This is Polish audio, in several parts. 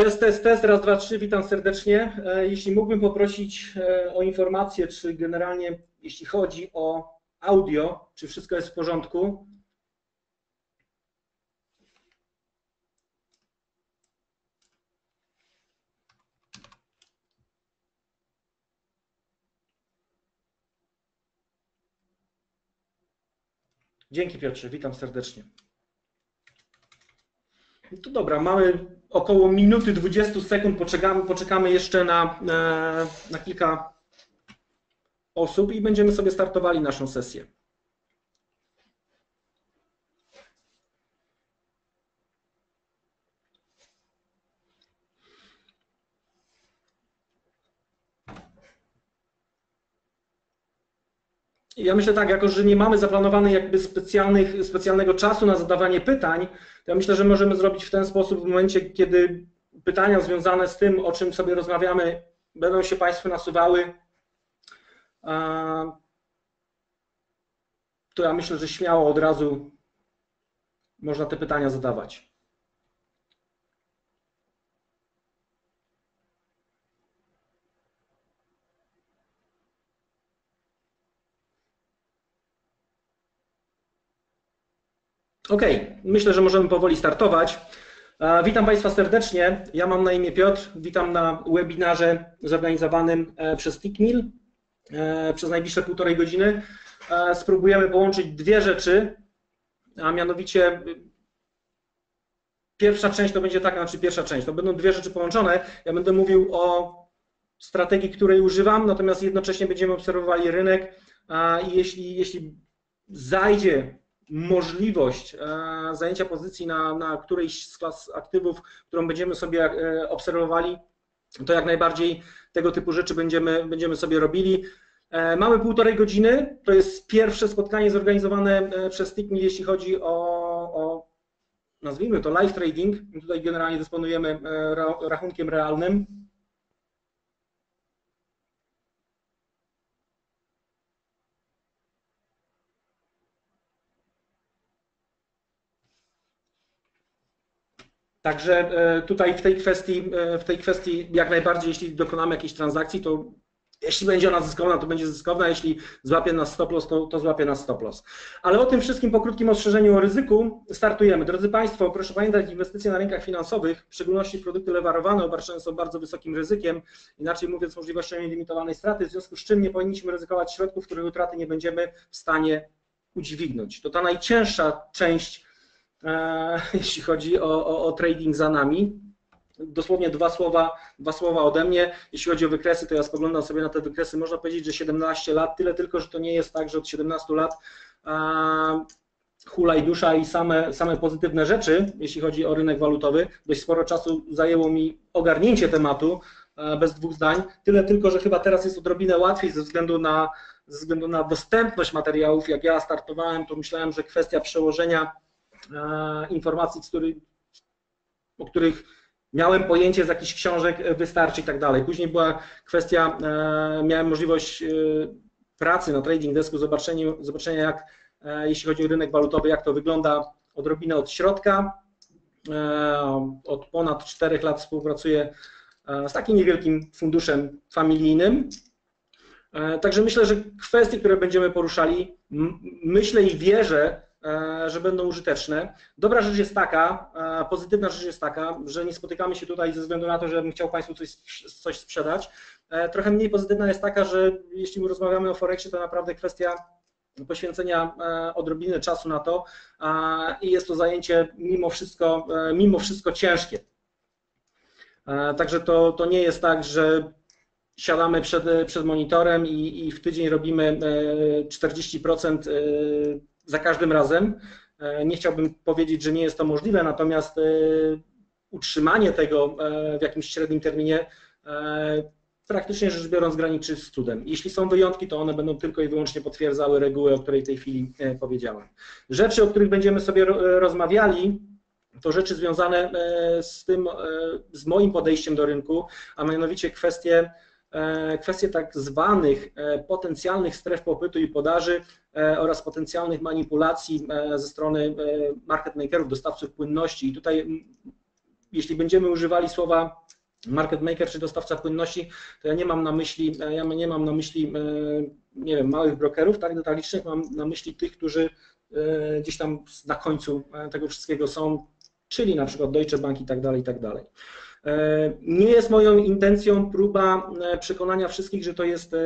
Test, test, test, raz, dwa, trzy, witam serdecznie. E, jeśli mógłbym poprosić e, o informację, czy generalnie, jeśli chodzi o audio, czy wszystko jest w porządku? Dzięki Piotrze, witam serdecznie. No to dobra, mamy około minuty 20 sekund, poczekamy, poczekamy jeszcze na, na kilka osób i będziemy sobie startowali naszą sesję. Ja myślę tak, jako że nie mamy zaplanowanej jakby specjalnych, specjalnego czasu na zadawanie pytań, to ja myślę, że możemy zrobić w ten sposób w momencie, kiedy pytania związane z tym, o czym sobie rozmawiamy, będą się Państwu nasuwały, to ja myślę, że śmiało od razu można te pytania zadawać. OK, myślę, że możemy powoli startować. Witam Państwa serdecznie. Ja mam na imię Piotr. Witam na webinarze zorganizowanym e, przez TICMIL e, przez najbliższe półtorej godziny. E, spróbujemy połączyć dwie rzeczy, a mianowicie pierwsza część to będzie taka, znaczy pierwsza część, to będą dwie rzeczy połączone. Ja będę mówił o strategii, której używam, natomiast jednocześnie będziemy obserwowali rynek i jeśli, jeśli zajdzie możliwość e, zajęcia pozycji na, na którejś z klas aktywów, którą będziemy sobie e, obserwowali, to jak najbardziej tego typu rzeczy będziemy, będziemy sobie robili. E, mamy półtorej godziny, to jest pierwsze spotkanie zorganizowane przez TICMIL, jeśli chodzi o, o nazwijmy to live trading. Tutaj generalnie dysponujemy rachunkiem realnym. Także e, tutaj w tej kwestii, e, w tej kwestii jak najbardziej, jeśli dokonamy jakiejś transakcji, to jeśli będzie ona zyskowna, to będzie zyskowna, jeśli złapie nas stop loss, to, to złapie nas stop loss. Ale o tym wszystkim po krótkim ostrzeżeniu o ryzyku startujemy. Drodzy Państwo, proszę pamiętać, inwestycje na rynkach finansowych, w szczególności produkty lewarowane, obarczone są bardzo wysokim ryzykiem, inaczej mówiąc możliwością nielimitowanej straty, w związku z czym nie powinniśmy ryzykować środków, których utraty nie będziemy w stanie udźwignąć. To ta najcięższa część jeśli chodzi o, o, o trading za nami. Dosłownie dwa słowa, dwa słowa ode mnie. Jeśli chodzi o wykresy, to ja spoglądam sobie na te wykresy. Można powiedzieć, że 17 lat, tyle tylko, że to nie jest tak, że od 17 lat hula i dusza i same, same pozytywne rzeczy, jeśli chodzi o rynek walutowy. Dość sporo czasu zajęło mi ogarnięcie tematu, e, bez dwóch zdań. Tyle tylko, że chyba teraz jest odrobinę łatwiej ze względu na, ze względu na dostępność materiałów. Jak ja startowałem, to myślałem, że kwestia przełożenia E, informacji, o których miałem pojęcie z jakichś książek wystarczy i tak dalej. Później była kwestia, e, miałem możliwość e, pracy na trading desku, zobaczenia, zobaczenia jak, jeśli chodzi o rynek walutowy, jak to wygląda odrobinę od środka. Od ponad 4 lat współpracuję z takim niewielkim funduszem familijnym. Także myślę, że kwestie, które będziemy poruszali, myślę i wierzę, E, że będą użyteczne. Dobra rzecz jest taka, e, pozytywna rzecz jest taka, że nie spotykamy się tutaj ze względu na to, żebym chciał Państwu coś, coś sprzedać. E, trochę mniej pozytywna jest taka, że jeśli rozmawiamy o Forexie, to naprawdę kwestia poświęcenia odrobiny czasu na to i jest to zajęcie mimo wszystko, mimo wszystko ciężkie. Także to, to nie jest tak, że siadamy przed, przed monitorem i, i w tydzień robimy 40% za każdym razem. E, nie chciałbym powiedzieć, że nie jest to możliwe, natomiast e, utrzymanie tego e, w jakimś średnim terminie praktycznie rzecz biorąc graniczy z cudem. Jeśli są wyjątki, to one będą tylko i wyłącznie potwierdzały reguły, o której w tej chwili powiedziałem. Rzeczy, o których będziemy sobie rozmawiali, to rzeczy związane z tym, z moim podejściem do rynku, a mianowicie kwestie kwestie tak zwanych e, potencjalnych stref popytu i podaży e, oraz potencjalnych manipulacji ze strony market makerów, dostawców płynności. I tutaj jeśli będziemy używali słowa market maker czy dostawca płynności, to ja nie mam na myśli, ja nie mam na myśli, nie wiem, małych brokerów, tak detalicznych, mam na myśli tych, którzy gdzieś tam na końcu tego wszystkiego są, czyli na przykład Deutsche Bank i tak dalej, i tak dalej. E, nie jest moją intencją próba e, przekonania wszystkich, że to jest e,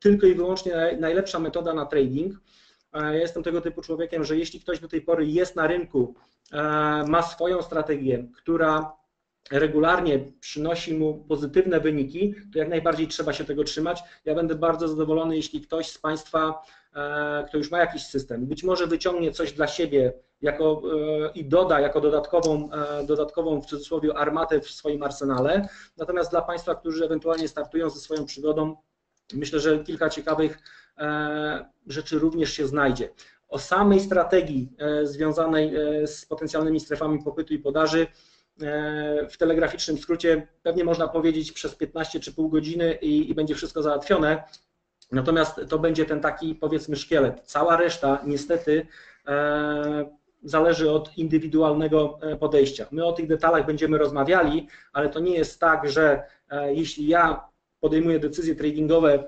tylko i wyłącznie najlepsza metoda na trading. Ja jestem tego typu człowiekiem, że jeśli ktoś do tej pory jest na rynku, ma swoją strategię, która regularnie przynosi mu pozytywne wyniki, to jak najbardziej trzeba się tego trzymać. Ja będę bardzo zadowolony, jeśli ktoś z Państwa, kto już ma jakiś system, być może wyciągnie coś dla siebie jako, e, i doda jako dodatkową, e, dodatkową w cudzysłowie armatę w swoim arsenale. Natomiast dla Państwa, którzy ewentualnie startują ze swoją przygodą, myślę, że kilka ciekawych e, rzeczy również się znajdzie. O samej strategii związanej z potencjalnymi strefami popytu i podaży w telegraficznym skrócie pewnie można powiedzieć przez 15 czy pół godziny i, i będzie wszystko załatwione. Natomiast to będzie ten taki powiedzmy szkielet. Cała reszta niestety zależy od indywidualnego e, podejścia. My o tych detalach będziemy rozmawiali, ale to nie jest tak, że e, jeśli ja podejmuję decyzje tradingowe e,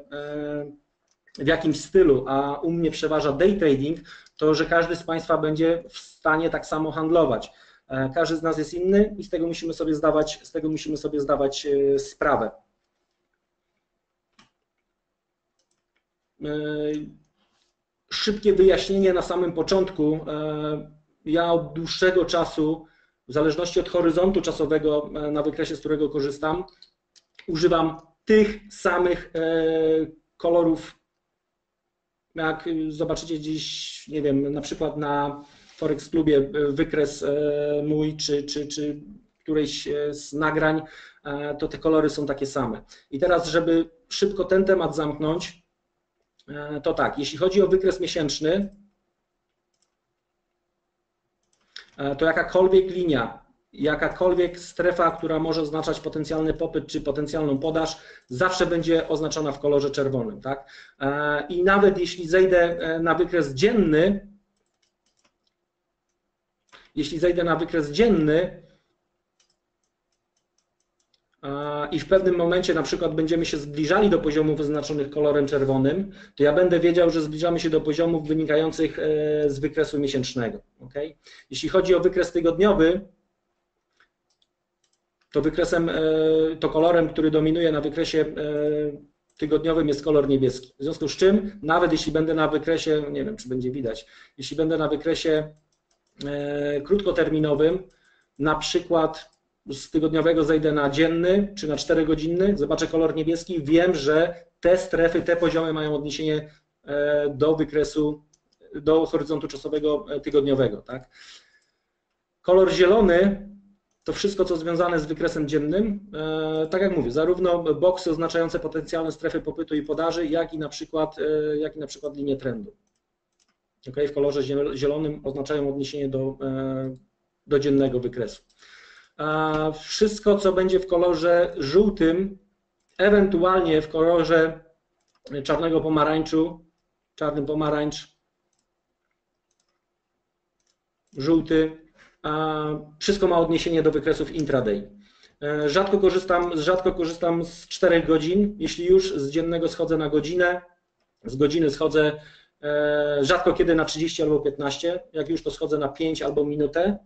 w jakimś stylu, a u mnie przeważa day trading, to że każdy z Państwa będzie w stanie tak samo handlować. Każdy z nas jest inny i z tego musimy sobie zdawać, z tego musimy sobie zdawać sprawę. Szybkie wyjaśnienie na samym początku ja od dłuższego czasu, w zależności od horyzontu czasowego, e, na wykresie, z którego korzystam, używam tych samych e, kolorów, jak zobaczycie dziś, nie wiem, na przykład na Forex Clubie e, wykres mój, czy, czy, czy którejś z nagrań, to te kolory są takie same. I teraz, żeby szybko ten temat zamknąć, to tak, jeśli chodzi o wykres miesięczny, E, to jakakolwiek linia, jakakolwiek strefa, która może oznaczać potencjalny popyt czy potencjalną podaż, zawsze będzie oznaczona w kolorze czerwonym. Tak? E, I nawet jeśli zejdę e, na wykres dzienny, jeśli zejdę na wykres dzienny, i w pewnym momencie na przykład będziemy się zbliżali do poziomów wyznaczonych kolorem czerwonym, to ja będę wiedział, że zbliżamy się do poziomów wynikających e, z wykresu miesięcznego. Jeśli chodzi o wykres tygodniowy, to wykresem, e, to kolorem, który dominuje na wykresie e, tygodniowym jest kolor niebieski. W związku z czym, nawet jeśli będę na wykresie, nie wiem czy będzie widać, jeśli będę na wykresie krótkoterminowym, na przykład z tygodniowego zejdę na dzienny czy na 4 godzinny, zobaczę kolor niebieski, wiem, że te strefy, te poziomy mają odniesienie e, do wykresu, do horyzontu czasowego e, tygodniowego. Tak? Kolor zielony to wszystko, co związane z wykresem dziennym. E, tak jak mówię, zarówno boksy oznaczające potencjalne strefy popytu i podaży, jak i na przykład, jak i na przykład linie trendu. Okay? W kolorze zielonym oznaczają odniesienie do, do dziennego wykresu wszystko, co będzie w kolorze żółtym, ewentualnie w kolorze czarnego pomarańczu, czarny pomarańcz, żółty, wszystko ma odniesienie do wykresów intraday. E, rzadko korzystam, rzadko korzystam z 4 godzin, jeśli już z dziennego schodzę na godzinę, z godziny schodzę e, rzadko kiedy na 30 albo 15, jak już to schodzę na 5 albo minutę,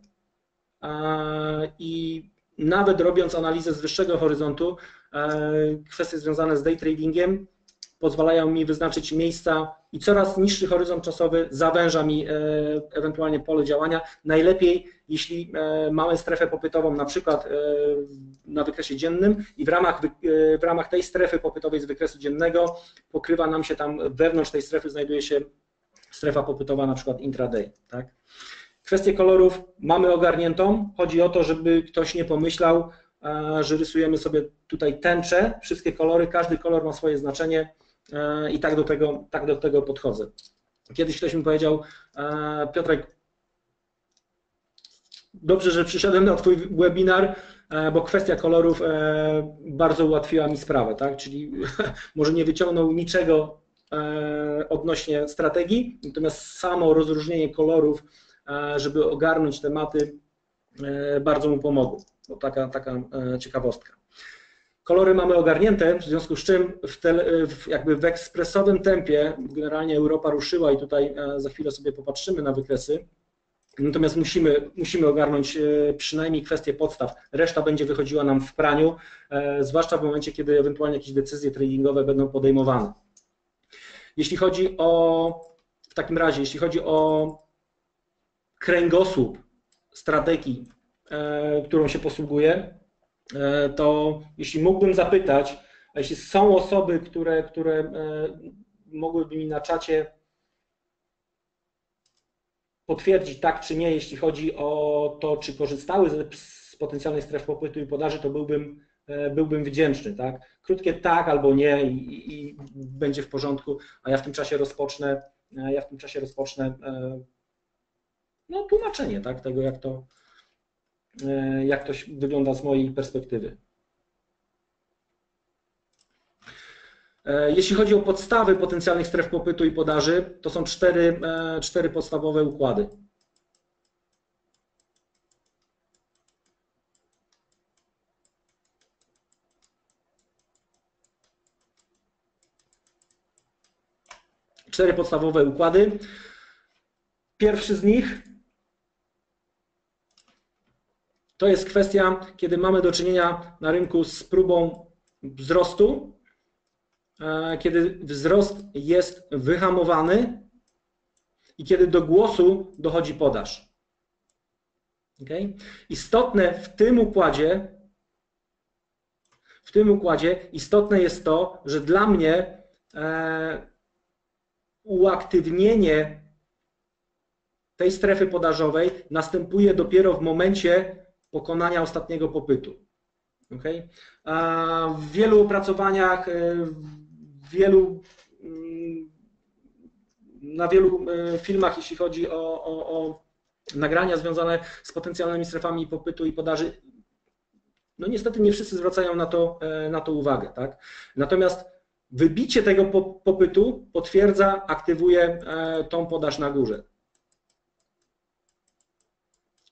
i nawet robiąc analizę z wyższego horyzontu, e, kwestie związane z day tradingiem pozwalają mi wyznaczyć miejsca i coraz niższy horyzont czasowy zawęża mi e, ewentualnie pole działania. Najlepiej, jeśli e, mamy strefę popytową na przykład na wykresie dziennym i w ramach, w ramach tej strefy popytowej z wykresu dziennego pokrywa nam się tam wewnątrz tej strefy znajduje się strefa popytowa na przykład intraday. Tak? Kwestię kolorów mamy ogarniętą. Chodzi o to, żeby ktoś nie pomyślał, e, że rysujemy sobie tutaj tęczę, wszystkie kolory, każdy kolor ma swoje znaczenie e, i tak do tego, tak do tego podchodzę. Kiedyś ktoś mi powiedział, e, Piotrek, dobrze, że przyszedłem na Twój webinar, bo kwestia kolorów bardzo ułatwiła mi sprawę, tak? Czyli może nie wyciągnął niczego odnośnie strategii, natomiast samo rozróżnienie kolorów żeby ogarnąć tematy, e, bardzo mu pomogło. To taka, taka ciekawostka. Kolory mamy ogarnięte, w związku z czym w, w jakby w ekspresowym tempie generalnie Europa ruszyła i tutaj za chwilę sobie popatrzymy na wykresy. Natomiast musimy, musimy ogarnąć przynajmniej kwestię podstaw. Reszta będzie wychodziła nam w praniu, zwłaszcza w momencie, kiedy ewentualnie jakieś decyzje tradingowe będą podejmowane. Jeśli chodzi o, w takim razie, jeśli chodzi o kręgosłup strategii, e, którą się posługuję, e, to jeśli mógłbym zapytać, jeśli są osoby, które, które e, mogłyby mi na czacie potwierdzić tak czy nie, jeśli chodzi o to, czy korzystały z, z potencjalnych stref popytu i podaży, to byłbym, byłbym wdzięczny. Tak? Krótkie tak albo nie i, i będzie w porządku, a ja w tym czasie rozpocznę, ja w tym czasie rozpocznę no, tłumaczenie tak, tego, jak to, e, jak to wygląda z mojej perspektywy. E, jeśli chodzi o podstawy potencjalnych stref popytu i podaży, to są cztery, e, cztery podstawowe układy. Cztery podstawowe układy. Pierwszy z nich To jest kwestia, kiedy mamy do czynienia na rynku z próbą wzrostu, e, kiedy wzrost jest wyhamowany i kiedy do głosu dochodzi podaż. Okay? Istotne w tym układzie, w tym układzie istotne jest to, że dla mnie e, uaktywnienie tej strefy podażowej następuje dopiero w momencie, pokonania ostatniego popytu. Okay? W wielu opracowaniach, e, w wielu, mm, na wielu e, filmach, jeśli chodzi o, o, o nagrania związane z potencjalnymi strefami popytu i podaży, no niestety nie wszyscy zwracają na to, e, na to uwagę. Tak? Natomiast wybicie tego popytu potwierdza, aktywuje tą podaż na górze.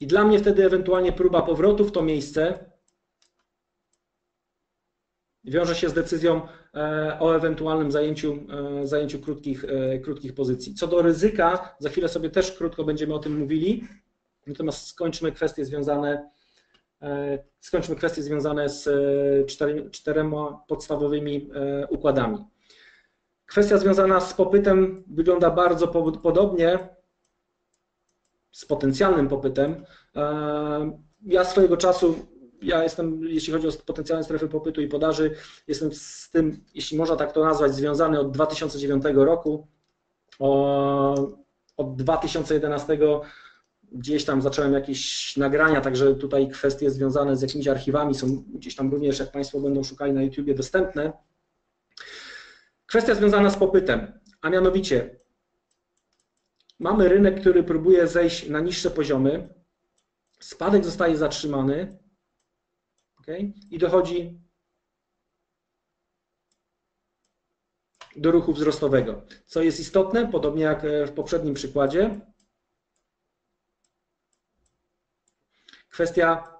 I dla mnie wtedy ewentualnie próba powrotu w to miejsce wiąże się z decyzją e, o ewentualnym zajęciu, e, zajęciu krótkich, e, krótkich pozycji. Co do ryzyka, za chwilę sobie też krótko będziemy o tym mówili, natomiast skończmy kwestie związane, skończmy kwestie związane z czterema podstawowymi układami. Kwestia związana z popytem wygląda bardzo podobnie z potencjalnym popytem. E, ja swojego czasu, ja jestem, jeśli chodzi o potencjalne strefy popytu i podaży, jestem z tym, jeśli można tak to nazwać, związany od 2009 roku. Od 2011 gdzieś tam zacząłem jakieś nagrania, także tutaj kwestie związane z jakimiś archiwami są gdzieś tam również, jak Państwo będą szukali na YouTubie, dostępne. Kwestia związana z popytem, a mianowicie Mamy rynek, który próbuje zejść na niższe poziomy, spadek zostaje zatrzymany okay? i dochodzi do ruchu wzrostowego. Co jest istotne, podobnie jak w poprzednim przykładzie, kwestia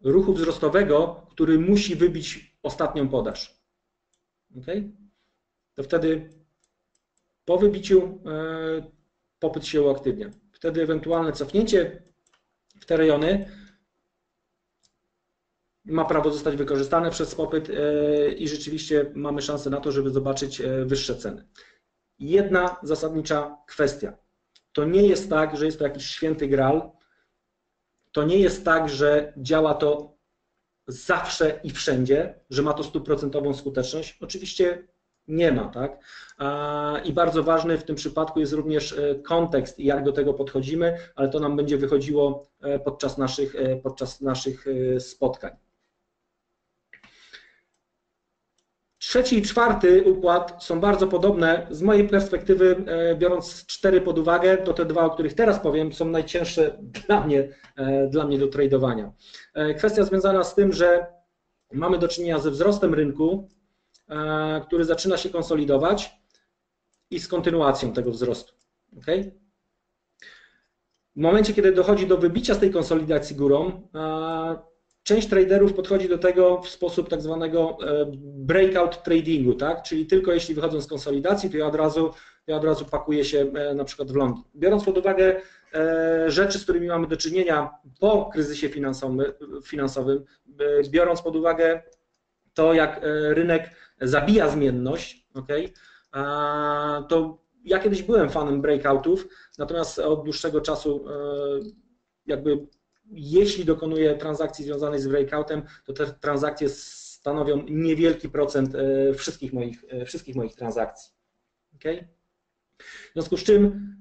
ruchu wzrostowego, który musi wybić ostatnią podaż. Okay? To wtedy po wybiciu e, popyt się uaktywnia. Wtedy ewentualne cofnięcie w te rejony ma prawo zostać wykorzystane przez popyt e, i rzeczywiście mamy szansę na to, żeby zobaczyć e, wyższe ceny. Jedna zasadnicza kwestia. To nie jest tak, że jest to jakiś święty gral. To nie jest tak, że działa to zawsze i wszędzie, że ma to stuprocentową skuteczność. Oczywiście nie ma, tak? I bardzo ważny w tym przypadku jest również e, kontekst i jak do tego podchodzimy, ale to nam będzie wychodziło e, podczas naszych, e, podczas naszych spotkań. Trzeci i czwarty układ są bardzo podobne. Z mojej perspektywy, biorąc cztery pod uwagę, to te dwa, o których teraz powiem, są najcięższe dla mnie, dla mnie do tradowania. Kwestia związana z tym, że mamy do czynienia ze wzrostem rynku, który zaczyna się konsolidować i z kontynuacją tego wzrostu. Okay? W momencie, kiedy dochodzi do wybicia z tej konsolidacji górą, e, część traderów podchodzi do tego w sposób tak zwanego breakout tradingu, tak? czyli tylko jeśli wychodzą z konsolidacji, to ja od razu, ja od razu pakuję się na przykład w longi. Biorąc pod uwagę rzeczy, z którymi mamy do czynienia po kryzysie finansowym, biorąc pod uwagę to, jak rynek zabija zmienność, okay, to ja kiedyś byłem fanem breakoutów, natomiast od dłuższego czasu e, jakby jeśli dokonuję transakcji związanej z breakoutem, to te transakcje stanowią niewielki procent e, wszystkich moich, e, wszystkich moich transakcji. Okay? W związku z czym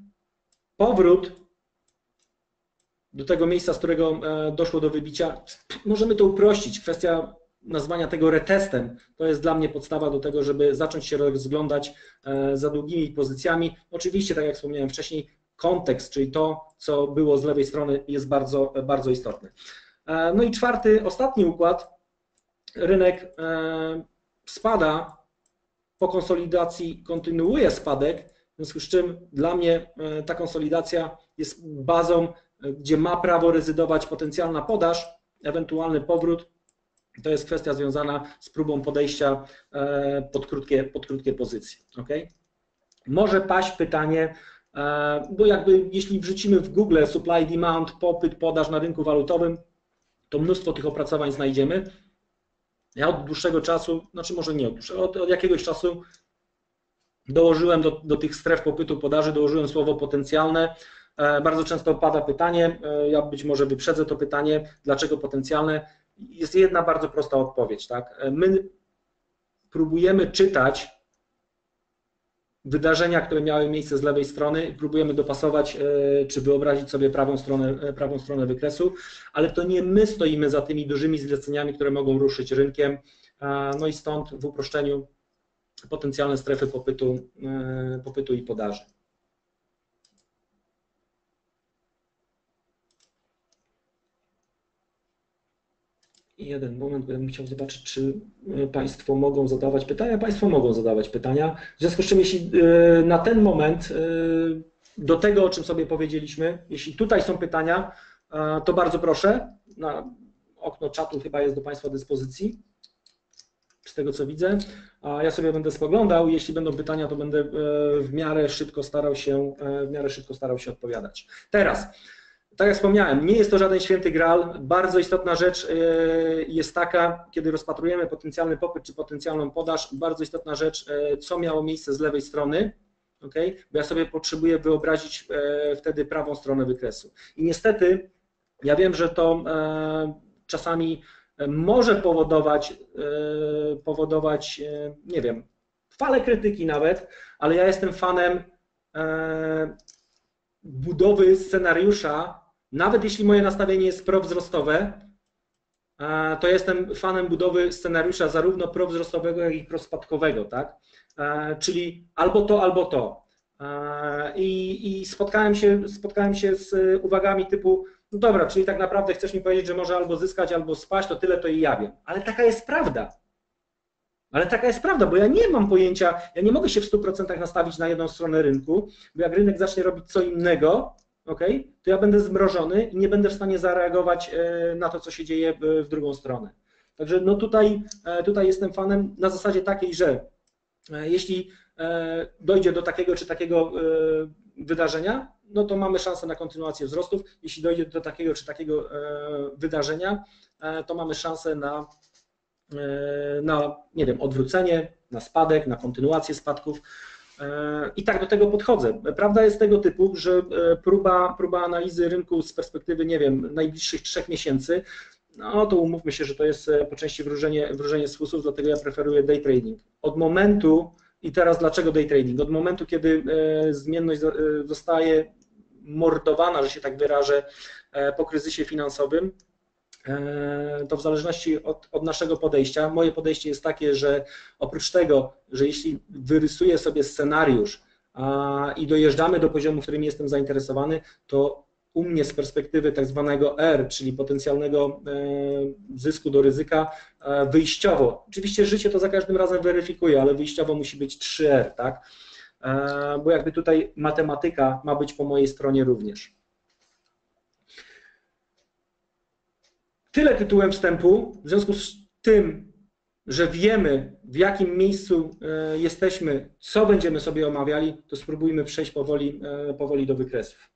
powrót do tego miejsca, z którego doszło do wybicia, możemy to uprościć. Kwestia nazwania tego retestem, to jest dla mnie podstawa do tego, żeby zacząć się rozglądać e, za długimi pozycjami. Oczywiście, tak jak wspomniałem wcześniej, kontekst, czyli to, co było z lewej strony, jest bardzo, bardzo istotny. E, no i czwarty, ostatni układ. Rynek e, spada, po konsolidacji kontynuuje spadek, w związku z czym dla mnie ta konsolidacja jest bazą, gdzie ma prawo rezydować potencjalna podaż, ewentualny powrót to jest kwestia związana z próbą podejścia e, pod krótkie, pod krótkie pozycje. Okay? Może paść pytanie, e, bo jakby jeśli wrzucimy w Google supply, demand, popyt, podaż na rynku walutowym, to mnóstwo tych opracowań znajdziemy. Ja od dłuższego czasu, znaczy może nie od dłuższego, od, od jakiegoś czasu dołożyłem do, do tych stref popytu, podaży, dołożyłem słowo potencjalne. E, bardzo często pada pytanie, ja być może wyprzedzę to pytanie, dlaczego potencjalne? Jest jedna bardzo prosta odpowiedź. Tak? My próbujemy czytać wydarzenia, które miały miejsce z lewej strony próbujemy dopasować e, czy wyobrazić sobie prawą stronę, e, prawą stronę wykresu, ale to nie my stoimy za tymi dużymi zleceniami, które mogą ruszyć rynkiem. No i stąd w uproszczeniu potencjalne strefy popytu, e, popytu i podaży. Jeden moment, bym chciał zobaczyć, czy e, Państwo mogą zadawać pytania. Państwo mogą zadawać pytania. W związku z czym, jeśli e, na ten moment e, do tego, o czym sobie powiedzieliśmy, jeśli tutaj są pytania, to bardzo proszę. Na okno czatu chyba jest do Państwa dyspozycji. Z tego co widzę. A ja sobie będę spoglądał. Jeśli będą pytania, to będę w miarę szybko starał się, w miarę szybko starał się odpowiadać. Teraz tak jak wspomniałem, nie jest to żaden święty graal. Bardzo istotna rzecz e, jest taka, kiedy rozpatrujemy potencjalny popyt czy potencjalną podaż, bardzo istotna rzecz, e, co miało miejsce z lewej strony, okay? bo ja sobie potrzebuję wyobrazić e, wtedy prawą stronę wykresu. I niestety, ja wiem, że to czasami może powodować, powodować, nie wiem, falę krytyki nawet, ale ja jestem fanem budowy scenariusza nawet jeśli moje nastawienie jest prowzrostowe, e, to jestem fanem budowy scenariusza zarówno prowzrostowego, jak i prospadkowego, tak? E, czyli albo to, albo to. E, I, i spotkałem, się, spotkałem się z uwagami typu, no dobra, czyli tak naprawdę chcesz mi powiedzieć, że może albo zyskać, albo spaść, to tyle to i ja wiem. Ale taka jest prawda. Ale taka jest prawda, bo ja nie mam pojęcia, ja nie mogę się w 100% nastawić na jedną stronę rynku, bo jak rynek zacznie robić co innego, ok, to ja będę zmrożony i nie będę w stanie zareagować e, na to, co się dzieje w drugą stronę. Także no tutaj, e, tutaj jestem fanem na zasadzie takiej, że e, jeśli dojdzie do takiego czy takiego wydarzenia, no to mamy szansę na kontynuację wzrostów. Jeśli dojdzie do takiego czy takiego wydarzenia, to mamy szansę na, na nie wiem, odwrócenie, na spadek, na kontynuację spadków. I tak do tego podchodzę. Prawda jest tego typu, że e, próba, próba analizy rynku z perspektywy, nie wiem, najbliższych trzech miesięcy, no to umówmy się, że to jest e, po części wróżenie, wróżenie z fusów, dlatego ja preferuję day trading. Od momentu, i teraz dlaczego day trading? Od momentu, kiedy e, zmienność zostaje mordowana, że się tak wyrażę, po kryzysie finansowym, E, to w zależności od, od, naszego podejścia. Moje podejście jest takie, że oprócz tego, że jeśli wyrysuję sobie scenariusz a, i dojeżdżamy do poziomu, w którym jestem zainteresowany, to u mnie z perspektywy tak zwanego R, czyli potencjalnego e, zysku do ryzyka, e, wyjściowo, oczywiście życie to za każdym razem weryfikuje, ale wyjściowo musi być 3R, tak? Bo jakby tutaj matematyka ma być po mojej stronie również. Tyle tytułem wstępu. W związku z tym, że wiemy, w jakim miejscu e, jesteśmy, co będziemy sobie omawiali, to spróbujmy przejść powoli, e, powoli do wykresów.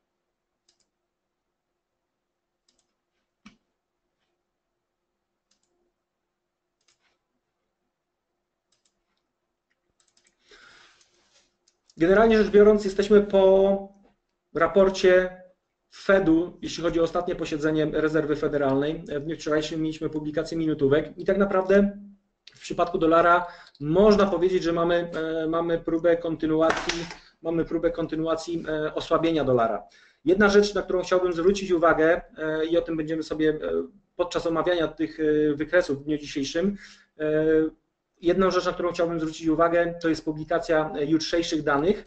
Generalnie rzecz biorąc, jesteśmy po raporcie Fedu, jeśli chodzi o ostatnie posiedzenie rezerwy federalnej. W dniu wczorajszym mieliśmy publikację minutówek i tak naprawdę w przypadku dolara można powiedzieć, że mamy, e, mamy próbę kontynuacji, mamy próbę kontynuacji e, osłabienia dolara. Jedna rzecz, na którą chciałbym zwrócić uwagę e, i o tym będziemy sobie podczas omawiania tych wykresów w dniu dzisiejszym, Jedną rzecz, na którą chciałbym zwrócić uwagę, to jest publikacja jutrzejszych danych,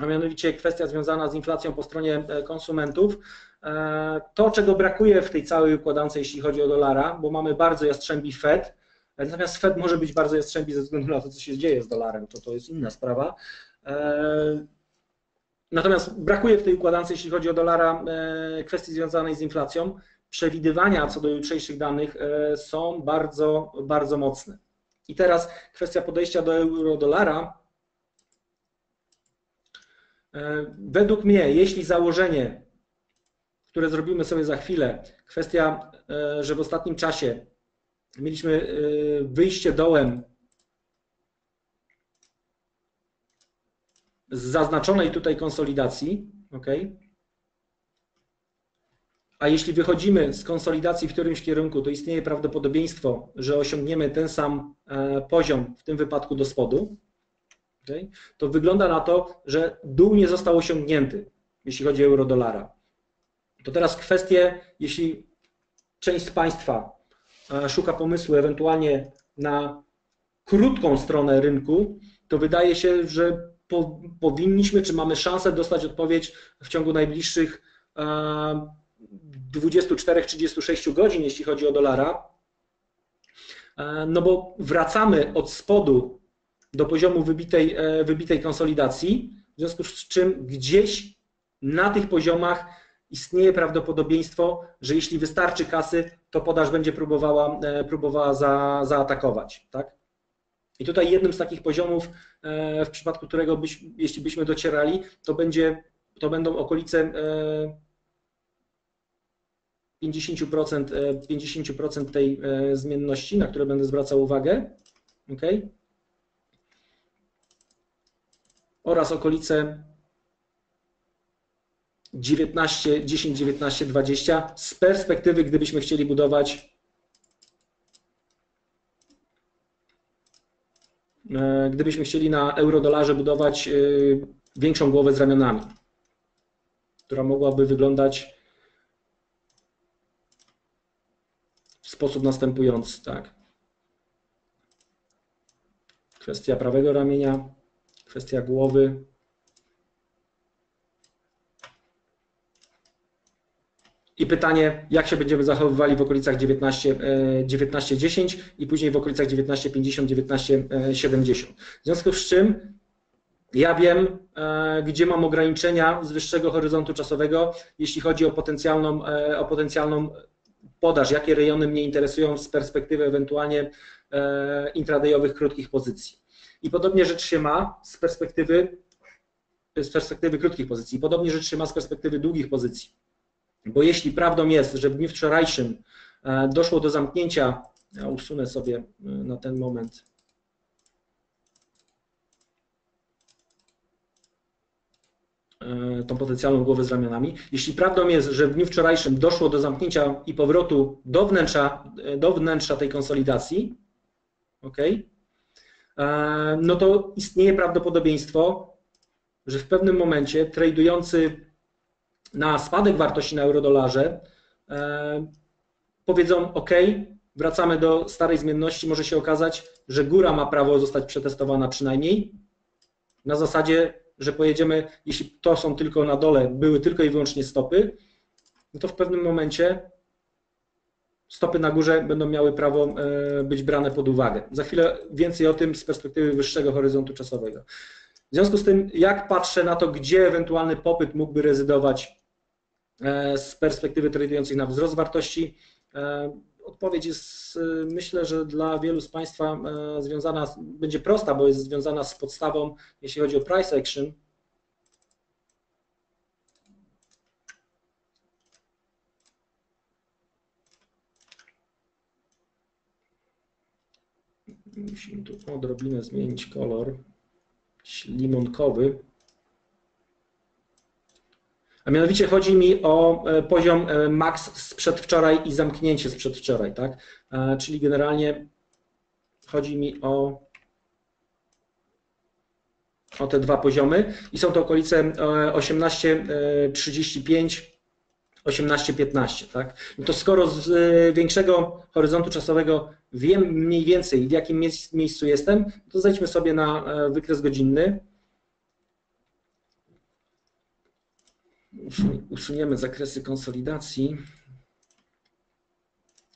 a mianowicie kwestia związana z inflacją po stronie e, konsumentów. E, to, czego brakuje w tej całej układance, jeśli chodzi o dolara, bo mamy bardzo jastrzębi Fed, natomiast Fed może być bardzo jastrzębi ze względu na to, co się dzieje z dolarem, to to jest inna sprawa. E, natomiast brakuje w tej układance, jeśli chodzi o dolara, kwestii związanej z inflacją. Przewidywania co do jutrzejszych danych są bardzo, bardzo mocne. I teraz kwestia podejścia do euro-dolara. E, według mnie, jeśli założenie, które zrobimy sobie za chwilę, kwestia, e, że w ostatnim czasie mieliśmy e, wyjście dołem z zaznaczonej tutaj konsolidacji, ok? A jeśli wychodzimy z konsolidacji w którymś kierunku, to istnieje prawdopodobieństwo, że osiągniemy ten sam poziom, w tym wypadku do spodu, okay? to wygląda na to, że dół nie został osiągnięty, jeśli chodzi o euro-dolara. To teraz kwestie, jeśli część z Państwa e, szuka pomysłu ewentualnie na krótką stronę rynku, to wydaje się, że po, powinniśmy, czy mamy szansę dostać odpowiedź w ciągu najbliższych e, 24-36 godzin, jeśli chodzi o dolara, e, no bo wracamy od spodu do poziomu wybitej, e, wybitej konsolidacji, w związku z czym gdzieś na tych poziomach istnieje prawdopodobieństwo, że jeśli wystarczy kasy, to podaż będzie próbowała, e, próbowała za, zaatakować. Tak? I tutaj jednym z takich poziomów, w przypadku którego byś, jeśli byśmy docierali, to, będzie, to będą okolice 50%, 50% e, tej e, zmienności, na które będę zwracał uwagę. ok? Oraz okolice 19, 10, 19, 20 z perspektywy, gdybyśmy chcieli budować e, gdybyśmy chcieli na euro-dolarze budować większą głowę z ramionami, która mogłaby wyglądać sposób następujący, tak. Kwestia prawego ramienia, kwestia głowy. I pytanie, jak się będziemy zachowywali w okolicach 19, 19.10 e, i później w okolicach 19.50, 19.70. W związku z czym ja wiem, e, gdzie mam ograniczenia z wyższego horyzontu czasowego, jeśli chodzi o potencjalną, e, o potencjalną podaż, jakie rejony mnie interesują z perspektywy ewentualnie e, intradayowych krótkich pozycji. I podobnie rzecz się ma z perspektywy, z perspektywy krótkich pozycji. Podobnie rzecz się ma z perspektywy długich pozycji. Bo jeśli prawdą jest, że w dniu wczorajszym e, doszło do zamknięcia, ja usunę sobie e, na ten moment E, tą potencjalną głowę z ramionami. Jeśli prawdą jest, że w dniu wczorajszym doszło do zamknięcia i powrotu do wnętrza, do wnętrza tej konsolidacji, ok, e, no to istnieje prawdopodobieństwo, że w pewnym momencie tradujący na spadek wartości na eurodolarze powiedzą OK, wracamy do starej zmienności, może się okazać, że góra ma prawo zostać przetestowana przynajmniej na zasadzie że pojedziemy, jeśli to są tylko na dole, były tylko i wyłącznie stopy, no to w pewnym momencie stopy na górze będą miały prawo e, być brane pod uwagę. Za chwilę więcej o tym z perspektywy wyższego horyzontu czasowego. W związku z tym, jak patrzę na to, gdzie ewentualny popyt mógłby rezydować e, z perspektywy tradujących na wzrost wartości, e, odpowiedź jest, myślę, że dla wielu z Państwa związana, będzie prosta, bo jest związana z podstawą, jeśli chodzi o price action. Musimy tu odrobinę zmienić kolor limonkowy. A mianowicie chodzi mi o e, poziom e, max sprzed wczoraj i zamknięcie sprzed wczoraj, tak? E, czyli generalnie chodzi mi o, o te dwa poziomy i są to okolice 18.35 18-15, tak? No to skoro z większego horyzontu czasowego wiem mniej więcej w jakim miejscu jestem, to zejdźmy sobie na wykres godzinny. usuniemy zakresy konsolidacji.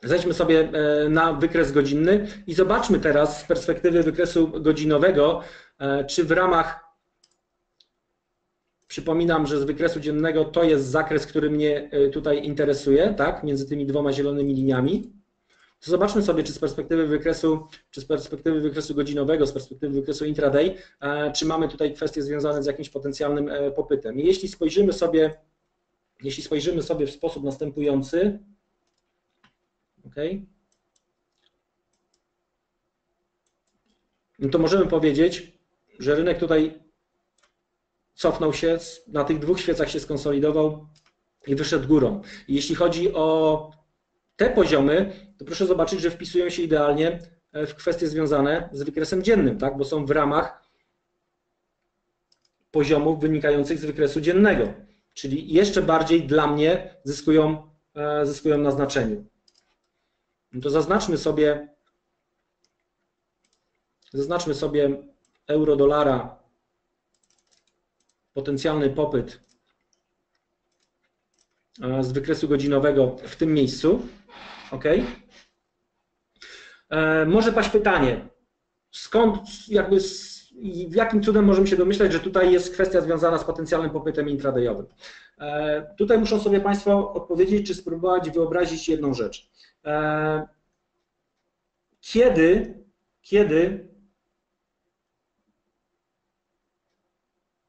Zejdźmy sobie e, na wykres godzinny i zobaczmy teraz z perspektywy wykresu godzinowego, e, czy w ramach, przypominam, że z wykresu dziennego to jest zakres, który mnie e, tutaj interesuje, tak, między tymi dwoma zielonymi liniami. To zobaczmy sobie, czy z perspektywy wykresu, czy z perspektywy wykresu godzinowego, z perspektywy wykresu intraday, e, czy mamy tutaj kwestie związane z jakimś potencjalnym e, popytem. Jeśli spojrzymy sobie, jeśli spojrzymy sobie w sposób następujący, ok, no to możemy powiedzieć, że rynek tutaj cofnął się, na tych dwóch świecach się skonsolidował i wyszedł górą. I jeśli chodzi o te poziomy, to proszę zobaczyć, że wpisują się idealnie e, w kwestie związane z wykresem dziennym, tak? bo są w ramach poziomów wynikających z wykresu dziennego, czyli jeszcze bardziej dla mnie zyskują, e, zyskują na znaczeniu. No to zaznaczmy sobie, zaznaczmy sobie euro-dolara, potencjalny popyt e, z wykresu godzinowego w tym miejscu. OK? E, może paść pytanie, skąd, jakby, jakim cudem możemy się domyślać, że tutaj jest kwestia związana z potencjalnym popytem intradayowym. E, tutaj muszą sobie Państwo odpowiedzieć, czy spróbować wyobrazić jedną rzecz. Kiedy, kiedy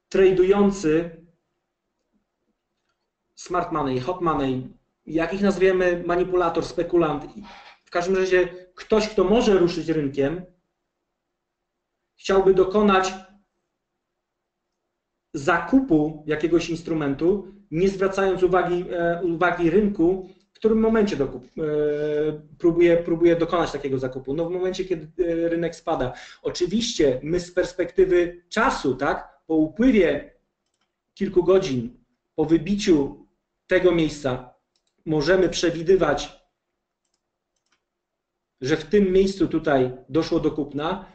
tradujący smart money, hot money, jak ich nazwiemy, manipulator, spekulant, w każdym razie ktoś, kto może ruszyć rynkiem, chciałby dokonać zakupu jakiegoś instrumentu, nie zwracając uwagi, e, uwagi rynku, w którym momencie dokup, e, próbuje, próbuje dokonać takiego zakupu. No w momencie, kiedy e, rynek spada. Oczywiście my z perspektywy czasu, tak, po upływie kilku godzin, po wybiciu tego miejsca, możemy przewidywać, że w tym miejscu tutaj doszło do kupna,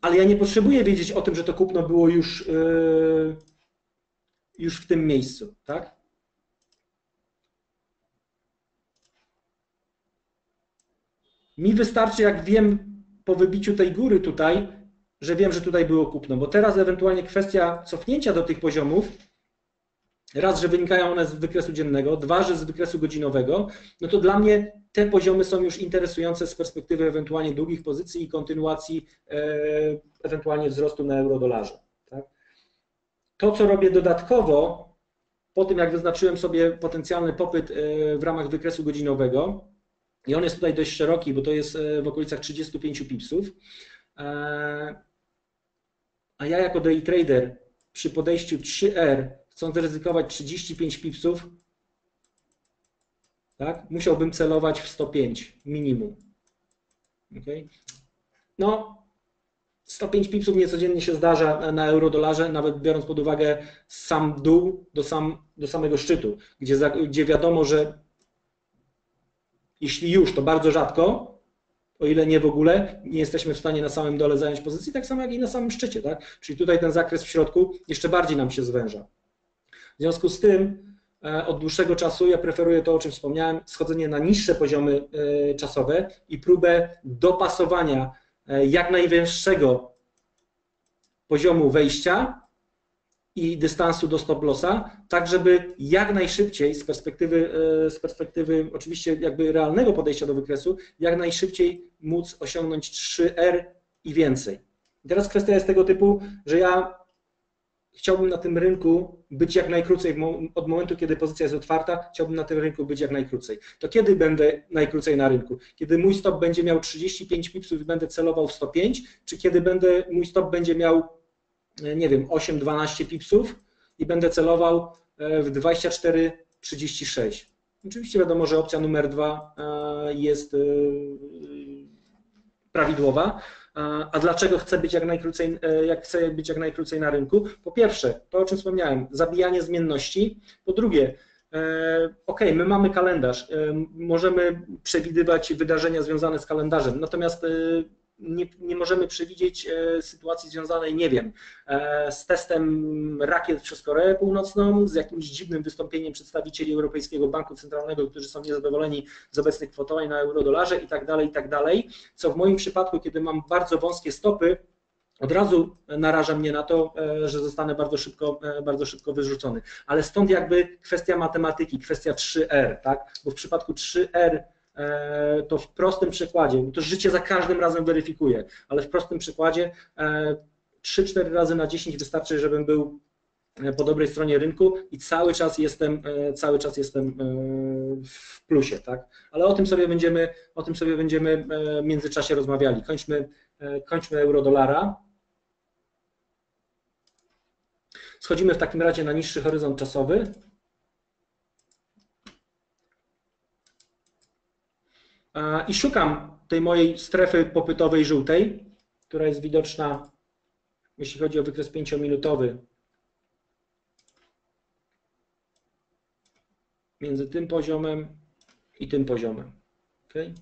ale ja nie potrzebuję wiedzieć o tym, że to kupno było już, yy, już w tym miejscu, tak? Mi wystarczy, jak wiem po wybiciu tej góry tutaj, że wiem, że tutaj było kupno, bo teraz ewentualnie kwestia cofnięcia do tych poziomów raz, że wynikają one z wykresu dziennego, dwa, że z wykresu godzinowego, no to dla mnie te poziomy są już interesujące z perspektywy ewentualnie długich pozycji i kontynuacji e, ewentualnie wzrostu na euro-dolarze. Tak? To, co robię dodatkowo, po tym jak wyznaczyłem sobie potencjalny popyt e, w ramach wykresu godzinowego, i on jest tutaj dość szeroki, bo to jest e, w okolicach 35 pipsów, a ja jako day trader przy podejściu 3R chcą wyryzykować 35 pipsów, tak, musiałbym celować w 105 minimum. Okay? No, 105 pipsów niecodziennie się zdarza na euro-dolarze, nawet biorąc pod uwagę sam dół do, sam, do samego szczytu, gdzie, gdzie wiadomo, że jeśli już, to bardzo rzadko, o ile nie w ogóle, nie jesteśmy w stanie na samym dole zająć pozycji, tak samo jak i na samym szczycie. Tak? Czyli tutaj ten zakres w środku jeszcze bardziej nam się zwęża. W związku z tym e, od dłuższego czasu ja preferuję to, o czym wspomniałem, schodzenie na niższe poziomy e, czasowe i próbę dopasowania e, jak najwyższego poziomu wejścia i dystansu do stop lossa, tak żeby jak najszybciej z perspektywy, e, z perspektywy oczywiście jakby realnego podejścia do wykresu, jak najszybciej móc osiągnąć 3R i więcej. I teraz kwestia jest tego typu, że ja chciałbym na tym rynku być jak najkrócej, od momentu, kiedy pozycja jest otwarta, chciałbym na tym rynku być jak najkrócej. To kiedy będę najkrócej na rynku? Kiedy mój stop będzie miał 35 pipsów i będę celował w 105, czy kiedy będę, mój stop będzie miał, nie wiem, 8-12 pipsów i będę celował e, w 24-36? Oczywiście wiadomo, że opcja numer dwa e, jest prawidłowa, a dlaczego chcę być jak najkrócej, e, jak chcę być jak najkrócej na rynku? Po pierwsze, to o czym wspomniałem, zabijanie zmienności. Po drugie, e, ok, my mamy kalendarz, e, możemy przewidywać wydarzenia związane z kalendarzem, natomiast nie, nie, możemy przewidzieć e, sytuacji związanej, nie wiem, e, z testem rakiet przez Koreę Północną, z jakimś dziwnym wystąpieniem przedstawicieli Europejskiego Banku Centralnego, którzy są niezadowoleni z obecnych kwotowań na euro-dolarze i tak dalej, i tak dalej, co w moim przypadku, kiedy mam bardzo wąskie stopy, od razu naraża mnie na to, e, że zostanę bardzo szybko, bardzo szybko wyrzucony. Ale stąd jakby kwestia matematyki, kwestia 3R, tak? Bo w przypadku 3R E, to w prostym przykładzie, to życie za każdym razem weryfikuje, ale w prostym przykładzie 3-4 e, razy na 10 wystarczy, żebym był e, po dobrej stronie rynku i cały czas jestem, cały czas jestem w plusie, tak? Ale o tym sobie będziemy, o tym sobie będziemy w międzyczasie rozmawiali. Kończmy, kończmy euro-dolara. Schodzimy w takim razie na niższy horyzont czasowy. I szukam tej mojej strefy popytowej żółtej, która jest widoczna, jeśli chodzi o wykres 5-minutowy, między tym poziomem i tym poziomem. Okay?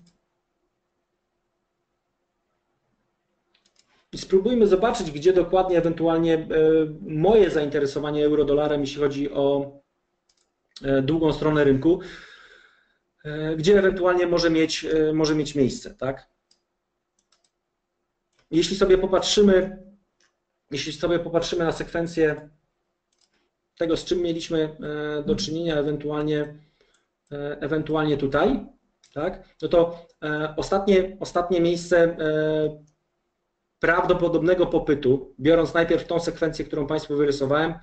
I spróbujmy zobaczyć, gdzie dokładnie ewentualnie e, moje zainteresowanie euro-dolarem, jeśli chodzi o e, długą stronę rynku, gdzie ewentualnie może mieć, e, może mieć miejsce. Tak? Jeśli sobie popatrzymy, jeśli sobie popatrzymy na sekwencję tego, z czym mieliśmy e, do czynienia ewentualnie, ewentualnie tutaj, tak? no to ostatnie, ostatnie miejsce prawdopodobnego popytu, biorąc najpierw tą sekwencję, którą Państwu wyrysowałem,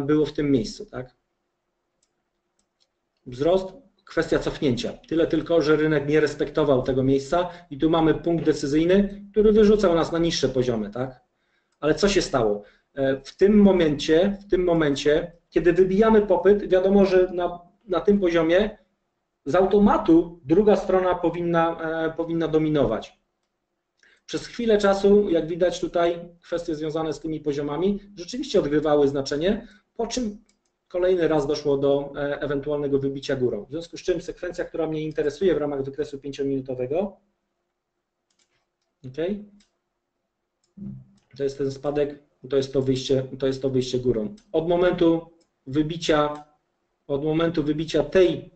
było w tym miejscu. Tak? Wzrost kwestia cofnięcia. Tyle tylko, że rynek nie respektował tego miejsca i tu mamy punkt decyzyjny, który wyrzucał nas na niższe poziomy, tak? Ale co się stało? E, w tym momencie, w tym momencie, kiedy wybijamy popyt, wiadomo, że na, na tym poziomie z automatu druga strona powinna, e, powinna dominować. Przez chwilę czasu, jak widać tutaj, kwestie związane z tymi poziomami rzeczywiście odgrywały znaczenie, po czym kolejny raz doszło do e, ewentualnego wybicia górą. W związku z czym sekwencja, która mnie interesuje w ramach wykresu 5-minutowego, ok, to jest ten spadek, to jest to wyjście, to jest to wyjście górą. Od momentu wybicia, od momentu wybicia tej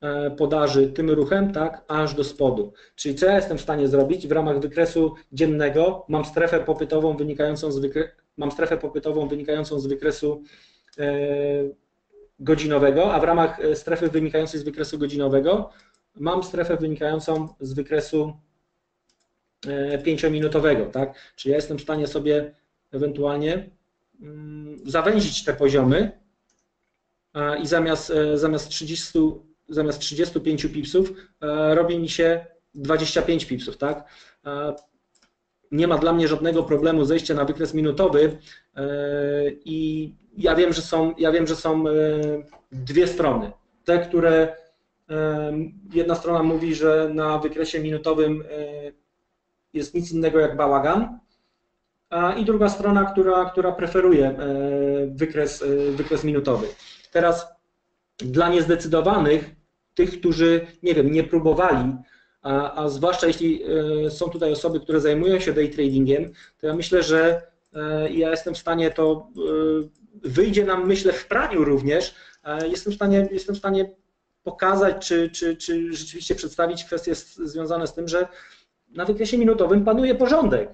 e, podaży tym ruchem, tak, aż do spodu. Czyli co ja jestem w stanie zrobić w ramach wykresu dziennego? Mam strefę popytową wynikającą z, wykre... mam strefę popytową wynikającą z wykresu godzinowego, a w ramach e, strefy wynikającej z wykresu godzinowego mam strefę wynikającą z wykresu e, pięciominutowego, tak? Czyli ja jestem w stanie sobie ewentualnie mm, zawęzić te poziomy i zamiast, zamiast, 30, zamiast 35 pipsów robi mi się 25 pipsów, tak? Nie ma dla mnie żadnego problemu zejścia na wykres minutowy i ja wiem, że są, ja wiem, że są e, dwie strony. Te, które e, jedna strona mówi, że na wykresie minutowym e, jest nic innego jak bałagan, a i druga strona, która, która preferuje wykres, wykres minutowy. Teraz dla niezdecydowanych, tych, którzy, nie wiem, nie próbowali, a, a zwłaszcza jeśli są tutaj osoby, które zajmują się day tradingiem, to ja myślę, że ja jestem w stanie to wyjdzie nam, myślę, w praniu również, e, jestem w stanie, jestem w stanie pokazać, czy, czy, czy rzeczywiście przedstawić kwestie związane z tym, że na wykresie minutowym panuje porządek.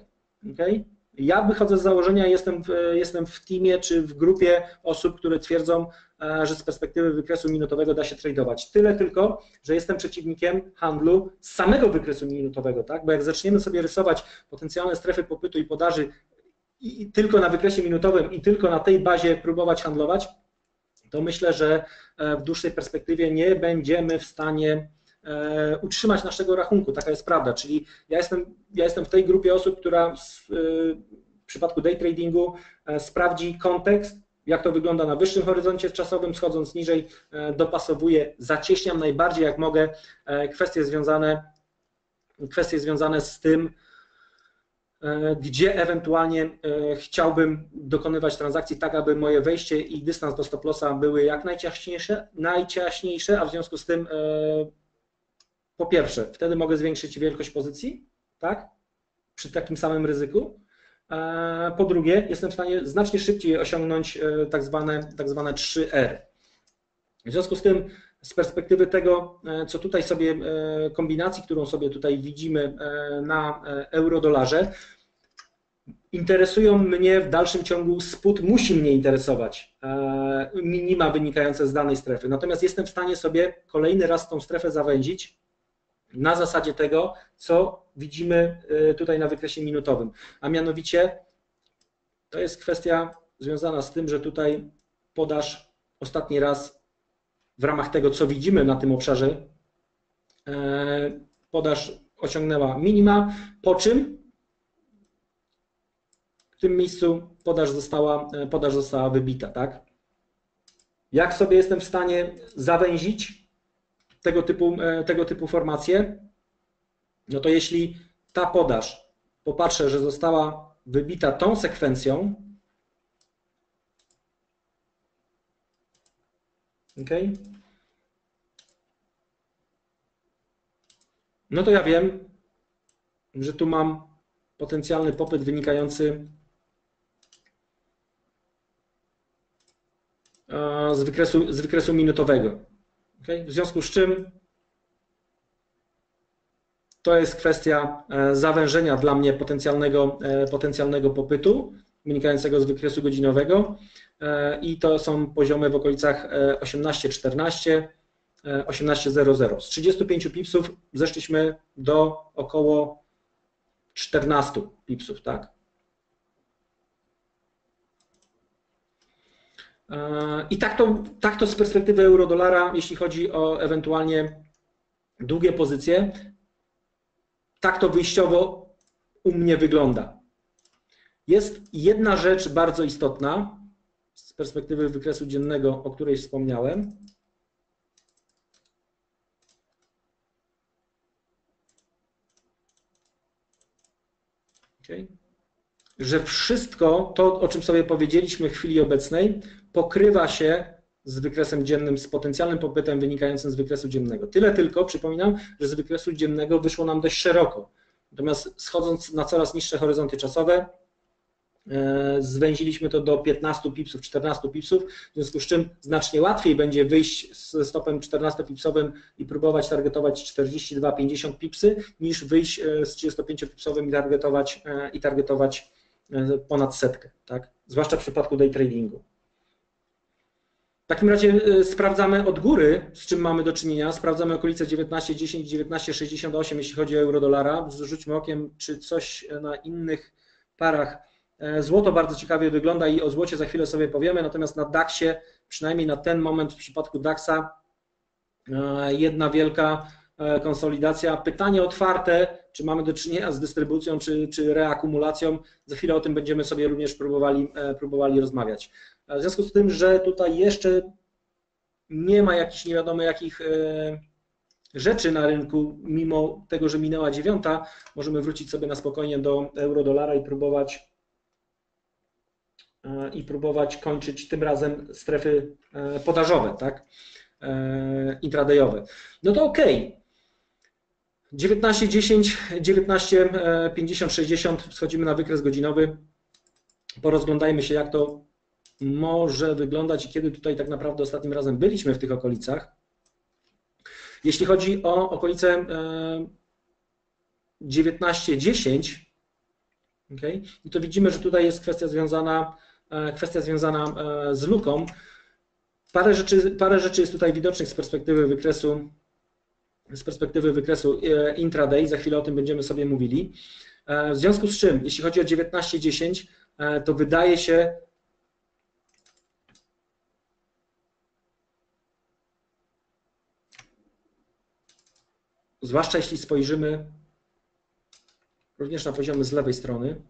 Okay? Ja wychodzę z założenia, jestem w, jestem w teamie czy w grupie osób, które twierdzą, e, że z perspektywy wykresu minutowego da się tradować. Tyle tylko, że jestem przeciwnikiem handlu z samego wykresu minutowego, tak? Bo jak zaczniemy sobie rysować potencjalne strefy popytu i podaży i tylko na wykresie minutowym i tylko na tej bazie próbować handlować, to myślę, że e, w dłuższej perspektywie nie będziemy w stanie e, utrzymać naszego rachunku. Taka jest prawda. Czyli ja jestem, ja jestem w tej grupie osób, która e, w przypadku day tradingu sprawdzi kontekst, jak to wygląda na wyższym horyzoncie czasowym, schodząc niżej, dopasowuję, zacieśniam najbardziej jak mogę kwestie związane, kwestie związane z tym, gdzie ewentualnie e, chciałbym dokonywać transakcji tak, aby moje wejście i dystans do stop lossa były jak najciaśniejsze, najciaśniejsze, a w związku z tym e, po pierwsze, wtedy mogę zwiększyć wielkość pozycji, tak, przy takim samym ryzyku. Po drugie, jestem w stanie znacznie szybciej osiągnąć tak zwane, tak zwane 3R. W związku z tym, z perspektywy tego, co tutaj sobie, kombinacji, którą sobie tutaj widzimy na euro-dolarze, interesują mnie w dalszym ciągu spód, musi mnie interesować e, minima wynikające z danej strefy. Natomiast jestem w stanie sobie kolejny raz tą strefę zawęzić na zasadzie tego, co widzimy e, tutaj na wykresie minutowym. A mianowicie to jest kwestia związana z tym, że tutaj podaż ostatni raz w ramach tego, co widzimy na tym obszarze, e, podaż osiągnęła minima, po czym tym miejscu podaż została, e, podaż została wybita, tak? Jak sobie jestem w stanie zawęzić tego typu, e, tego typu formacje? No to jeśli ta podaż, popatrzę, że została wybita tą sekwencją, ok? No to ja wiem, że tu mam potencjalny popyt wynikający z wykresu, z wykresu minutowego. Okay? W związku z czym to jest kwestia e, zawężenia dla mnie potencjalnego, e, potencjalnego popytu wynikającego z wykresu godzinowego e, i to są poziomy w okolicach 18-14, 18.00. Z 35 pipsów zeszliśmy do około 14 pipsów, tak? I tak to, tak to z perspektywy euro-dolara, jeśli chodzi o ewentualnie długie pozycje, tak to wyjściowo u mnie wygląda. Jest jedna rzecz bardzo istotna z perspektywy wykresu dziennego, o której wspomniałem. Okay. Że wszystko to, o czym sobie powiedzieliśmy w chwili obecnej, pokrywa się z wykresem dziennym, z potencjalnym popytem wynikającym z wykresu dziennego. Tyle tylko, przypominam, że z wykresu dziennego wyszło nam dość szeroko. Natomiast schodząc na coraz niższe horyzonty czasowe, e, zwęziliśmy to do 15 pipsów, 14 pipsów, w związku z czym znacznie łatwiej będzie wyjść z stopem 14-pipsowym i próbować targetować 42-50 pipsy, niż wyjść e, z 35-pipsowym i targetować, e, i targetować ponad setkę, tak? zwłaszcza w przypadku day tradingu. Takim razie y, sprawdzamy od góry, z czym mamy do czynienia. Sprawdzamy okolice 19,10, 19,68, jeśli chodzi o euro-dolara. Zrzućmy okiem, czy coś na innych parach. E, złoto bardzo ciekawie wygląda i o złocie za chwilę sobie powiemy, natomiast na DAX-ie, przynajmniej na ten moment w przypadku DAX-a, e, jedna wielka e, konsolidacja. Pytanie otwarte, czy mamy do czynienia z dystrybucją, czy, czy reakumulacją. Za chwilę o tym będziemy sobie również próbowali, próbowali rozmawiać. W związku z tym, że tutaj jeszcze nie ma jakichś nie wiadomo jakich e, rzeczy na rynku, mimo tego, że minęła dziewiąta, możemy wrócić sobie na spokojnie do euro-dolara i próbować e, i próbować kończyć tym razem strefy e, podażowe, tak? intradayowe. No to ok. 19.10, 19.50, 60 schodzimy na wykres godzinowy. Porozglądajmy się, jak to może wyglądać i kiedy tutaj tak naprawdę ostatnim razem byliśmy w tych okolicach. Jeśli chodzi o okolice 19.10, Okay? I to widzimy, że tutaj jest kwestia związana, kwestia związana z luką. Parę rzeczy, parę rzeczy jest tutaj widocznych z perspektywy wykresu, z perspektywy wykresu intraday, za chwilę o tym będziemy sobie mówili. W związku z czym, jeśli chodzi o 19.10, to wydaje się, zwłaszcza jeśli spojrzymy również na poziomie z lewej strony,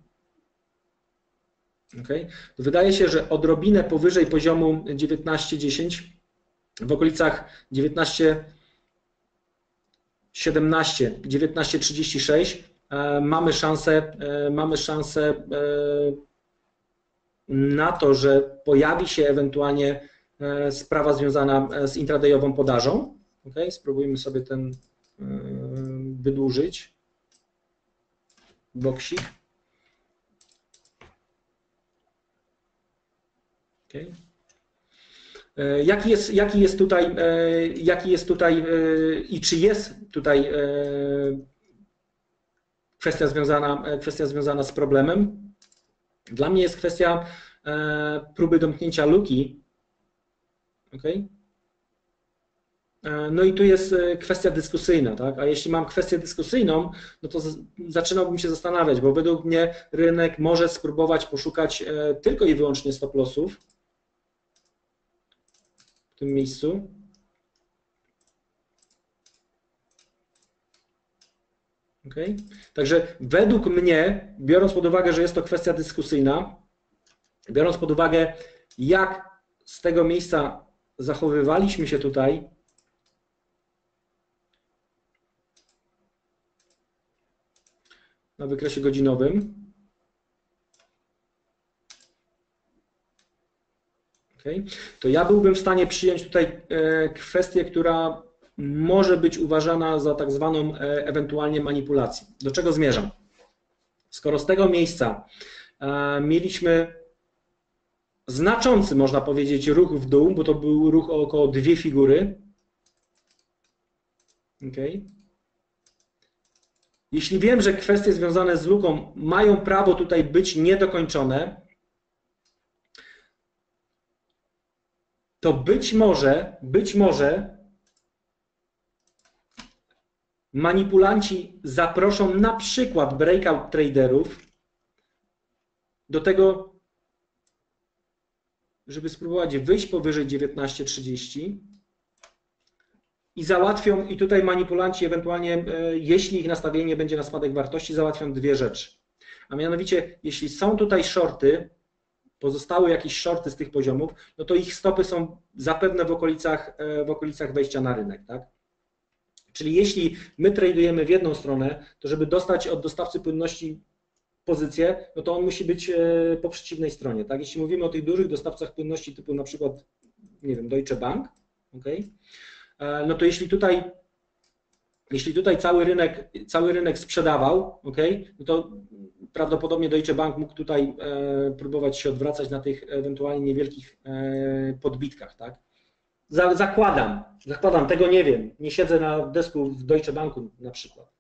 okay, to wydaje się, że odrobinę powyżej poziomu 19.10 w okolicach 19 17, 1936 mamy szansę, e, mamy szansę e, na to, że pojawi się ewentualnie e, sprawa związana z intradayową podażą. Okay, spróbujmy sobie ten wydłużyć. Boksik. Okay. Jaki jest, jaki jest tutaj, jaki jest tutaj i czy jest tutaj kwestia związana, kwestia związana z problemem? Dla mnie jest kwestia próby domknięcia luki. Okay? No i tu jest e, kwestia dyskusyjna, tak? A jeśli mam kwestię dyskusyjną, no to zaczynałbym się zastanawiać, bo według mnie rynek może spróbować poszukać e, tylko i wyłącznie stop lossów tym miejscu. Okay? Także według mnie, biorąc pod uwagę, że jest to kwestia dyskusyjna, biorąc pod uwagę, jak z tego miejsca zachowywaliśmy się tutaj, na wykresie godzinowym. Okay. To ja byłbym w stanie przyjąć tutaj e, kwestię, która może być uważana za tak zwaną e, ewentualnie manipulację. Do czego zmierzam? Skoro z tego miejsca e, mieliśmy znaczący, można powiedzieć, ruch w dół, bo to był ruch o około dwie figury. Okay. Jeśli wiem, że kwestie związane z luką mają prawo tutaj być niedokończone, to być może, być może manipulanci zaproszą na przykład breakout traderów do tego, żeby spróbować wyjść powyżej 19.30 i załatwią, i tutaj manipulanci ewentualnie, e, jeśli ich nastawienie będzie na spadek wartości, załatwią dwie rzeczy. A mianowicie, jeśli są tutaj shorty, pozostały jakieś shorty z tych poziomów, no to ich stopy są zapewne w okolicach, e, w okolicach wejścia na rynek. Tak? Czyli jeśli my tradujemy w jedną stronę, to żeby dostać od dostawcy płynności pozycję, no to on musi być e, po przeciwnej stronie. Tak? Jeśli mówimy o tych dużych dostawcach płynności typu na przykład, nie wiem, Deutsche Bank, okay? E, no to jeśli tutaj, jeśli tutaj cały rynek, cały rynek sprzedawał, ok, no to prawdopodobnie Deutsche Bank mógł tutaj e, próbować się odwracać na tych ewentualnie niewielkich e, podbitkach, tak? Zakładam, zakładam, tego nie wiem, nie siedzę na desku w Deutsche Banku na przykład.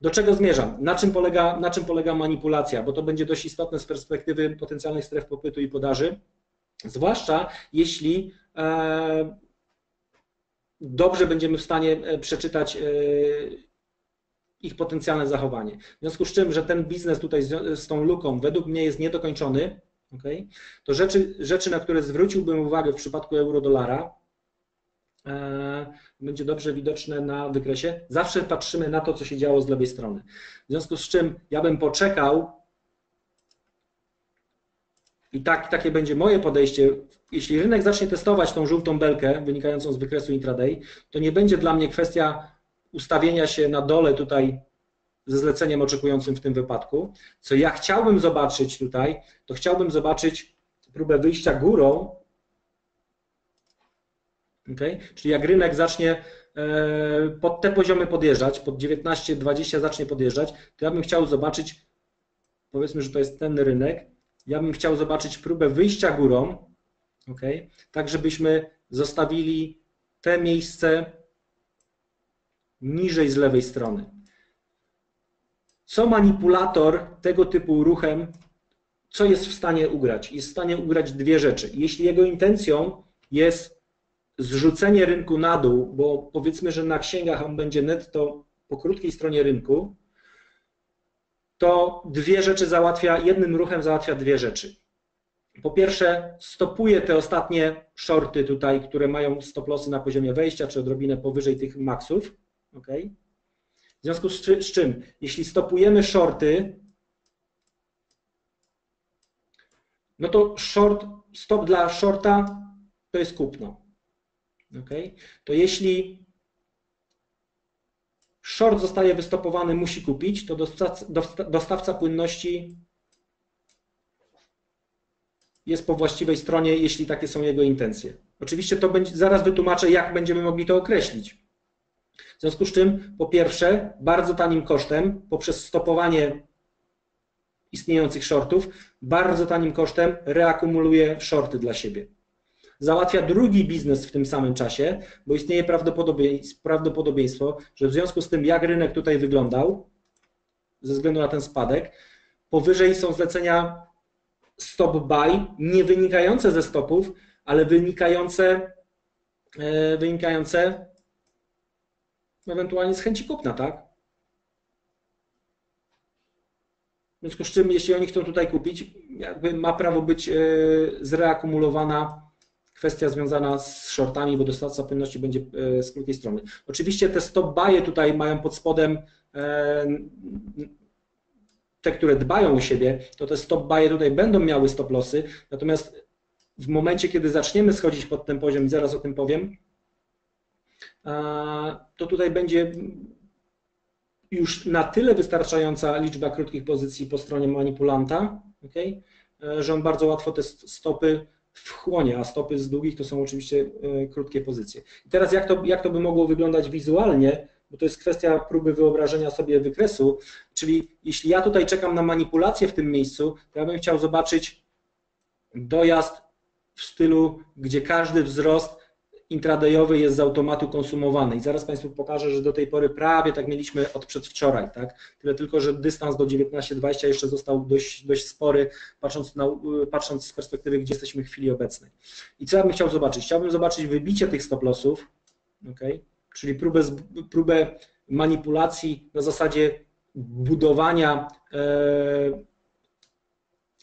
Do czego zmierzam? Na czym, polega, na czym polega manipulacja? Bo to będzie dość istotne z perspektywy potencjalnych stref popytu i podaży, zwłaszcza jeśli dobrze będziemy w stanie e, przeczytać e, ich potencjalne zachowanie. W związku z czym, że ten biznes tutaj z, tą luką według mnie jest niedokończony, okay, to rzeczy, rzeczy, na które zwróciłbym uwagę w przypadku euro-dolara, e, będzie dobrze widoczne na wykresie. Zawsze patrzymy na to, co się działo z lewej strony. W związku z czym ja bym poczekał i tak, takie będzie moje podejście. Jeśli rynek zacznie testować tą żółtą belkę wynikającą z wykresu intraday, to nie będzie dla mnie kwestia ustawienia się na dole tutaj ze zleceniem oczekującym w tym wypadku. Co ja chciałbym zobaczyć tutaj, to chciałbym zobaczyć próbę wyjścia górą, okay? czyli jak rynek zacznie e, pod te poziomy podjeżdżać, pod 19-20 zacznie podjeżdżać, to ja bym chciał zobaczyć, powiedzmy, że to jest ten rynek, ja bym chciał zobaczyć próbę wyjścia górą, ok, tak żebyśmy zostawili te miejsce niżej z lewej strony. co manipulator tego typu ruchem, co jest w stanie ugrać? Jest w stanie ugrać dwie rzeczy. Jeśli jego intencją jest zrzucenie rynku na dół, bo powiedzmy, że na księgach on będzie netto po krótkiej stronie rynku, to dwie rzeczy załatwia, jednym ruchem załatwia dwie rzeczy. Po pierwsze, stopuje te ostatnie shorty tutaj, które mają stop lossy na poziomie wejścia, czy odrobinę powyżej tych maksów. Okay? W związku z, czy, z czym, jeśli stopujemy shorty, no to short, stop dla shorta to jest kupno. Okay? To jeśli short zostaje wystopowany, musi kupić, to dostawca, dostawca płynności jest po właściwej stronie, jeśli takie są jego intencje. Oczywiście to będzie, zaraz wytłumaczę, jak będziemy mogli to określić. W związku z czym, po pierwsze, bardzo tanim kosztem, poprzez stopowanie istniejących shortów, bardzo tanim kosztem reakumuluje shorty dla siebie. Załatwia drugi biznes w tym samym czasie, bo istnieje prawdopodobieństwo, że w związku z tym, jak rynek tutaj wyglądał, ze względu na ten spadek, powyżej są zlecenia stop buy, nie wynikające ze stopów, ale wynikające, e, wynikające ewentualnie z chęci kupna, tak? W związku z czym, jeśli oni chcą tutaj kupić, jakby ma prawo być e, zreakumulowana kwestia związana z shortami, bo dostawca płynności będzie e, z krótkiej strony. Oczywiście te stop buy tutaj mają pod spodem te, które dbają o siebie, to te stop buy tutaj będą miały stop lossy, natomiast w momencie, kiedy zaczniemy schodzić pod ten poziom, i zaraz o tym powiem, to tutaj będzie już na tyle wystarczająca liczba krótkich pozycji po stronie manipulanta, okay, że on bardzo łatwo te stopy wchłonie, a stopy z długich to są oczywiście e, krótkie pozycje. I teraz jak to, jak to by mogło wyglądać wizualnie, bo to jest kwestia próby wyobrażenia sobie wykresu, czyli jeśli ja tutaj czekam na manipulację w tym miejscu, to ja bym chciał zobaczyć dojazd w stylu, gdzie każdy wzrost intradayowy jest z automatu konsumowany. I zaraz Państwu pokażę, że do tej pory prawie tak mieliśmy od przedwczoraj. Tak? Tyle tylko, że dystans do 19-20 jeszcze został dość, dość spory, patrząc, na, patrząc z perspektywy, gdzie jesteśmy w chwili obecnej. I co ja bym chciał zobaczyć? Chciałbym zobaczyć wybicie tych stop lossów, okay? czyli próbę, próbę manipulacji na zasadzie budowania e,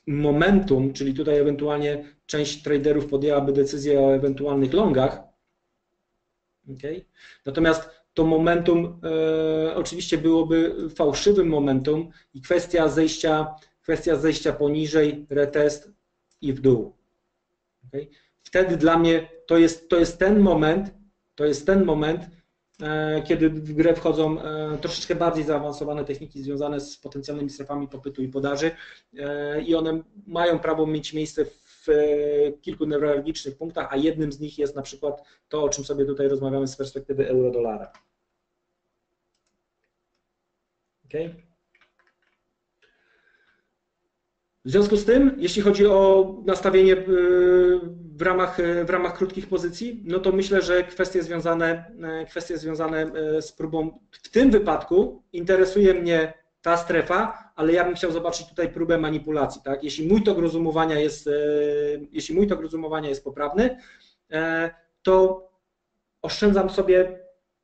momentum, czyli tutaj ewentualnie część traderów podjęłaby decyzję o ewentualnych longach. Okay? Natomiast to momentum e, oczywiście byłoby fałszywym momentum i kwestia zejścia, kwestia zejścia poniżej, retest i w dół. Okay? Wtedy dla mnie to jest, to jest ten moment, to jest ten moment, E, kiedy w grę wchodzą e, troszeczkę bardziej zaawansowane techniki związane z potencjalnymi strefami popytu i podaży e, i one mają prawo mieć miejsce w kilku newralgicznych punktach, a jednym z nich jest na przykład to, o czym sobie tutaj rozmawiamy z perspektywy euro-dolara. Okay. W związku z tym, jeśli chodzi o nastawienie w ramach, e, w ramach krótkich pozycji, no to myślę, że kwestie związane, e, kwestie związane e, z próbą, w tym wypadku interesuje mnie ta strefa, ale ja bym chciał zobaczyć tutaj próbę manipulacji. Tak? Jeśli mój tok rozumowania jest, jeśli mój tok rozumowania jest poprawny, to oszczędzam sobie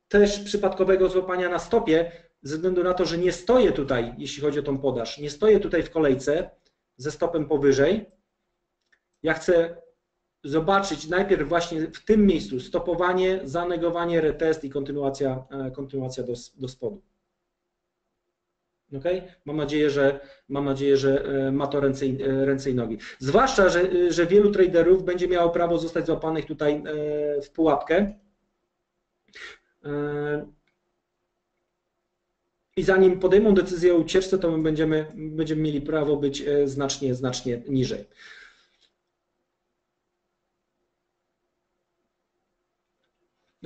też przypadkowego złapania na stopie, ze względu na to, że nie stoję tutaj, jeśli chodzi o tą podaż, nie stoję tutaj w kolejce ze stopem powyżej. Ja chcę zobaczyć najpierw właśnie w tym miejscu stopowanie, zanegowanie, retest i kontynuacja, e, kontynuacja do, do spodu. Okay? Mam nadzieję, że, mam nadzieję, że e, ma to ręce, e, ręce i nogi. Zwłaszcza, że, że wielu traderów będzie miało prawo zostać złapanych tutaj w pułapkę. I zanim podejmą decyzję o ucieczce, to my będziemy, będziemy mieli prawo być znacznie, znacznie niżej.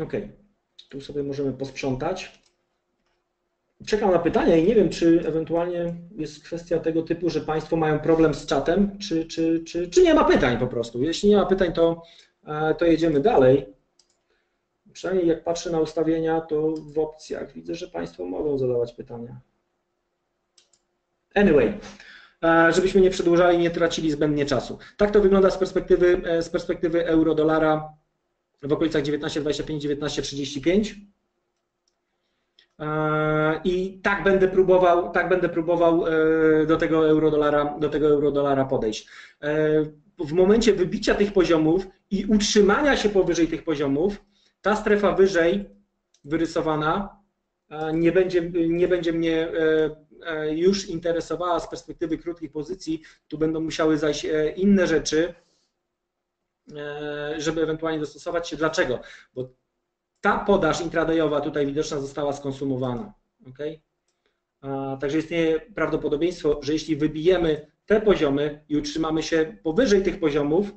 Ok, tu sobie możemy posprzątać. Czekam na pytania i nie wiem, czy ewentualnie jest kwestia tego typu, że Państwo mają problem z czatem, czy, czy, czy, czy nie ma pytań po prostu. Jeśli nie ma pytań, to, e, to jedziemy dalej. Przynajmniej jak patrzę na ustawienia, to w opcjach widzę, że Państwo mogą zadawać pytania. Anyway, e, żebyśmy nie przedłużali, nie tracili zbędnie czasu. Tak to wygląda z perspektywy, e, z perspektywy euro-dolara w okolicach 19,25, 19,35. E, I tak będę próbował, tak będę próbował do tego euro-dolara, do tego euro-dolara podejść. W momencie wybicia tych poziomów i utrzymania się powyżej tych poziomów, ta strefa wyżej wyrysowana nie będzie, nie będzie mnie E, już interesowała z perspektywy krótkich pozycji, tu będą musiały zajść e, inne rzeczy, e, żeby ewentualnie dostosować się. Dlaczego? Bo ta podaż intradayowa tutaj widoczna została skonsumowana. Okay? Także istnieje prawdopodobieństwo, że jeśli wybijemy te poziomy i utrzymamy się powyżej tych poziomów,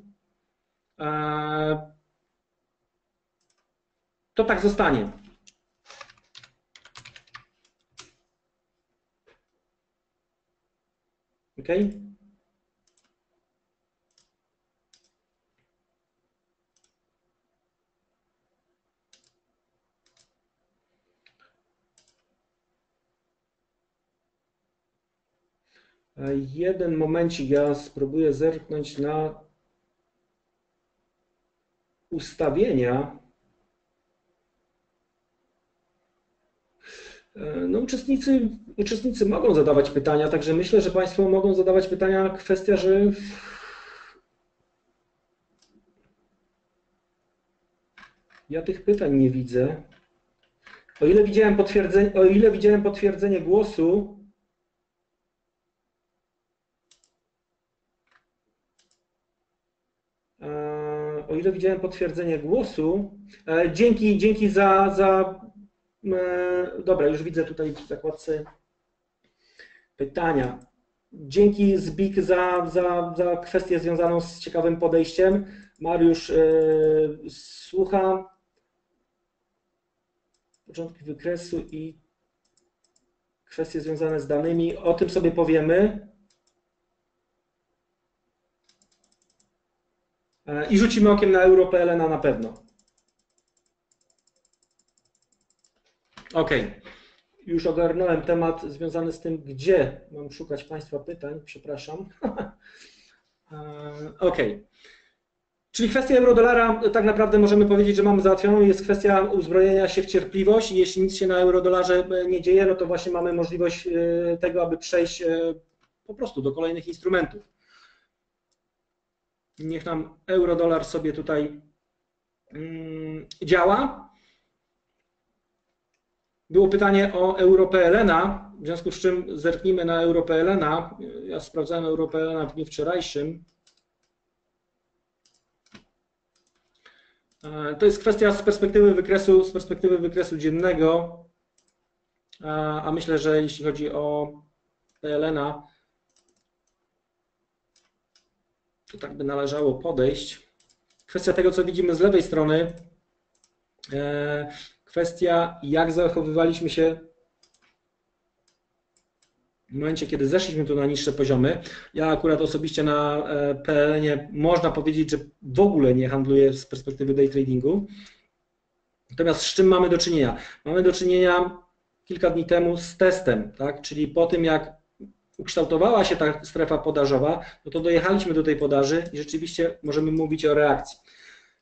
to tak zostanie. Ok? Jeden momencik, ja spróbuję zerknąć na ustawienia E, no, uczestnicy, uczestnicy mogą zadawać pytania, także myślę, że Państwo mogą zadawać pytania. Kwestia, że ja tych pytań nie widzę. O ile widziałem potwierdzenie, o ile widziałem potwierdzenie głosu, e, o ile widziałem potwierdzenie głosu, e, dzięki, dzięki za, za E, dobra, już widzę tutaj w zakładce pytania. Dzięki Zbik za, za, za kwestię związaną z ciekawym podejściem. Mariusz e, słucha początki wykresu i kwestie związane z danymi. O tym sobie powiemy. I rzucimy okiem na EuroPLN na pewno. OK. Już ogarnąłem temat związany z tym, gdzie mam szukać Państwa pytań. Przepraszam. E, OK. Czyli kwestia euro-dolara, tak naprawdę możemy powiedzieć, że mamy załatwioną. Jest kwestia uzbrojenia się w cierpliwość i jeśli nic się na euro-dolarze nie dzieje, no to właśnie mamy możliwość e, tego, aby przejść e, po prostu do kolejnych instrumentów. Niech nam euro-dolar sobie tutaj mm, działa. Było pytanie o EuroPLN-a, w związku z czym zerknijmy na EuroPLN-a. Ja sprawdzałem EuroPLN-a w dniu wczorajszym. E, to jest kwestia z perspektywy wykresu, z perspektywy wykresu dziennego, a myślę, że jeśli chodzi o PLN-a, to tak by należało podejść. Kwestia tego, co widzimy z lewej strony, e, kwestia, jak zachowywaliśmy się w momencie, kiedy zeszliśmy tu na niższe poziomy. Ja akurat osobiście na e, PLN można powiedzieć, że w ogóle nie handluję z perspektywy day tradingu. Natomiast z czym mamy do czynienia? Mamy do czynienia kilka dni temu z testem, tak? czyli po tym jak ukształtowała się ta strefa podażowa, no to dojechaliśmy do tej podaży i rzeczywiście możemy mówić o reakcji.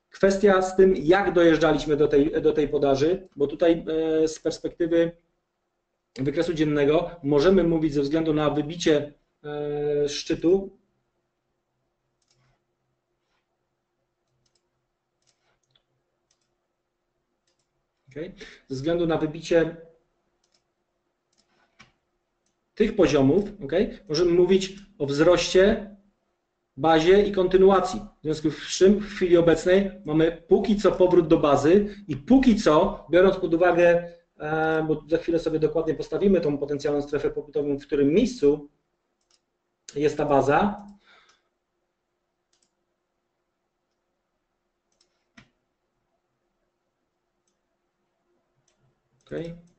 Kwestia z tym, jak dojeżdżaliśmy do tej, do tej podaży, bo tutaj e, z perspektywy wykresu dziennego możemy mówić ze względu na wybicie e, szczytu, okay, ze względu na wybicie tych poziomów, okay, możemy mówić o wzroście bazie i kontynuacji. W związku z czym w chwili obecnej mamy póki co powrót do bazy i póki co, biorąc pod uwagę, e, bo za chwilę sobie dokładnie postawimy tą potencjalną strefę popytową, w którym miejscu jest ta baza, Okay.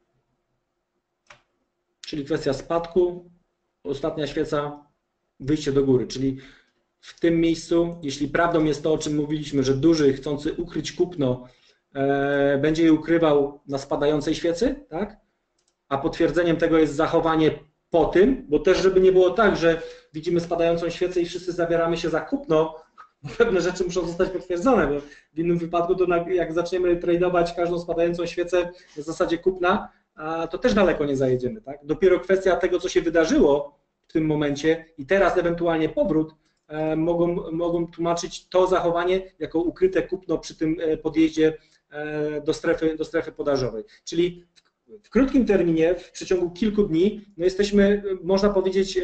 Czyli kwestia spadku, ostatnia świeca, wyjście do góry, czyli w tym miejscu, jeśli prawdą jest to, o czym mówiliśmy, że duży chcący ukryć kupno e, będzie je ukrywał na spadającej świecy, tak? a potwierdzeniem tego jest zachowanie po tym, bo też żeby nie było tak, że widzimy spadającą świecę i wszyscy zabieramy się za kupno, pewne rzeczy muszą zostać potwierdzone, bo w innym wypadku to jak zaczniemy tradować każdą spadającą świecę w zasadzie kupna, to też daleko nie zajedziemy. Tak? Dopiero kwestia tego, co się wydarzyło w tym momencie i teraz ewentualnie powrót, e, mogą, mogą tłumaczyć to zachowanie jako ukryte kupno przy tym e, podjeździe e, do strefy, do strefy podażowej. Czyli w krótkim terminie, w przeciągu kilku dni, no jesteśmy, można powiedzieć,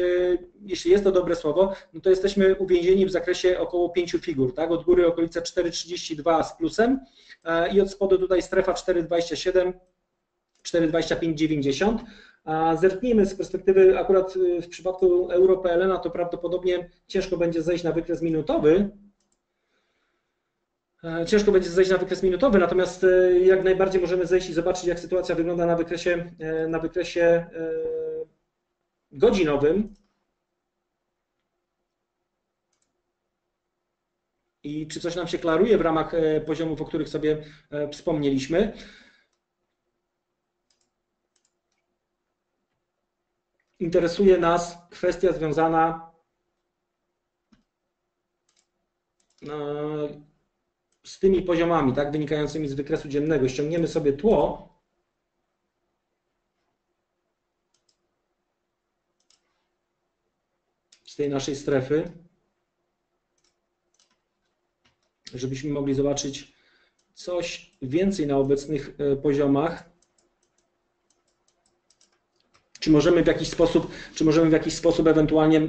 jeśli jest to dobre słowo, no to jesteśmy uwięzieni w zakresie około pięciu figur, tak? Od góry okolice 4,32 z plusem i od spodu tutaj strefa 4,27 4,2590. A zerknijmy z perspektywy, akurat y, w przypadku EuroPLN to prawdopodobnie ciężko będzie zejść na wykres minutowy. E, ciężko będzie zejść na wykres minutowy, natomiast e, jak najbardziej możemy zejść i zobaczyć, jak sytuacja wygląda na wykresie, e, na wykresie godzinowym. I czy coś nam się klaruje w ramach poziomów, o których sobie wspomnieliśmy. Interesuje nas kwestia związana e, z tymi poziomami, tak, wynikającymi z wykresu dziennego. Ściągniemy sobie tło. Z tej naszej strefy, żebyśmy mogli zobaczyć coś więcej na obecnych e, poziomach. Czy możemy w jakiś sposób, czy możemy w jakiś sposób ewentualnie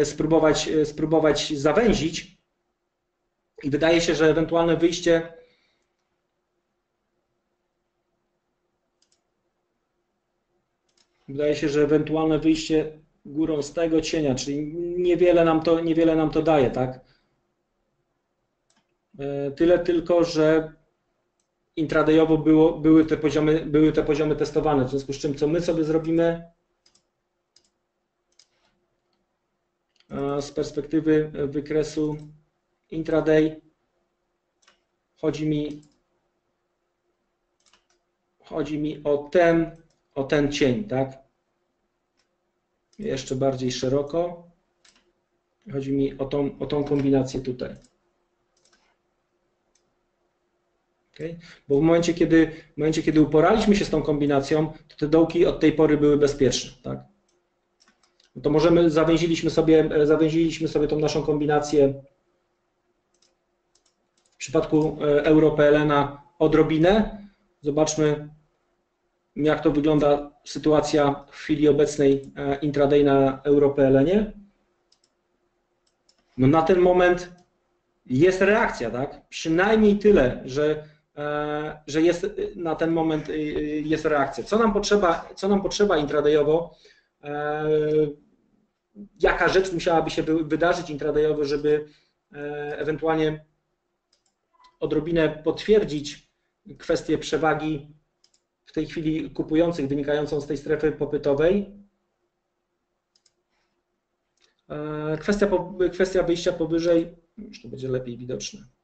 e, spróbować, e, spróbować zawęzić? I wydaje się, że ewentualne wyjście Wydaje się, że ewentualne wyjście górą z tego cienia, czyli niewiele nam to, niewiele nam to daje, tak? E, tyle tylko, że intradayowo było, były, te poziomy, były te poziomy testowane, w związku z czym co my sobie zrobimy z perspektywy wykresu intraday chodzi mi chodzi mi o ten o ten cień, tak? Jeszcze bardziej szeroko. Chodzi mi o tą, o tą kombinację tutaj. Okay? Bo w momencie, kiedy, w momencie, kiedy uporaliśmy się z tą kombinacją, to te dołki od tej pory były bezpieczne. Tak? No to możemy, zawęziliśmy sobie, zawęziliśmy sobie tą naszą kombinację w przypadku e, EuroPLN-a odrobinę. Zobaczmy, jak to wygląda sytuacja w chwili obecnej e, intraday na EuroPLN-ie. No na ten moment jest reakcja, tak? Przynajmniej tyle, że E, że jest y, na ten moment y, y, jest reakcja. Co nam potrzeba, co nam potrzeba intradayowo? E, jaka rzecz musiałaby się wydarzyć intradayowo, żeby e, ewentualnie odrobinę potwierdzić kwestię przewagi w tej chwili kupujących wynikającą z tej strefy popytowej? Kwestia, kwestia wyjścia powyżej, już to będzie lepiej widoczne.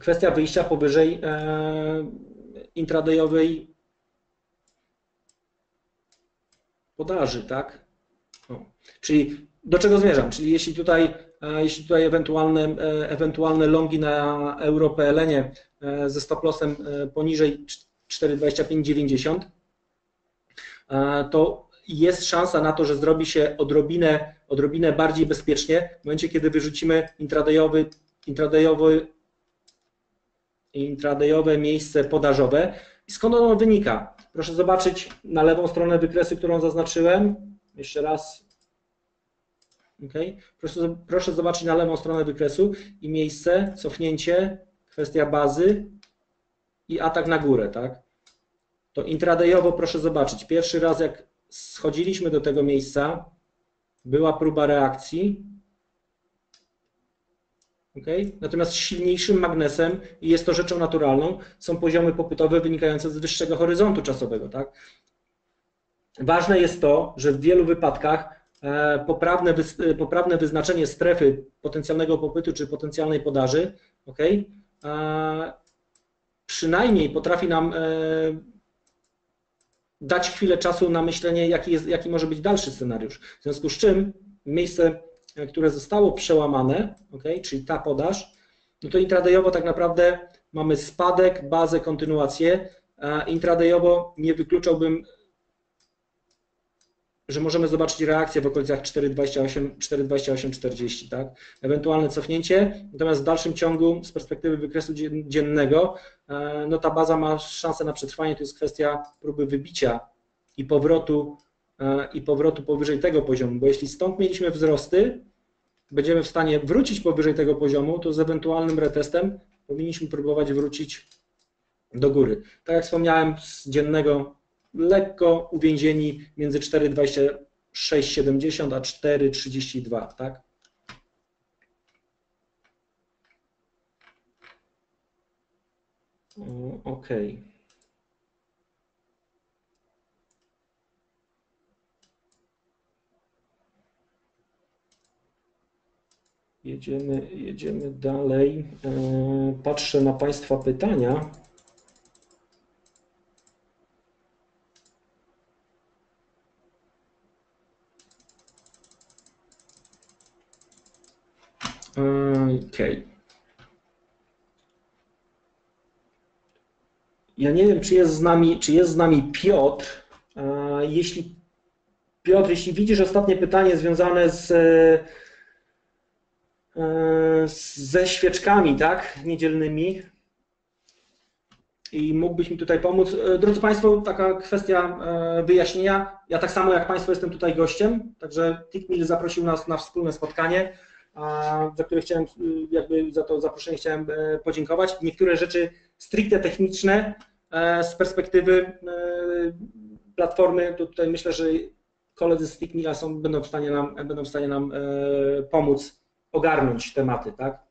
Kwestia wyjścia powyżej e, intradayowej podaży, tak? O. Czyli do czego zmierzam? Czyli jeśli tutaj, e, jeśli tutaj ewentualne, e, ewentualne longi na EuroPLN ze stop lossem poniżej 4,2590, to jest szansa na to, że zrobi się odrobinę, odrobinę bardziej bezpiecznie w momencie, kiedy wyrzucimy intradayowy, intradayowy intradayowe miejsce podażowe. I skąd ono wynika? Proszę zobaczyć na lewą stronę wykresu, którą zaznaczyłem. Jeszcze raz. Okay. Proszę, proszę zobaczyć na lewą stronę wykresu i miejsce, cofnięcie, kwestia bazy i atak na górę, tak? To intradayowo proszę zobaczyć. Pierwszy raz jak schodziliśmy do tego miejsca, była próba reakcji, Okay? Natomiast silniejszym magnesem, i jest to rzeczą naturalną, są poziomy popytowe wynikające z wyższego horyzontu czasowego. Tak? Ważne jest to, że w wielu wypadkach e, poprawne, e, poprawne wyznaczenie strefy potencjalnego popytu czy potencjalnej podaży okay, przynajmniej potrafi nam e, dać chwilę czasu na myślenie, jaki, jest, jaki może być dalszy scenariusz. W związku z czym miejsce, które zostało przełamane, okay, czyli ta podaż, no to intradayowo tak naprawdę mamy spadek, bazę, kontynuację. Intradayowo nie wykluczałbym że możemy zobaczyć reakcję w okolicach 4,28-40, tak? Ewentualne cofnięcie, natomiast w dalszym ciągu z perspektywy wykresu dziennego, e, no ta baza ma szansę na przetrwanie, to jest kwestia próby wybicia i powrotu, e, i powrotu powyżej tego poziomu, bo jeśli stąd mieliśmy wzrosty, będziemy w stanie wrócić powyżej tego poziomu, to z ewentualnym retestem powinniśmy próbować wrócić do góry. Tak jak wspomniałem, z dziennego lekko uwięzieni między 4,26,70 a 4,32, tak? OK. Jedziemy, jedziemy dalej. E, patrzę na Państwa pytania. Okay. Ja nie wiem, czy jest z nami, czy jest z nami Piotr. Jeśli Piotr, jeśli widzisz ostatnie pytanie związane z, e, ze świeczkami, tak, niedzielnymi i mógłbyś mi tutaj pomóc. E, drodzy Państwo, taka kwestia e, wyjaśnienia. Ja tak samo jak Państwo jestem tutaj gościem, także Tickmill zaprosił nas na wspólne spotkanie za które chciałem, jakby za to zaproszenie chciałem e, podziękować. Niektóre rzeczy stricte techniczne e, z perspektywy e, platformy, tutaj myślę, że koledzy z Stickmilla są, będą w stanie nam, będą w stanie nam pomóc ogarnąć tematy, tak?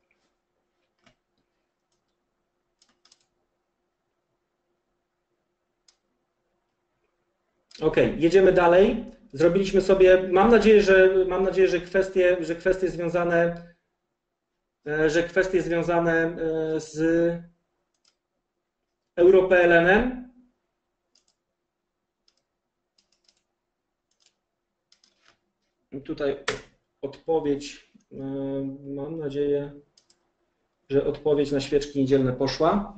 Ok, jedziemy dalej. Zrobiliśmy sobie, mam nadzieję, że mam nadzieję, że kwestie, że kwestie związane, e, że kwestie związane e, z EuroPLN-em tutaj odpowiedź, mam nadzieję, że odpowiedź na świeczki niedzielne poszła.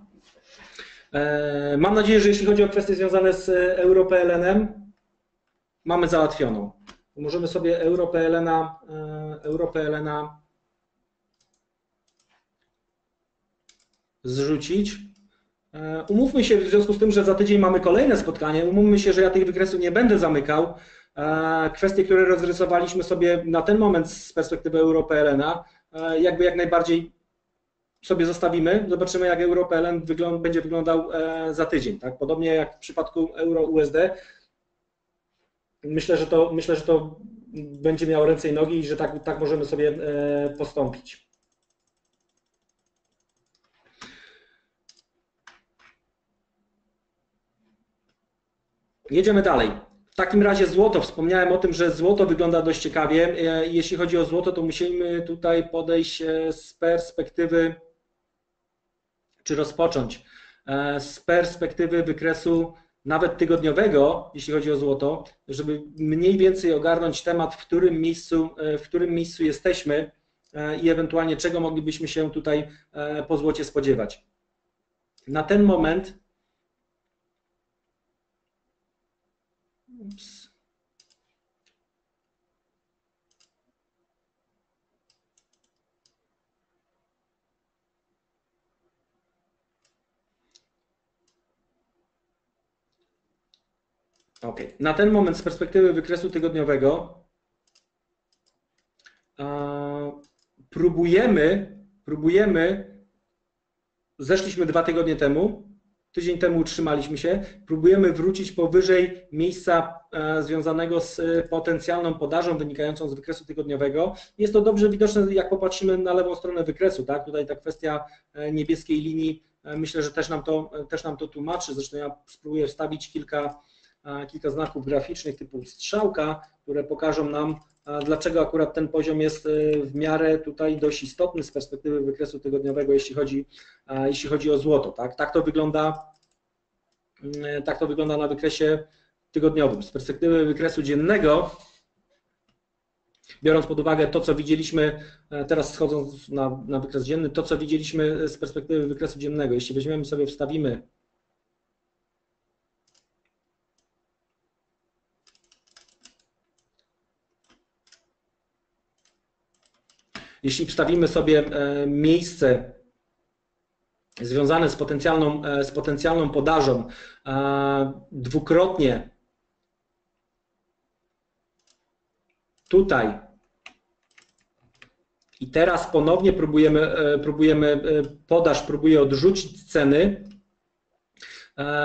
Mam nadzieję, że jeśli chodzi o kwestie związane z EuroPLN-em, mamy załatwioną. Możemy sobie EuroPLN-a e, EuroPLN zrzucić. Umówmy się w związku z tym, że za tydzień mamy kolejne spotkanie, umówmy się, że ja tych wykresów nie będę zamykał. E, kwestie, które rozrysowaliśmy sobie na ten moment z perspektywy EuroPLN-a, jakby jak najbardziej sobie zostawimy, zobaczymy jak EuroPLN będzie wyglądał za tydzień. Tak? Podobnie jak w przypadku EuroUSD, myślę, że to, myślę, że to będzie miało ręce i nogi i że tak, tak możemy sobie e, postąpić. Jedziemy dalej. Takim razie złoto. Wspomniałem o tym, że złoto wygląda dość ciekawie. E, jeśli chodzi o złoto, to musimy tutaj podejść e, z perspektywy, czy rozpocząć z perspektywy wykresu nawet tygodniowego, jeśli chodzi o złoto, żeby mniej więcej ogarnąć temat, w którym miejscu, e, w którym miejscu jesteśmy e, i ewentualnie czego moglibyśmy się tutaj e, po złocie spodziewać. Na ten moment Ups. Ok. Na ten moment z perspektywy wykresu tygodniowego próbujemy, próbujemy, zeszliśmy dwa tygodnie temu, tydzień temu utrzymaliśmy się, próbujemy wrócić powyżej miejsca e, związanego z potencjalną podażą wynikającą z wykresu tygodniowego. Jest to dobrze widoczne, jak popatrzymy na lewą stronę wykresu, tak? Tutaj ta kwestia e, niebieskiej linii, e, myślę, że też nam to, też nam to tłumaczy. Zresztą ja spróbuję wstawić kilka kilka znaków graficznych typu strzałka, które pokażą nam, dlaczego akurat ten poziom jest e, w miarę tutaj dość istotny z perspektywy wykresu tygodniowego, jeśli chodzi, jeśli chodzi o złoto. Tak, tak to wygląda. Mm, tak to wygląda na wykresie tygodniowym. Z perspektywy wykresu dziennego, biorąc pod uwagę to, co widzieliśmy, e, teraz schodząc na, na wykres dzienny, to, co widzieliśmy z perspektywy wykresu dziennego, jeśli weźmiemy sobie, wstawimy jeśli wstawimy sobie e, miejsce związane z potencjalną, e, z potencjalną podażą dwukrotnie tutaj i teraz ponownie próbujemy, e, próbujemy podaż, próbuje odrzucić ceny,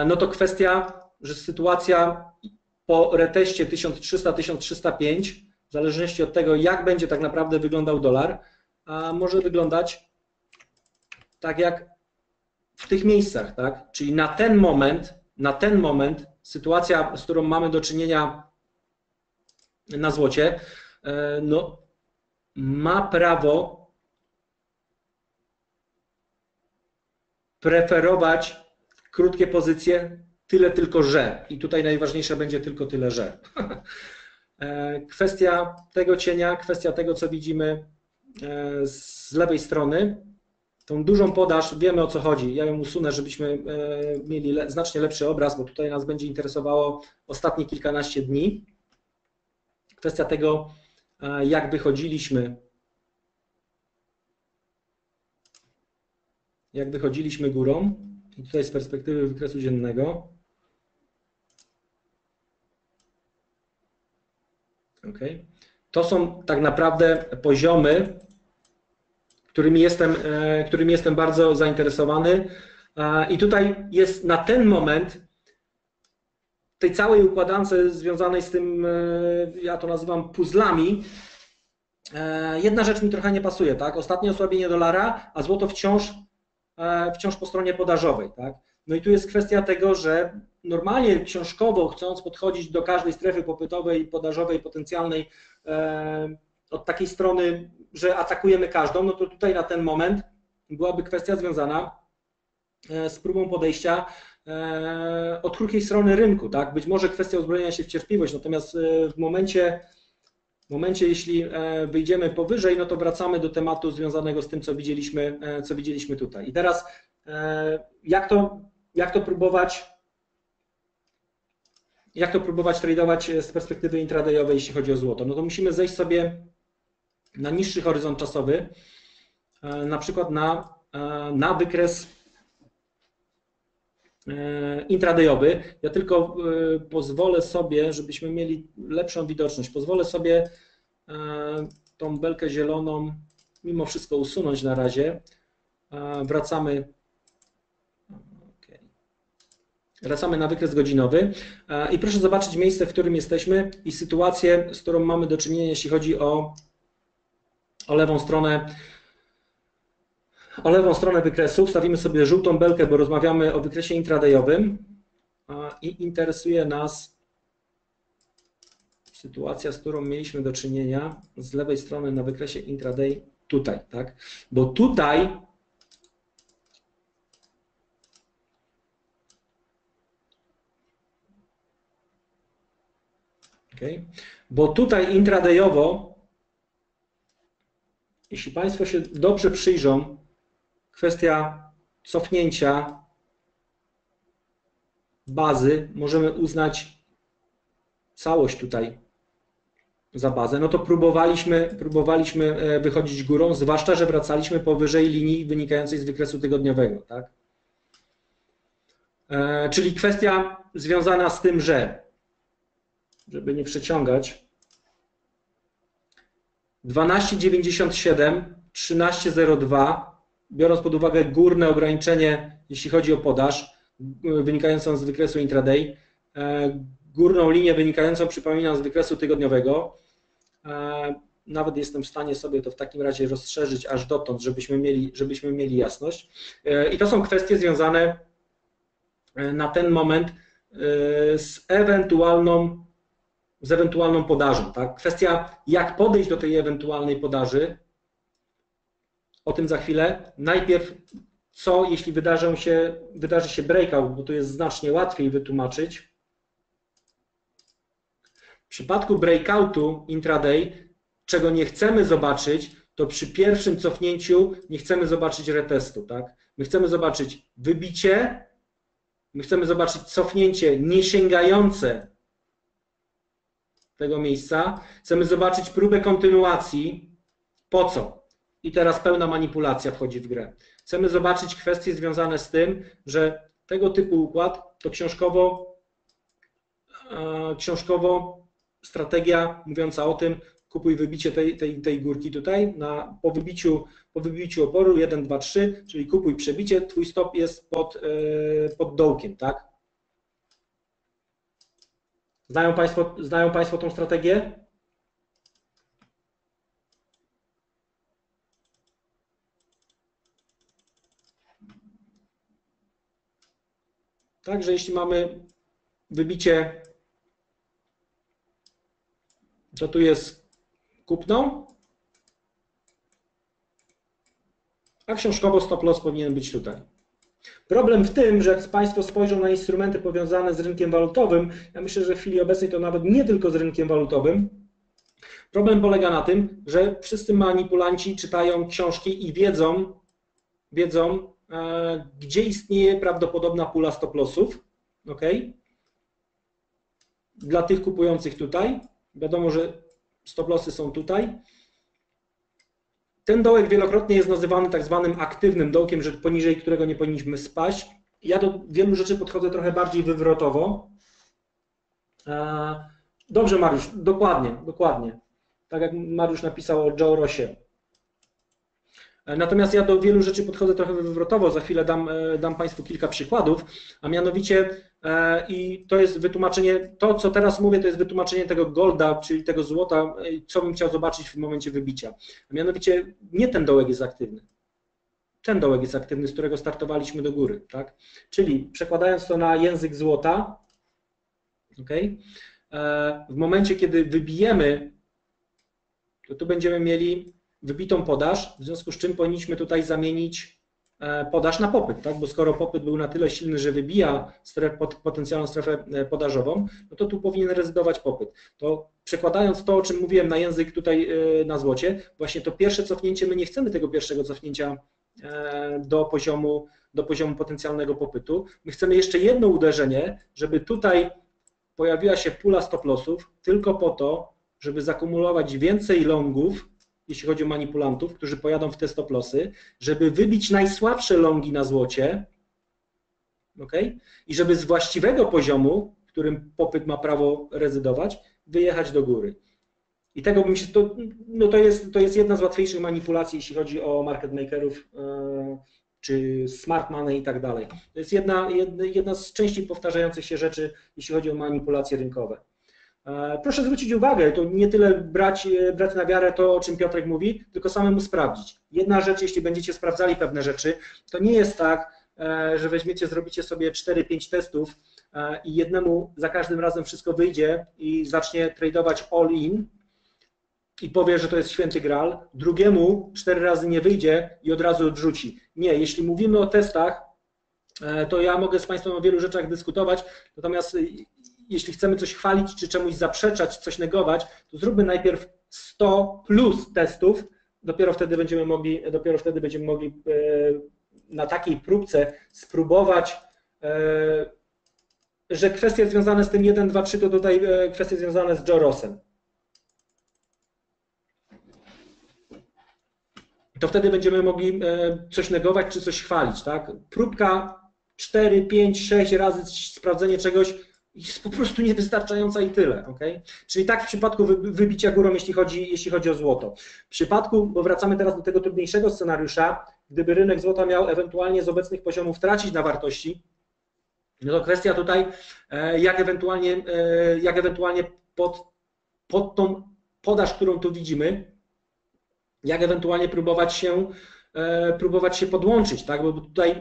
no to kwestia, że sytuacja po reteście 1300-1305 w zależności od tego, jak będzie tak naprawdę wyglądał dolar, a może wyglądać tak jak w tych miejscach, tak? Czyli na ten moment, na ten moment sytuacja, z którą mamy do czynienia na złocie, e, no, ma prawo preferować krótkie pozycje tyle tylko, że. I tutaj najważniejsze będzie tylko tyle, że. E, kwestia tego cienia, kwestia tego, co widzimy e, z lewej strony, tą dużą podaż, wiemy o co chodzi. Ja ją usunę, żebyśmy e, mieli znacznie lepszy obraz, bo tutaj nas będzie interesowało ostatnie kilkanaście dni. Kwestia tego, jak wychodziliśmy, jak wychodziliśmy górą, i tutaj z perspektywy wykresu dziennego, Okay. To są tak naprawdę poziomy, którymi jestem, e, którymi jestem bardzo zainteresowany. I tutaj jest na ten moment tej całej układance związanej z tym, e, ja to nazywam puzzlami, e, jedna rzecz mi trochę nie pasuje, tak? Ostatnie osłabienie dolara, a złoto wciąż, wciąż po stronie podażowej, tak? No i tu jest kwestia tego, że normalnie książkowo, chcąc podchodzić do każdej strefy popytowej, podażowej, potencjalnej e, od takiej strony, że atakujemy każdą, no to tutaj na ten moment byłaby kwestia związana e, z próbą podejścia e, od krótkiej strony rynku. Tak? Być może kwestia uzbrojenia się w cierpliwość, natomiast w momencie, w momencie, jeśli wyjdziemy powyżej, no to wracamy do tematu związanego z tym, co widzieliśmy, co widzieliśmy tutaj. I teraz jak to, jak to próbować jak to próbować tradować z perspektywy intradayowej, jeśli chodzi o złoto? No to musimy zejść sobie na niższy horyzont czasowy, e, na przykład na, e, na wykres e, intradayowy. Ja tylko pozwolę sobie, żebyśmy mieli lepszą widoczność, pozwolę sobie tą belkę zieloną mimo wszystko usunąć na razie. Wracamy Wracamy na wykres godzinowy e, i proszę zobaczyć miejsce, w którym jesteśmy i sytuację, z którą mamy do czynienia, jeśli chodzi o, o lewą stronę o lewą stronę wykresu. Wstawimy sobie żółtą belkę, bo rozmawiamy o wykresie intradayowym i interesuje nas sytuacja, z którą mieliśmy do czynienia z lewej strony na wykresie intraday tutaj, tak? Bo tutaj Okay? Bo tutaj intradayowo, jeśli Państwo się dobrze przyjrzą, kwestia cofnięcia bazy, możemy uznać całość tutaj za bazę, no to próbowaliśmy, próbowaliśmy e, wychodzić górą, zwłaszcza, że wracaliśmy powyżej linii wynikającej z wykresu tygodniowego. Tak? E, czyli kwestia związana z tym, że żeby nie przeciągać. 12,97, 13,02, biorąc pod uwagę górne ograniczenie, jeśli chodzi o podaż, wynikającą z wykresu intraday, e, górną linię wynikającą, przypominam, z wykresu tygodniowego. E, nawet jestem w stanie sobie to w takim razie rozszerzyć aż dotąd, żebyśmy mieli, żebyśmy mieli jasność. E, I to są kwestie związane na ten moment z ewentualną z ewentualną podażą. Tak? Kwestia, jak podejść do tej ewentualnej podaży, o tym za chwilę. Najpierw, co jeśli wydarzą się, wydarzy się breakout, bo to jest znacznie łatwiej wytłumaczyć. przypadku breakoutu intraday, czego nie chcemy zobaczyć, to przy pierwszym cofnięciu nie chcemy zobaczyć retestu, tak? My chcemy zobaczyć wybicie, my chcemy zobaczyć cofnięcie nie sięgające tego miejsca, chcemy zobaczyć próbę kontynuacji. Po co? I teraz pełna manipulacja wchodzi w grę. Chcemy zobaczyć kwestie związane z tym, że tego typu układ to książkowo, e, książkowo strategia mówiąca o tym, kupuj wybicie tej, tej, tej górki tutaj, na, po, wybiciu, po wybiciu oporu 1, 2, 3, czyli kupuj przebicie, twój stop jest pod, e, pod dołkiem, tak? Znają Państwo, znają Państwo tą strategię? Także jeśli mamy wybicie, to tu jest kupną, a książkowo stop loss powinien być tutaj. Problem w tym, że jak Państwo spojrzą na instrumenty powiązane z rynkiem walutowym, ja myślę, że w chwili obecnej to nawet nie tylko z rynkiem walutowym, problem polega na tym, że wszyscy manipulanci czytają książki i wiedzą, wiedzą e, gdzie istnieje prawdopodobna pula stop lossów, ok? Dla tych kupujących tutaj, wiadomo, że stop lossy są tutaj, ten dołek wielokrotnie jest nazywany tak zwanym aktywnym dołkiem, że poniżej którego nie powinniśmy spaść. Ja do wielu rzeczy podchodzę trochę bardziej wywrotowo. E, dobrze, Mariusz, dokładnie, dokładnie. Tak jak Mariusz napisał o Joe Rossie. E, natomiast ja do wielu rzeczy podchodzę trochę wywrotowo, za chwilę dam, e, dam Państwu kilka przykładów, a mianowicie i to jest wytłumaczenie, to co teraz mówię, to jest wytłumaczenie tego golda, czyli tego złota, co bym chciał zobaczyć w momencie wybicia. A mianowicie nie ten dołek jest aktywny. Ten dołek jest aktywny, z którego startowaliśmy do góry. Tak? Czyli przekładając to na język złota, okay, w momencie, kiedy wybijemy, to tu będziemy mieli wybitą podaż, w związku z czym powinniśmy tutaj zamienić e, podaż na popyt, tak? bo skoro popyt był na tyle silny, że wybija stref, potencjalną strefę e, podażową, no to tu powinien rezydować popyt. To przekładając to, o czym mówiłem na język tutaj e, na złocie, właśnie to pierwsze cofnięcie, my nie chcemy tego pierwszego cofnięcia do poziomu, do poziomu potencjalnego popytu. My chcemy jeszcze jedno uderzenie, żeby tutaj pojawiła się pula stop lossów tylko po to, żeby zakumulować więcej longów jeśli chodzi o manipulantów, którzy pojadą w te stop lossy, żeby wybić najsłabsze longi na złocie, okay? i żeby z właściwego poziomu, w którym popyt ma prawo rezydować, wyjechać do góry. I tego bym się, to, no to, jest, to jest jedna z łatwiejszych manipulacji, jeśli chodzi o market makerów, yy, czy smart money i tak dalej. To jest jedna, jedna z częściej powtarzających się rzeczy, jeśli chodzi o manipulacje rynkowe. E, proszę zwrócić uwagę, to nie tyle brać, e, brać na wiarę to, o czym Piotrek mówi, tylko samemu sprawdzić. Jedna rzecz, jeśli będziecie sprawdzali pewne rzeczy, to nie jest tak, e, że weźmiecie, zrobicie sobie 4-5 testów i jednemu za każdym razem wszystko wyjdzie i zacznie tradować all in i powie, że to jest święty gral, drugiemu cztery razy nie wyjdzie i od razu odrzuci. Nie, jeśli mówimy o testach, to ja mogę z Państwem o wielu rzeczach dyskutować, natomiast jeśli chcemy coś chwalić, czy czemuś zaprzeczać, coś negować, to zróbmy najpierw 100 plus testów, dopiero wtedy będziemy mogli, dopiero wtedy będziemy mogli e, na takiej próbce spróbować, e, że kwestie związane z tym 1, 2, 3 to tutaj e, kwestie związane z Jorosem. To wtedy będziemy mogli coś negować czy coś chwalić. Tak? Próbka 4, 5, 6 razy sprawdzenie czegoś jest po prostu niewystarczająca i tyle. Okay? Czyli tak w przypadku wybicia górą, jeśli chodzi, jeśli chodzi o złoto. W przypadku, bo wracamy teraz do tego trudniejszego scenariusza, gdyby rynek złota miał ewentualnie z obecnych poziomów tracić na wartości, no to kwestia tutaj, e, jak ewentualnie, e, jak ewentualnie pod, pod tą podaż, którą tu widzimy, jak ewentualnie próbować się, e, próbować się podłączyć, tak? bo tutaj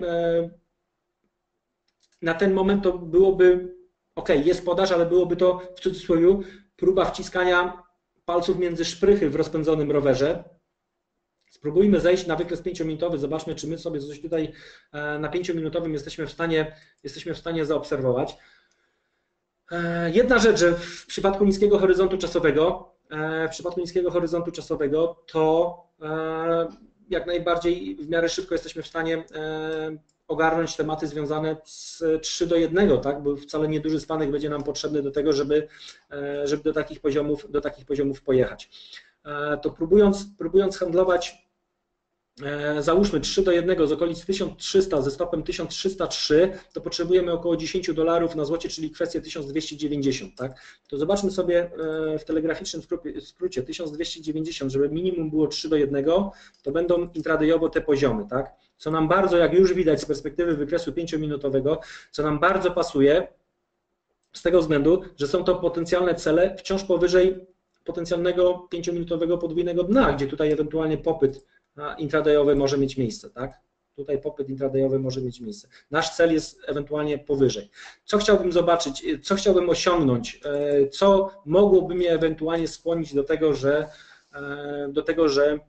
na ten moment to byłoby ok, jest podaż, ale byłoby to w cudzysłowie próba wciskania palców między szprychy w rozpędzonym rowerze. Spróbujmy zejść na wykres 5-minutowy, zobaczmy, czy my sobie coś tutaj e, na 5-minutowym jesteśmy w stanie, jesteśmy w stanie zaobserwować. E, jedna rzecz, że w przypadku niskiego horyzontu czasowego, e, w przypadku niskiego horyzontu czasowego, to jak najbardziej w miarę szybko jesteśmy w stanie ogarnąć tematy związane z 3 do 1, tak? bo wcale nieduży spanek będzie nam potrzebny do tego, żeby, żeby do, takich poziomów, do takich poziomów pojechać. To próbując, próbując handlować E, załóżmy 3 do 1 z okolic 1300 ze stopem 1303, to potrzebujemy około 10 dolarów na złocie, czyli kwestię 1290, tak? To zobaczmy sobie e, w telegraficznym skrócie 1290, żeby minimum było 3 do 1, to będą intradayowo te poziomy, tak? Co nam bardzo, jak już widać z perspektywy wykresu 5-minutowego, co nam bardzo pasuje, z tego względu, że są to potencjalne cele wciąż powyżej potencjalnego 5-minutowego podwójnego dna, gdzie tutaj ewentualnie popyt intradayowy może mieć miejsce, tak? Tutaj popyt intradayowy może mieć miejsce. Nasz cel jest ewentualnie powyżej. Co chciałbym zobaczyć, co chciałbym osiągnąć, e, co mogłoby mnie ewentualnie skłonić do tego, że e, do tego, że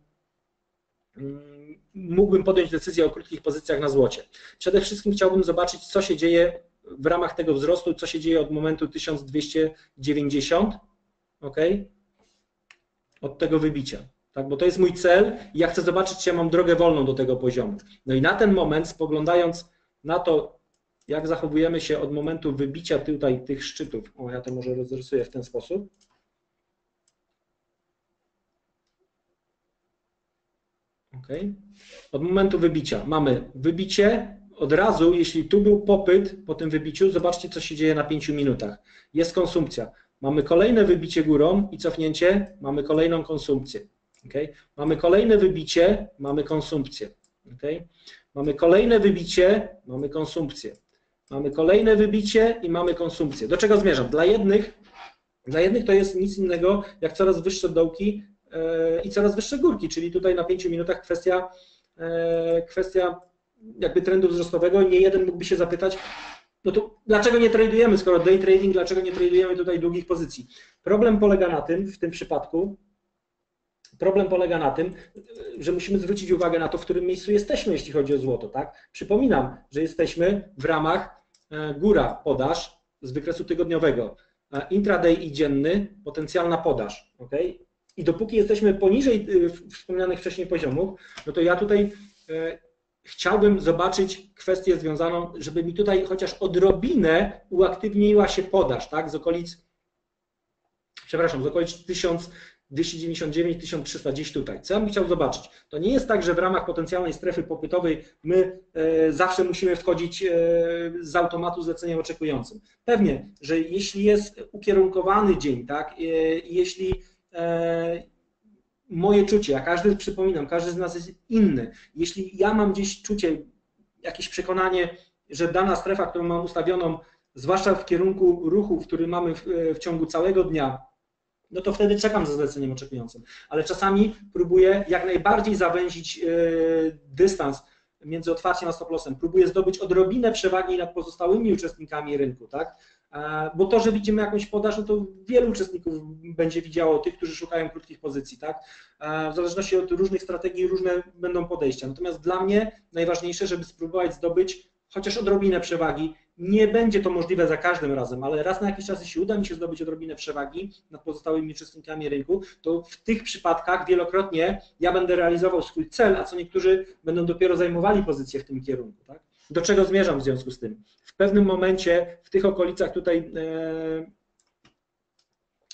mm, mógłbym podjąć decyzję o krótkich pozycjach na złocie. Przede wszystkim chciałbym zobaczyć, co się dzieje w ramach tego wzrostu, co się dzieje od momentu 1290, ok? Od tego wybicia tak? bo to jest mój cel i ja chcę zobaczyć, czy ja mam drogę wolną do tego poziomu. No i na ten moment, spoglądając na to, jak zachowujemy się od momentu wybicia tutaj tych szczytów, o ja to może rozrysuję w ten sposób, ok, od momentu wybicia mamy wybicie, od razu, jeśli tu był popyt po tym wybiciu, zobaczcie, co się dzieje na 5 minutach. Jest konsumpcja. Mamy kolejne wybicie górą i cofnięcie, mamy kolejną konsumpcję. Okay? Mamy kolejne wybicie, mamy konsumpcję. Okay? Mamy kolejne wybicie, mamy konsumpcję. Mamy kolejne wybicie i mamy konsumpcję. Do czego zmierzam? Dla jednych, dla jednych to jest nic innego jak coraz wyższe dołki i coraz wyższe górki, czyli tutaj na 5 minutach kwestia, yy, kwestia jakby trendu wzrostowego. Nie jeden mógłby się zapytać, no to dlaczego nie tradujemy, skoro day trading, dlaczego nie tradujemy tutaj długich pozycji? Problem polega na tym, w tym przypadku, Problem polega na tym, że musimy zwrócić uwagę na to, w którym miejscu jesteśmy, jeśli chodzi o złoto. Tak? Przypominam, że jesteśmy w ramach e, góra podaż z wykresu tygodniowego, e, intraday i dzienny, potencjalna podaż. Okay? I dopóki jesteśmy poniżej e, wspomnianych wcześniej poziomów, no to ja tutaj chciałbym zobaczyć kwestię związaną, żeby mi tutaj chociaż odrobinę uaktywniła się podaż, tak, z okolic, przepraszam, z okolic 1000, 299, 1300 gdzieś tutaj. Co ja bym chciał zobaczyć? To nie jest tak, że w ramach potencjalnej strefy popytowej my e, zawsze musimy wchodzić e, z automatu zleceniem oczekującym. Pewnie, że jeśli jest ukierunkowany dzień, tak, e, jeśli moje czucie, a każdy, przypominam, każdy z nas jest inny. Jeśli ja mam gdzieś czucie, jakieś przekonanie, że dana strefa, którą mam ustawioną, zwłaszcza w kierunku ruchu, który mamy w, w ciągu całego dnia, no to wtedy czekam ze zleceniem oczekującym. Ale czasami próbuję jak najbardziej zawęzić e, dystans między otwarciem a stop lossem. Próbuję zdobyć odrobinę przewagi nad pozostałymi uczestnikami rynku, tak? E, bo to, że widzimy jakąś podaż, no to wielu uczestników będzie widziało tych, którzy szukają krótkich pozycji, tak? E, w zależności od różnych strategii różne będą podejścia. Natomiast dla mnie najważniejsze, żeby spróbować zdobyć chociaż odrobinę przewagi nie będzie to możliwe za każdym razem, ale raz na jakiś czas, jeśli uda mi się zdobyć odrobinę przewagi nad pozostałymi uczestnikami rynku, to w tych przypadkach wielokrotnie ja będę realizował swój cel, a co niektórzy będą dopiero zajmowali pozycję w tym kierunku. Tak? Do czego zmierzam w związku z tym? W pewnym momencie w tych okolicach tutaj e,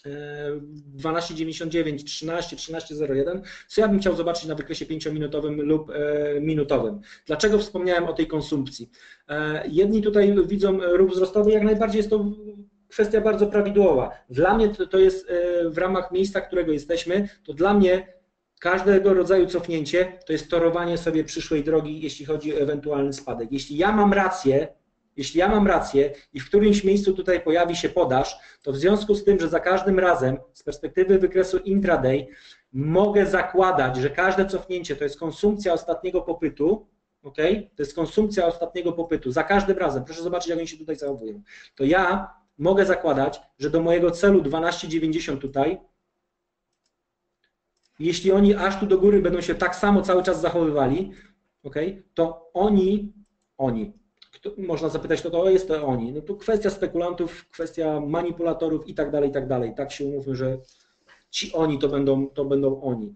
12,99, 13, 13,01, co ja bym chciał zobaczyć na wykresie 5-minutowym lub e, minutowym. Dlaczego wspomniałem o tej konsumpcji? E, jedni tutaj widzą ruch wzrostowy, jak najbardziej jest to kwestia bardzo prawidłowa. Dla mnie to, to jest e, w ramach miejsca, którego jesteśmy, to dla mnie każdego rodzaju cofnięcie to jest torowanie sobie przyszłej drogi, jeśli chodzi o ewentualny spadek. Jeśli ja mam rację, jeśli ja mam rację i w którymś miejscu tutaj pojawi się podaż, to w związku z tym, że za każdym razem z perspektywy wykresu intraday mogę zakładać, że każde cofnięcie to jest konsumpcja ostatniego popytu, ok? To jest konsumpcja ostatniego popytu za każdym razem. Proszę zobaczyć, jak oni się tutaj zachowują. To ja mogę zakładać, że do mojego celu 12,90 tutaj, jeśli oni aż tu do góry będą się tak samo cały czas zachowywali, ok? To oni, oni, można zapytać, kto to jest, to oni. No to kwestia spekulantów, kwestia manipulatorów i tak dalej, i tak dalej. Tak się umówmy, że ci oni to będą, to będą oni.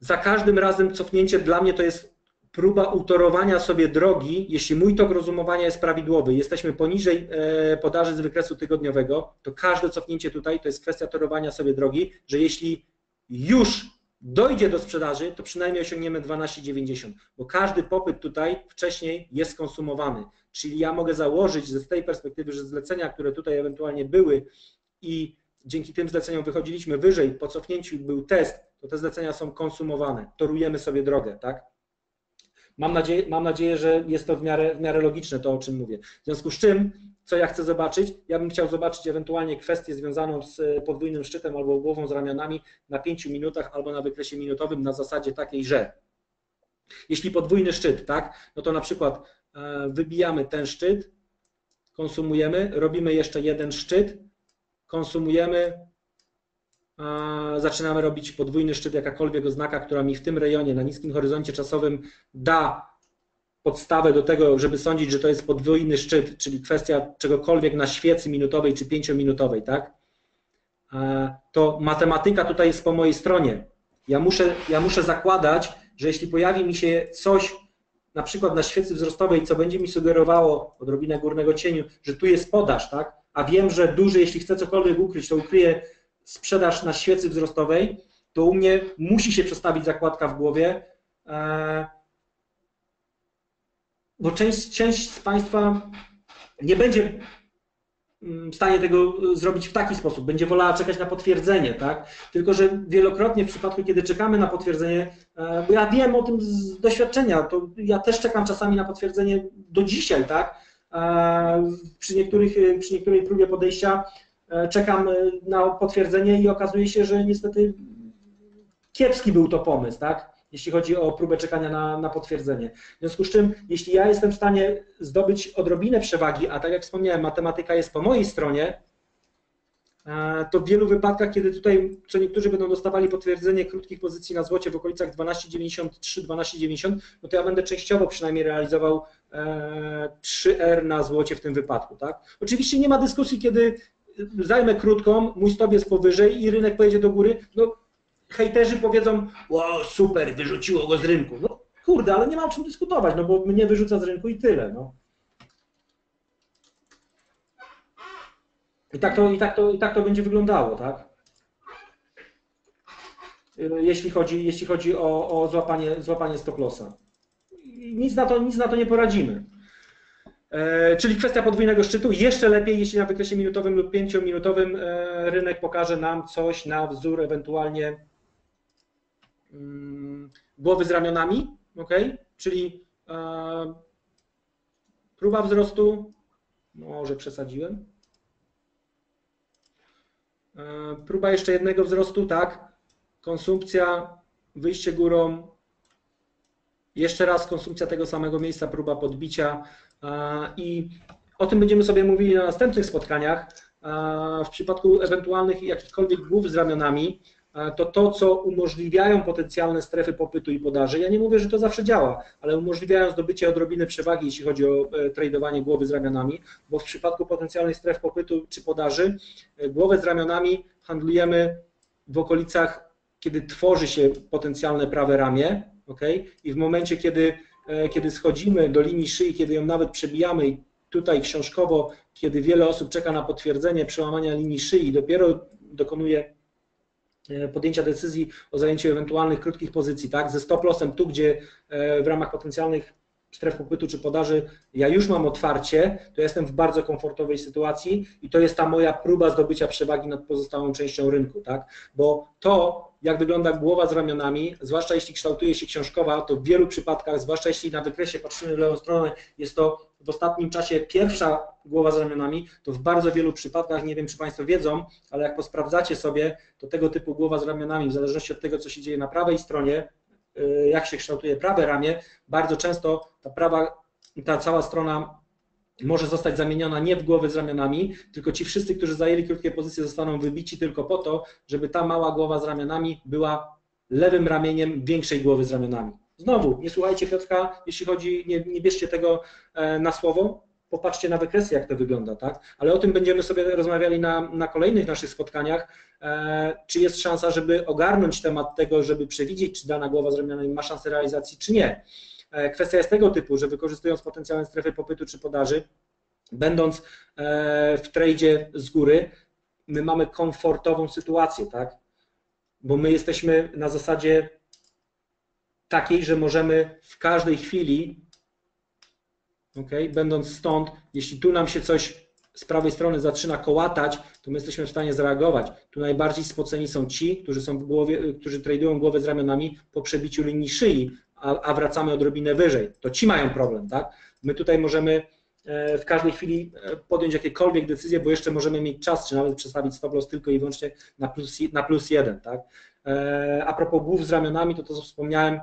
Za każdym razem cofnięcie dla mnie to jest próba utorowania sobie drogi, jeśli mój tok rozumowania jest prawidłowy, jesteśmy poniżej e, podaży z wykresu tygodniowego, to każde cofnięcie tutaj to jest kwestia torowania sobie drogi, że jeśli już dojdzie do sprzedaży, to przynajmniej osiągniemy 12,90, bo każdy popyt tutaj wcześniej jest skonsumowany. Czyli ja mogę założyć z tej perspektywy, że zlecenia, które tutaj ewentualnie były i dzięki tym zleceniom wychodziliśmy wyżej, po cofnięciu był test, to te zlecenia są konsumowane, torujemy sobie drogę, tak? Mam nadzieję, mam nadzieję, że jest to w miarę, w miarę logiczne to, o czym mówię. W związku z czym, co ja chcę zobaczyć? Ja bym chciał zobaczyć ewentualnie kwestię związaną z e, podwójnym szczytem albo głową z ramionami na 5 minutach albo na wykresie minutowym na zasadzie takiej, że jeśli podwójny szczyt, tak, no to na przykład e, wybijamy ten szczyt, konsumujemy, robimy jeszcze jeden szczyt, konsumujemy, zaczynamy robić podwójny szczyt, jakakolwiek oznaka, która mi w tym rejonie, na niskim horyzoncie czasowym da podstawę do tego, żeby sądzić, że to jest podwójny szczyt, czyli kwestia czegokolwiek na świecy minutowej czy pięciominutowej, tak? To matematyka tutaj jest po mojej stronie. Ja muszę, ja muszę zakładać, że jeśli pojawi mi się coś, na przykład na świecy wzrostowej, co będzie mi sugerowało odrobinę górnego cieniu, że tu jest podaż, tak? A wiem, że duży, jeśli chcę cokolwiek ukryć, to ukryje sprzedaż na świecy wzrostowej, to u mnie musi się przestawić zakładka w głowie, e, bo część, część z Państwa nie będzie mm, w stanie tego zrobić w taki sposób, będzie wolała czekać na potwierdzenie, tak? Tylko, że wielokrotnie w przypadku, kiedy czekamy na potwierdzenie, e, bo ja wiem o tym z doświadczenia, to ja też czekam czasami na potwierdzenie do dzisiaj, tak? E, przy, niektórych, przy niektórej próbie podejścia E, czekam e, na potwierdzenie i okazuje się, że niestety kiepski był to pomysł, tak? Jeśli chodzi o próbę czekania na, na, potwierdzenie. W związku z czym, jeśli ja jestem w stanie zdobyć odrobinę przewagi, a tak jak wspomniałem, matematyka jest po mojej stronie, e, to w wielu wypadkach, kiedy tutaj co niektórzy będą dostawali potwierdzenie krótkich pozycji na złocie w okolicach 12,93-12,90, no to ja będę częściowo przynajmniej realizował 3R na złocie w tym wypadku. Tak? Oczywiście nie ma dyskusji, kiedy zajmę krótką, mój stop jest powyżej i rynek pojedzie do góry, no hejterzy powiedzą, o super, wyrzuciło go z rynku. No kurde, ale nie ma o czym dyskutować, no bo mnie wyrzuca z rynku i tyle. No. I tak to, i tak to, i tak to będzie wyglądało, tak? Jeśli chodzi, jeśli chodzi o, o złapanie, złapanie stop lossa. Nic na, to, nic na to nie poradzimy. E, czyli kwestia podwójnego szczytu. Jeszcze lepiej, jeśli na wykresie minutowym lub pięciominutowym e, rynek pokaże nam coś na wzór ewentualnie głowy z ramionami, ok? Czyli e, próba wzrostu, może przesadziłem. Próba jeszcze jednego wzrostu, tak. Konsumpcja, wyjście górą, jeszcze raz konsumpcja tego samego miejsca, próba podbicia, i o tym będziemy sobie mówili na następnych spotkaniach. W przypadku ewentualnych jakichkolwiek głów z ramionami, to to, co umożliwiają potencjalne strefy popytu i podaży, ja nie mówię, że to zawsze działa, ale umożliwiają zdobycie odrobiny przewagi, jeśli chodzi o e, tradowanie głowy z ramionami, bo w przypadku potencjalnych stref popytu czy podaży, e, głowę z ramionami handlujemy w okolicach, kiedy tworzy się potencjalne prawe ramię, okay? i w momencie, kiedy E, kiedy schodzimy do linii szyi, kiedy ją nawet przebijamy i tutaj książkowo, kiedy wiele osób czeka na potwierdzenie przełamania linii szyi, dopiero dokonuje e, podjęcia decyzji o zajęciu ewentualnych krótkich pozycji, tak, ze stop lossem tu, gdzie e, w ramach potencjalnych stref popytu czy podaży ja już mam otwarcie, to jestem w bardzo komfortowej sytuacji i to jest ta moja próba zdobycia przewagi nad pozostałą częścią rynku, tak? Bo to, jak wygląda głowa z ramionami, zwłaszcza jeśli kształtuje się książkowa, to w wielu przypadkach, zwłaszcza jeśli na wykresie patrzymy w lewą stronę, jest to w ostatnim czasie pierwsza głowa z ramionami, to w bardzo wielu przypadkach, nie wiem czy Państwo wiedzą, ale jak posprawdzacie sobie, to tego typu głowa z ramionami, w zależności od tego, co się dzieje na prawej stronie, Y, jak się kształtuje prawe ramię, bardzo często ta prawa, ta cała strona może zostać zamieniona nie w głowy z ramionami, tylko ci wszyscy, którzy zajęli krótkie pozycje, zostaną wybici tylko po to, żeby ta mała głowa z ramionami była lewym ramieniem większej głowy z ramionami. Znowu, nie słuchajcie Piotrka, jeśli chodzi, nie, nie bierzcie tego na słowo, popatrzcie na wykresy, jak to wygląda, tak? Ale o tym będziemy sobie rozmawiali na, na kolejnych naszych spotkaniach, e, czy jest szansa, żeby ogarnąć temat tego, żeby przewidzieć, czy dana głowa z ramionami ma szansę realizacji, czy nie. E, kwestia jest tego typu, że wykorzystując potencjalne strefy popytu czy podaży, będąc e, w tradzie z góry, my mamy komfortową sytuację, tak? Bo my jesteśmy na zasadzie takiej, że możemy w każdej chwili okay? będąc stąd, jeśli tu nam się coś z prawej strony zaczyna kołatać, to my jesteśmy w stanie zareagować. Tu najbardziej spoceni są ci, którzy są w głowie, którzy tradują głowę z ramionami po przebiciu linii szyi, a, a wracamy odrobinę wyżej. To ci mają problem, tak? My tutaj możemy e, w każdej chwili e, podjąć jakiekolwiek decyzje, bo jeszcze możemy mieć czas, czy nawet przestawić stop loss tylko i wyłącznie na plus, na plus jeden, tak? E, a propos głów z ramionami, to to co wspomniałem,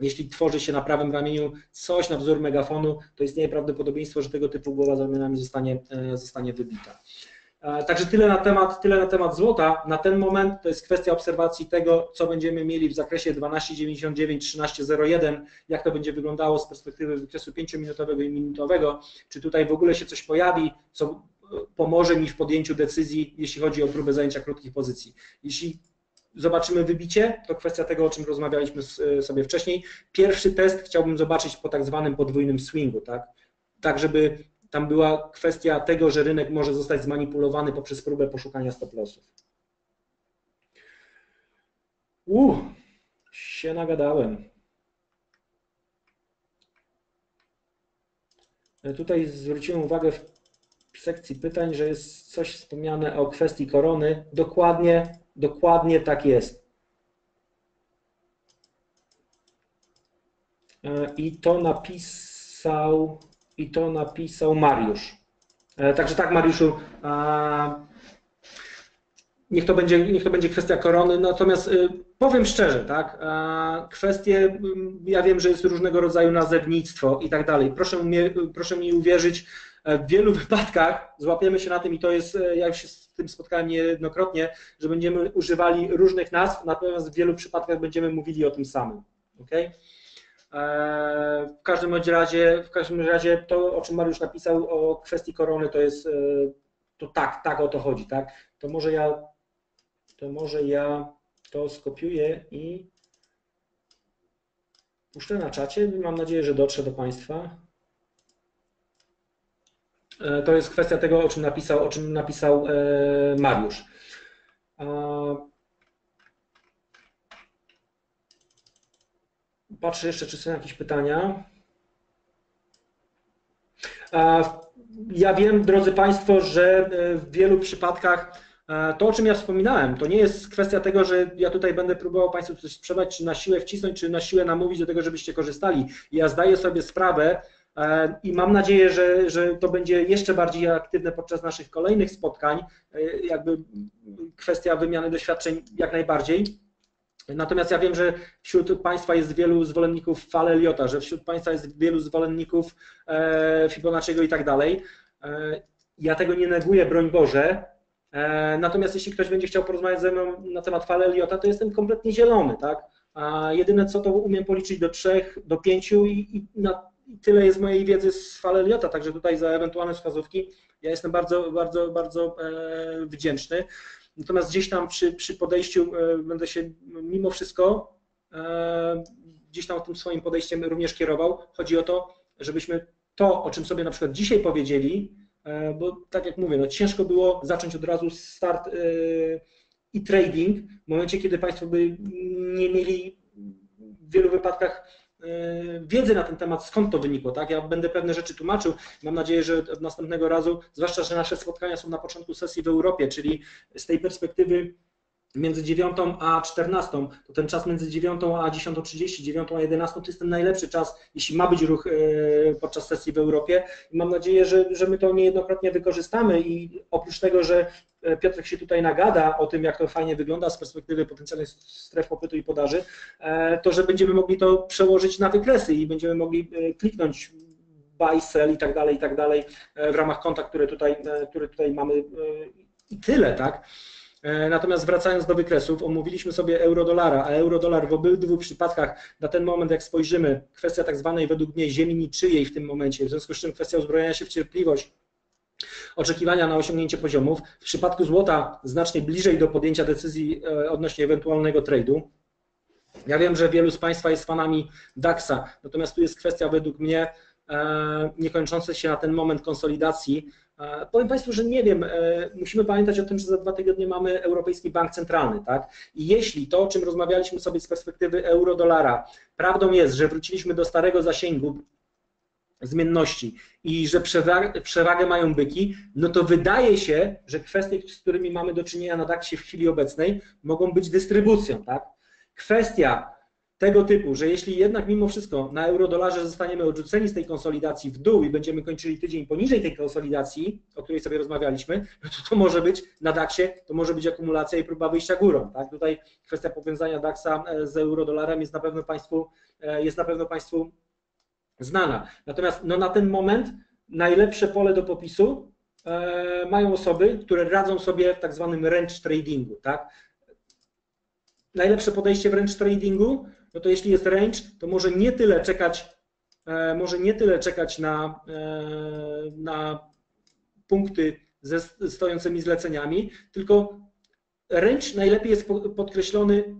jeśli tworzy się na prawym ramieniu coś na wzór megafonu, to istnieje prawdopodobieństwo, że tego typu głowa z ramionami zostanie, zostanie wybita. E, także tyle na, temat, tyle na temat złota. Na ten moment to jest kwestia obserwacji tego, co będziemy mieli w zakresie 12,99-13,01, jak to będzie wyglądało z perspektywy wykresu 5-minutowego i minutowego, czy tutaj w ogóle się coś pojawi, co pomoże mi w podjęciu decyzji, jeśli chodzi o próbę zajęcia krótkich pozycji. Jeśli zobaczymy wybicie, to kwestia tego, o czym rozmawialiśmy sobie wcześniej. Pierwszy test chciałbym zobaczyć po tak zwanym podwójnym swingu, tak? Tak, żeby tam była kwestia tego, że rynek może zostać zmanipulowany poprzez próbę poszukania stop lossów. Uh, się nagadałem. Tutaj zwróciłem uwagę w sekcji pytań, że jest coś wspomniane o kwestii korony. Dokładnie Dokładnie tak jest. E, I to napisał, i to napisał Mariusz. E, także tak, Mariuszu, niech to będzie, niech to będzie kwestia korony, natomiast y, powiem szczerze, tak, kwestie, ja wiem, że jest różnego rodzaju nazewnictwo i tak dalej. Proszę, mnie, proszę mi uwierzyć, e, w wielu wypadkach złapiemy się na tym i to jest, ja już się tym spotkałem niejednokrotnie, że będziemy używali różnych nazw, natomiast w wielu przypadkach będziemy mówili o tym samym. Okay? E, w każdym razie, w każdym razie to, o czym Mariusz napisał o kwestii korony, to jest e, to tak, tak o to chodzi, tak? To może ja to może ja to skopiuję i puszczę na czacie. Mam nadzieję, że dotrze do Państwa. E, to jest kwestia tego, o czym napisał, o czym napisał Mariusz. Patrzę jeszcze, czy są jakieś pytania. Ja wiem, drodzy Państwo, że e, w wielu przypadkach to, o czym ja wspominałem, to nie jest kwestia tego, że ja tutaj będę próbował Państwu coś sprzedać, czy na siłę wcisnąć, czy na siłę namówić do tego, żebyście korzystali. Ja zdaję sobie sprawę, E, I mam nadzieję, że, że to będzie jeszcze bardziej aktywne podczas naszych kolejnych spotkań, e, jakby kwestia wymiany doświadczeń jak najbardziej. Natomiast ja wiem, że wśród Państwa jest wielu zwolenników fal Eliota, że wśród Państwa jest wielu zwolenników e, Fibonacciego i tak dalej. Ja tego nie neguję, broń Boże. Natomiast jeśli ktoś będzie chciał porozmawiać ze mną na temat fal Eliota, to jestem kompletnie zielony, tak? A jedyne co to umiem policzyć do trzech, do pięciu i, i na tyle jest mojej wiedzy z Faleliota, także tutaj za ewentualne wskazówki ja jestem bardzo, bardzo, bardzo e, wdzięczny. Natomiast gdzieś tam przy, przy podejściu e, będę się mimo wszystko e, gdzieś tam tym swoim podejściem również kierował. Chodzi o to, żebyśmy to, o czym sobie na przykład dzisiaj powiedzieli, bo tak jak mówię, no ciężko było zacząć od razu start i trading w momencie, kiedy Państwo by nie mieli w wielu wypadkach E, wiedzy na ten temat, skąd to wynikło, tak? Ja będę pewne rzeczy tłumaczył. Mam nadzieję, że od następnego razu, zwłaszcza, że nasze spotkania są na początku sesji w Europie, czyli z tej perspektywy między 9 a 14, to ten czas między 9 a 10.30, 9 a 11 to jest ten najlepszy czas, jeśli ma być ruch e, podczas sesji w Europie. I mam nadzieję, że, że my to niejednokrotnie wykorzystamy i oprócz tego, że e, Piotrek się tutaj nagada o tym, jak to fajnie wygląda z perspektywy potencjalnych stref popytu i podaży, e, to że będziemy mogli to przełożyć na wykresy i będziemy mogli kliknąć buy, sell i tak dalej, i tak dalej w ramach konta, które tutaj, które tutaj mamy i tyle, tak? Natomiast wracając do wykresów, omówiliśmy sobie euro-dolara, a euro-dolar w obydwu przypadkach na ten moment, jak spojrzymy, kwestia tak zwanej według mnie ziemi niczyjej w tym momencie, w związku z czym kwestia uzbrojenia się w cierpliwość, oczekiwania na osiągnięcie poziomów. W przypadku złota znacznie bliżej do podjęcia decyzji odnośnie ewentualnego trade'u. Ja wiem, że wielu z Państwa jest fanami DAX-a, natomiast tu jest kwestia według mnie e, niekończącej się na ten moment konsolidacji. Powiem Państwu, że nie wiem, e, musimy pamiętać o tym, że za dwa tygodnie mamy Europejski Bank Centralny, tak? I jeśli to, o czym rozmawialiśmy sobie z perspektywy euro-dolara, prawdą jest, że wróciliśmy do starego zasięgu zmienności i że przewagę mają byki, no to wydaje się, że kwestie, z którymi mamy do czynienia na DAX-ie w chwili obecnej, mogą być dystrybucją, tak? Kwestia tego typu, że jeśli jednak mimo wszystko na euro-dolarze zostaniemy odrzuceni z tej konsolidacji w dół i będziemy kończyli tydzień poniżej tej konsolidacji, o której sobie rozmawialiśmy, no to to może być na DAX-ie, to może być akumulacja i próba wyjścia górą. Tak? Tutaj kwestia powiązania DAX-a e, z euro-dolarem jest na pewno Państwu, e, jest na pewno Państwu znana. Natomiast no, na ten moment najlepsze pole do popisu e, mają osoby, które radzą sobie w tak zwanym range tradingu. Tak? najlepsze podejście w range tradingu, no to jeśli jest range, to może nie tyle czekać, e, może nie tyle czekać na, e, na punkty ze stojącymi zleceniami, tylko range najlepiej jest podkreślony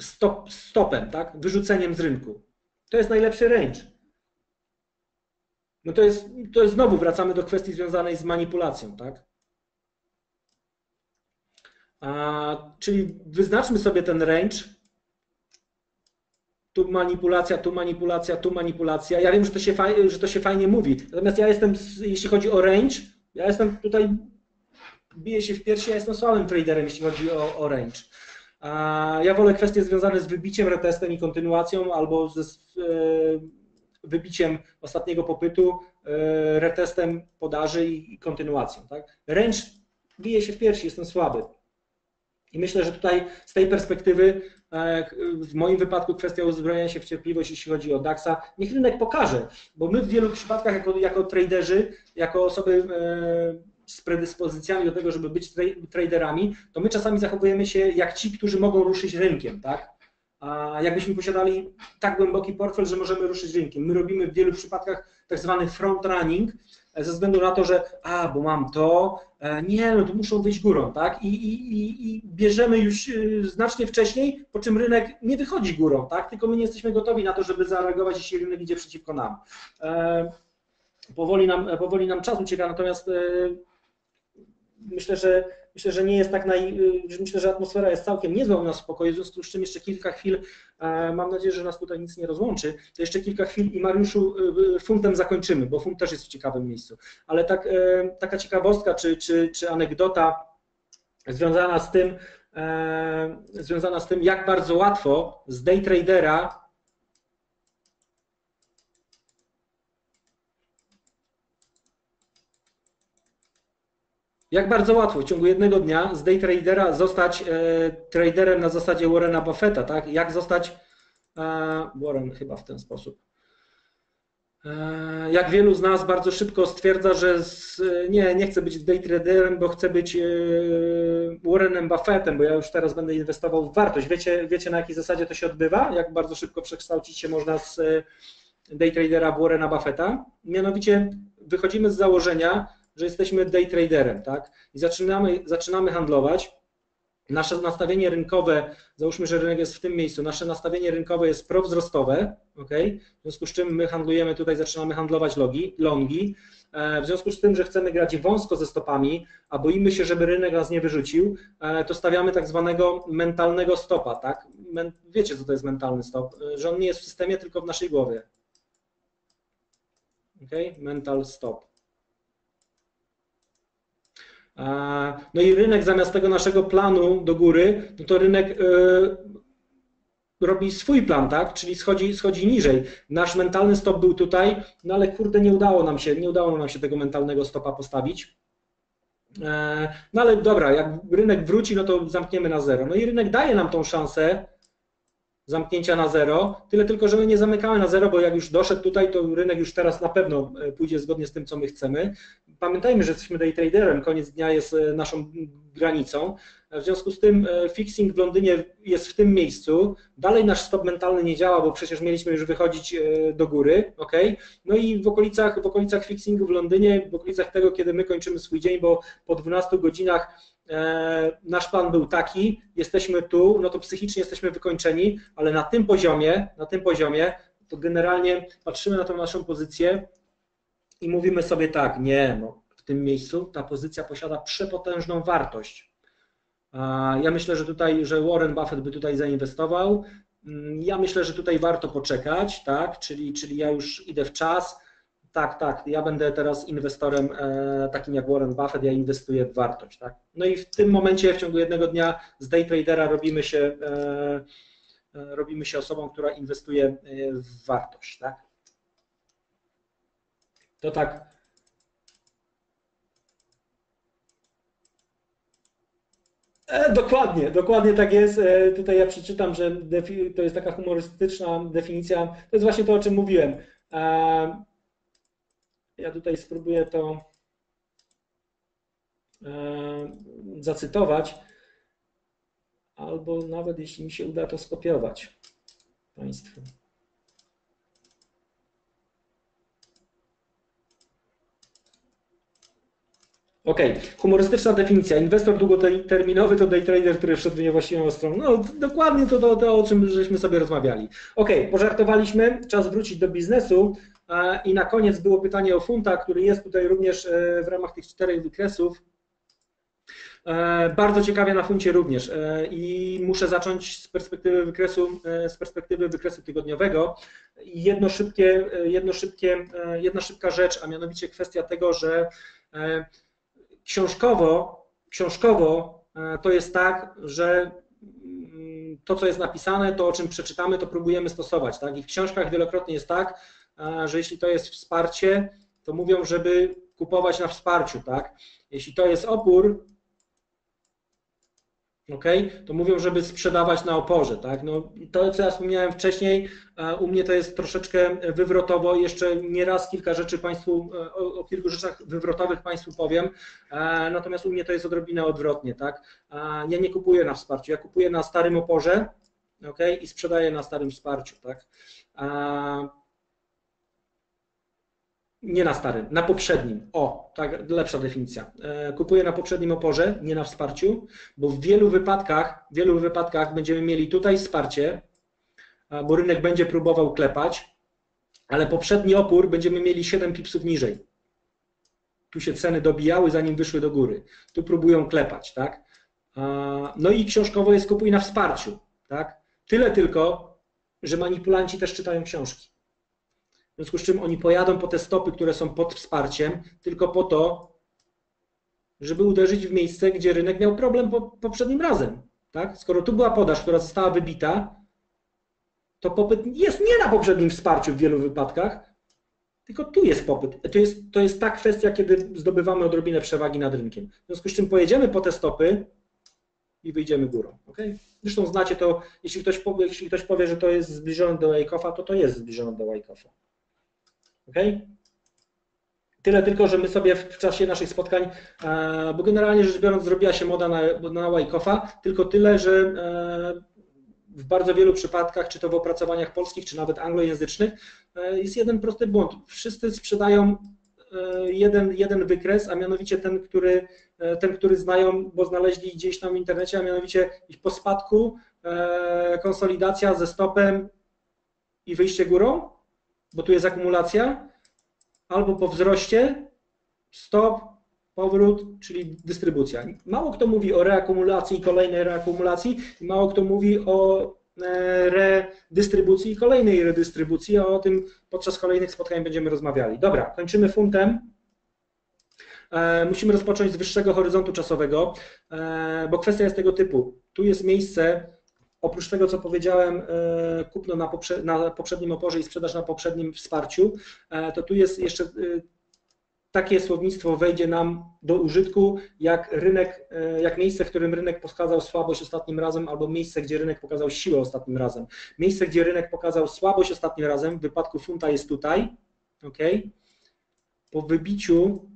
stop, stopem, tak? wyrzuceniem z rynku. To jest najlepszy range. No to jest, to jest znowu wracamy do kwestii związanej z manipulacją, tak? A, czyli wyznaczmy sobie ten range. Tu manipulacja, tu manipulacja, tu manipulacja. Ja wiem, że to się, fajnie, że to się fajnie mówi. Natomiast ja jestem, jeśli chodzi o range, ja jestem tutaj, biję się w piersi, ja jestem słabym traderem, jeśli chodzi o, o range. A ja wolę kwestie związane z wybiciem, retestem i kontynuacją albo ze e, wybiciem ostatniego popytu, e, retestem podaży i kontynuacją. Tak? Range bije się w piersi, jestem słaby. I myślę, że tutaj z tej perspektywy, w moim wypadku kwestia uzbrojenia się w cierpliwość, jeśli chodzi o DAX-a, niech rynek pokaże, bo my w wielu przypadkach jako, jako traderzy, jako osoby e, z predyspozycjami do tego, żeby być traderami, to my czasami zachowujemy się jak ci, którzy mogą ruszyć rynkiem, tak? A jakbyśmy posiadali tak głęboki portfel, że możemy ruszyć rynkiem. My robimy w wielu przypadkach tak zwany front running, ze względu na to, że a, bo mam to, e, nie, no to muszą wyjść górą, tak? I, i, i bierzemy już e, znacznie wcześniej, po czym rynek nie wychodzi górą, tak? Tylko my nie jesteśmy gotowi na to, żeby zareagować, jeśli rynek idzie przeciwko nam. E, powoli nam, powoli nam czas ucieka, natomiast myślę, że myślę, że nie jest tak naj... myślę, że atmosfera jest całkiem niezła u nas w pokoju, w związku z czym jeszcze kilka chwil, e, mam nadzieję, że nas tutaj nic nie rozłączy, to jeszcze kilka chwil i Mariuszu e, funtem zakończymy, bo funt też jest w ciekawym miejscu. Ale tak, e, taka ciekawostka czy, czy, czy anegdota związana z tym, związana z tym, jak bardzo łatwo z day tradera Jak bardzo łatwo w ciągu jednego dnia z day tradera zostać e, traderem na zasadzie Warrena Buffetta, tak? Jak zostać e, Warren chyba w ten sposób. E, jak wielu z nas bardzo szybko stwierdza, że z, nie, nie chcę być day traderem, bo chcę być e, Warrenem Buffettem, bo ja już teraz będę inwestował w wartość. Wiecie, wiecie na jakiej zasadzie to się odbywa? Jak bardzo szybko przekształcić się można z e, day tradera w Warrena Buffetta? Mianowicie wychodzimy z założenia, że jesteśmy day traderem, tak? I zaczynamy, zaczynamy handlować. Nasze nastawienie rynkowe, załóżmy, że rynek jest w tym miejscu, nasze nastawienie rynkowe jest prowzrostowe, ok? W związku z czym my handlujemy tutaj, zaczynamy handlować logi, longi. E, w związku z tym, że chcemy grać wąsko ze stopami, a boimy się, żeby rynek nas nie wyrzucił, e, to stawiamy tak zwanego mentalnego stopa, tak? Wiecie, co to jest mentalny stop? E, że on nie jest w systemie, tylko w naszej głowie. Ok? Mental stop. No i rynek zamiast tego naszego planu do góry, no to rynek e, robi swój plan, tak? Czyli schodzi, schodzi niżej. Nasz mentalny stop był tutaj, no ale kurde nie udało nam się, nie udało nam się tego mentalnego stopa postawić. E, no ale dobra, jak rynek wróci, no to zamkniemy na zero. No i rynek daje nam tą szansę, zamknięcia na zero, tyle tylko, że my nie zamykamy na zero, bo jak już doszedł tutaj, to rynek już teraz na pewno e, pójdzie zgodnie z tym, co my chcemy. Pamiętajmy, że jesteśmy day traderem, koniec dnia jest e, naszą granicą. W związku z tym fixing w Londynie jest w tym miejscu. Dalej nasz stop mentalny nie działa, bo przecież mieliśmy już wychodzić do góry, ok? No i w okolicach, w okolicach fixingu w Londynie, w okolicach tego, kiedy my kończymy swój dzień, bo po 12 godzinach nasz plan był taki, jesteśmy tu, no to psychicznie jesteśmy wykończeni, ale na tym poziomie, na tym poziomie, to generalnie patrzymy na tą naszą pozycję i mówimy sobie tak, nie, no, w tym miejscu ta pozycja posiada przepotężną wartość. Ja myślę, że tutaj, że Warren Buffett by tutaj zainwestował. Mm, ja myślę, że tutaj warto poczekać, tak? Czyli, czyli ja już idę w czas. Tak, tak, ja będę teraz inwestorem e, takim jak Warren Buffett, ja inwestuję w wartość, tak? No i w tym momencie w ciągu jednego dnia z day tradera robimy się, e, e, robimy się osobą, która inwestuje w wartość, tak? To tak. Dokładnie, dokładnie tak jest. Tutaj ja przeczytam, że to jest taka humorystyczna definicja. To jest właśnie to, o czym mówiłem. E, ja tutaj spróbuję to zacytować, albo nawet jeśli mi się uda to skopiować Państwu. OK, humorystyczna definicja. Inwestor długoterminowy to day trader, który wszedł w niewłaściwą stronę. No dokładnie to, to, to, o czym żeśmy sobie rozmawiali. OK, pożartowaliśmy, czas wrócić do biznesu i na koniec było pytanie o funta, który jest tutaj również e, w ramach tych czterech wykresów. E, bardzo ciekawie na funcie również e, i muszę zacząć z perspektywy wykresu, z perspektywy wykresu tygodniowego. Jedno szybkie, jedno szybkie, jedna szybka rzecz, a mianowicie kwestia tego, że książkowo, książkowo e, to jest tak, że mm, to, co jest napisane, to, o czym przeczytamy, to próbujemy stosować. Tak? I w książkach wielokrotnie jest tak, e, że jeśli to jest wsparcie, to mówią, żeby kupować na wsparciu. Tak? Jeśli to jest opór, okay, to mówią, żeby sprzedawać na oporze. Tak? No, to, co ja wspomniałem wcześniej, e, u mnie to jest troszeczkę wywrotowo. Jeszcze nie raz kilka rzeczy Państwu, e, o, o kilku rzeczach wywrotowych Państwu powiem, e, natomiast u mnie to jest odrobinę odwrotnie. Tak? Ja nie kupuję na wsparciu, ja kupuję na starym oporze okay, i sprzedaję na starym wsparciu. Tak? Nie na starym, na poprzednim. O, tak, lepsza definicja. E, kupuję na poprzednim oporze, nie na wsparciu, bo w wielu wypadkach, w wielu wypadkach będziemy mieli tutaj wsparcie, bo rynek będzie próbował klepać, ale poprzedni opór będziemy mieli 7 pipsów niżej. Tu się ceny dobijały, zanim wyszły do góry. Tu próbują klepać, tak? No i książkowo jest kupuj na wsparciu, tak? Tyle tylko, że manipulanci też czytają książki. W związku z czym oni pojadą po te stopy, które są pod wsparciem, tylko po to, żeby uderzyć w miejsce, gdzie rynek miał problem po, poprzednim razem. Tak? Skoro tu była podaż, która została wybita, to popyt jest nie na poprzednim wsparciu w wielu wypadkach, tylko tu jest popyt. To jest, to jest ta kwestia, kiedy zdobywamy odrobinę przewagi nad rynkiem. W związku z czym pojedziemy po te stopy i wyjdziemy górą. Okay? Zresztą znacie to, jeśli ktoś, powie, jeśli ktoś powie, że to jest zbliżone do Wyckoff'a, to to jest zbliżone do Wyckoff'a. Okay? Tyle tylko, że my sobie w czasie naszych spotkań, e, bo generalnie rzecz biorąc zrobiła się moda na, na Wyckoff'a, tylko tyle, że e, w bardzo wielu przypadkach, czy to w opracowaniach polskich, czy nawet anglojęzycznych, e, jest jeden prosty błąd. Wszyscy sprzedają jeden, jeden wykres, a mianowicie ten który, ten, który znają, bo znaleźli gdzieś tam w internecie, a mianowicie po spadku konsolidacja ze stopem i wyjście górą, bo tu jest akumulacja, albo po wzroście, stop, powrót, czyli dystrybucja. Mało kto mówi o reakumulacji i kolejnej reakumulacji, mało kto mówi o e, redystrybucji i kolejnej redystrybucji, a o tym podczas kolejnych spotkań będziemy rozmawiali. Dobra, kończymy funtem. E, musimy rozpocząć z wyższego horyzontu czasowego, e, bo kwestia jest tego typu. Tu jest miejsce, Oprócz tego, co powiedziałem, e, kupno na, poprze na poprzednim oporze i sprzedaż na poprzednim wsparciu, e, to tu jest jeszcze e, takie słownictwo wejdzie nam do użytku, jak rynek, jak miejsce, w którym rynek pokazał słabość ostatnim razem, albo miejsce, gdzie rynek pokazał siłę ostatnim razem. Miejsce, gdzie rynek pokazał słabość ostatnim razem, w wypadku funta jest tutaj, ok? Po wybiciu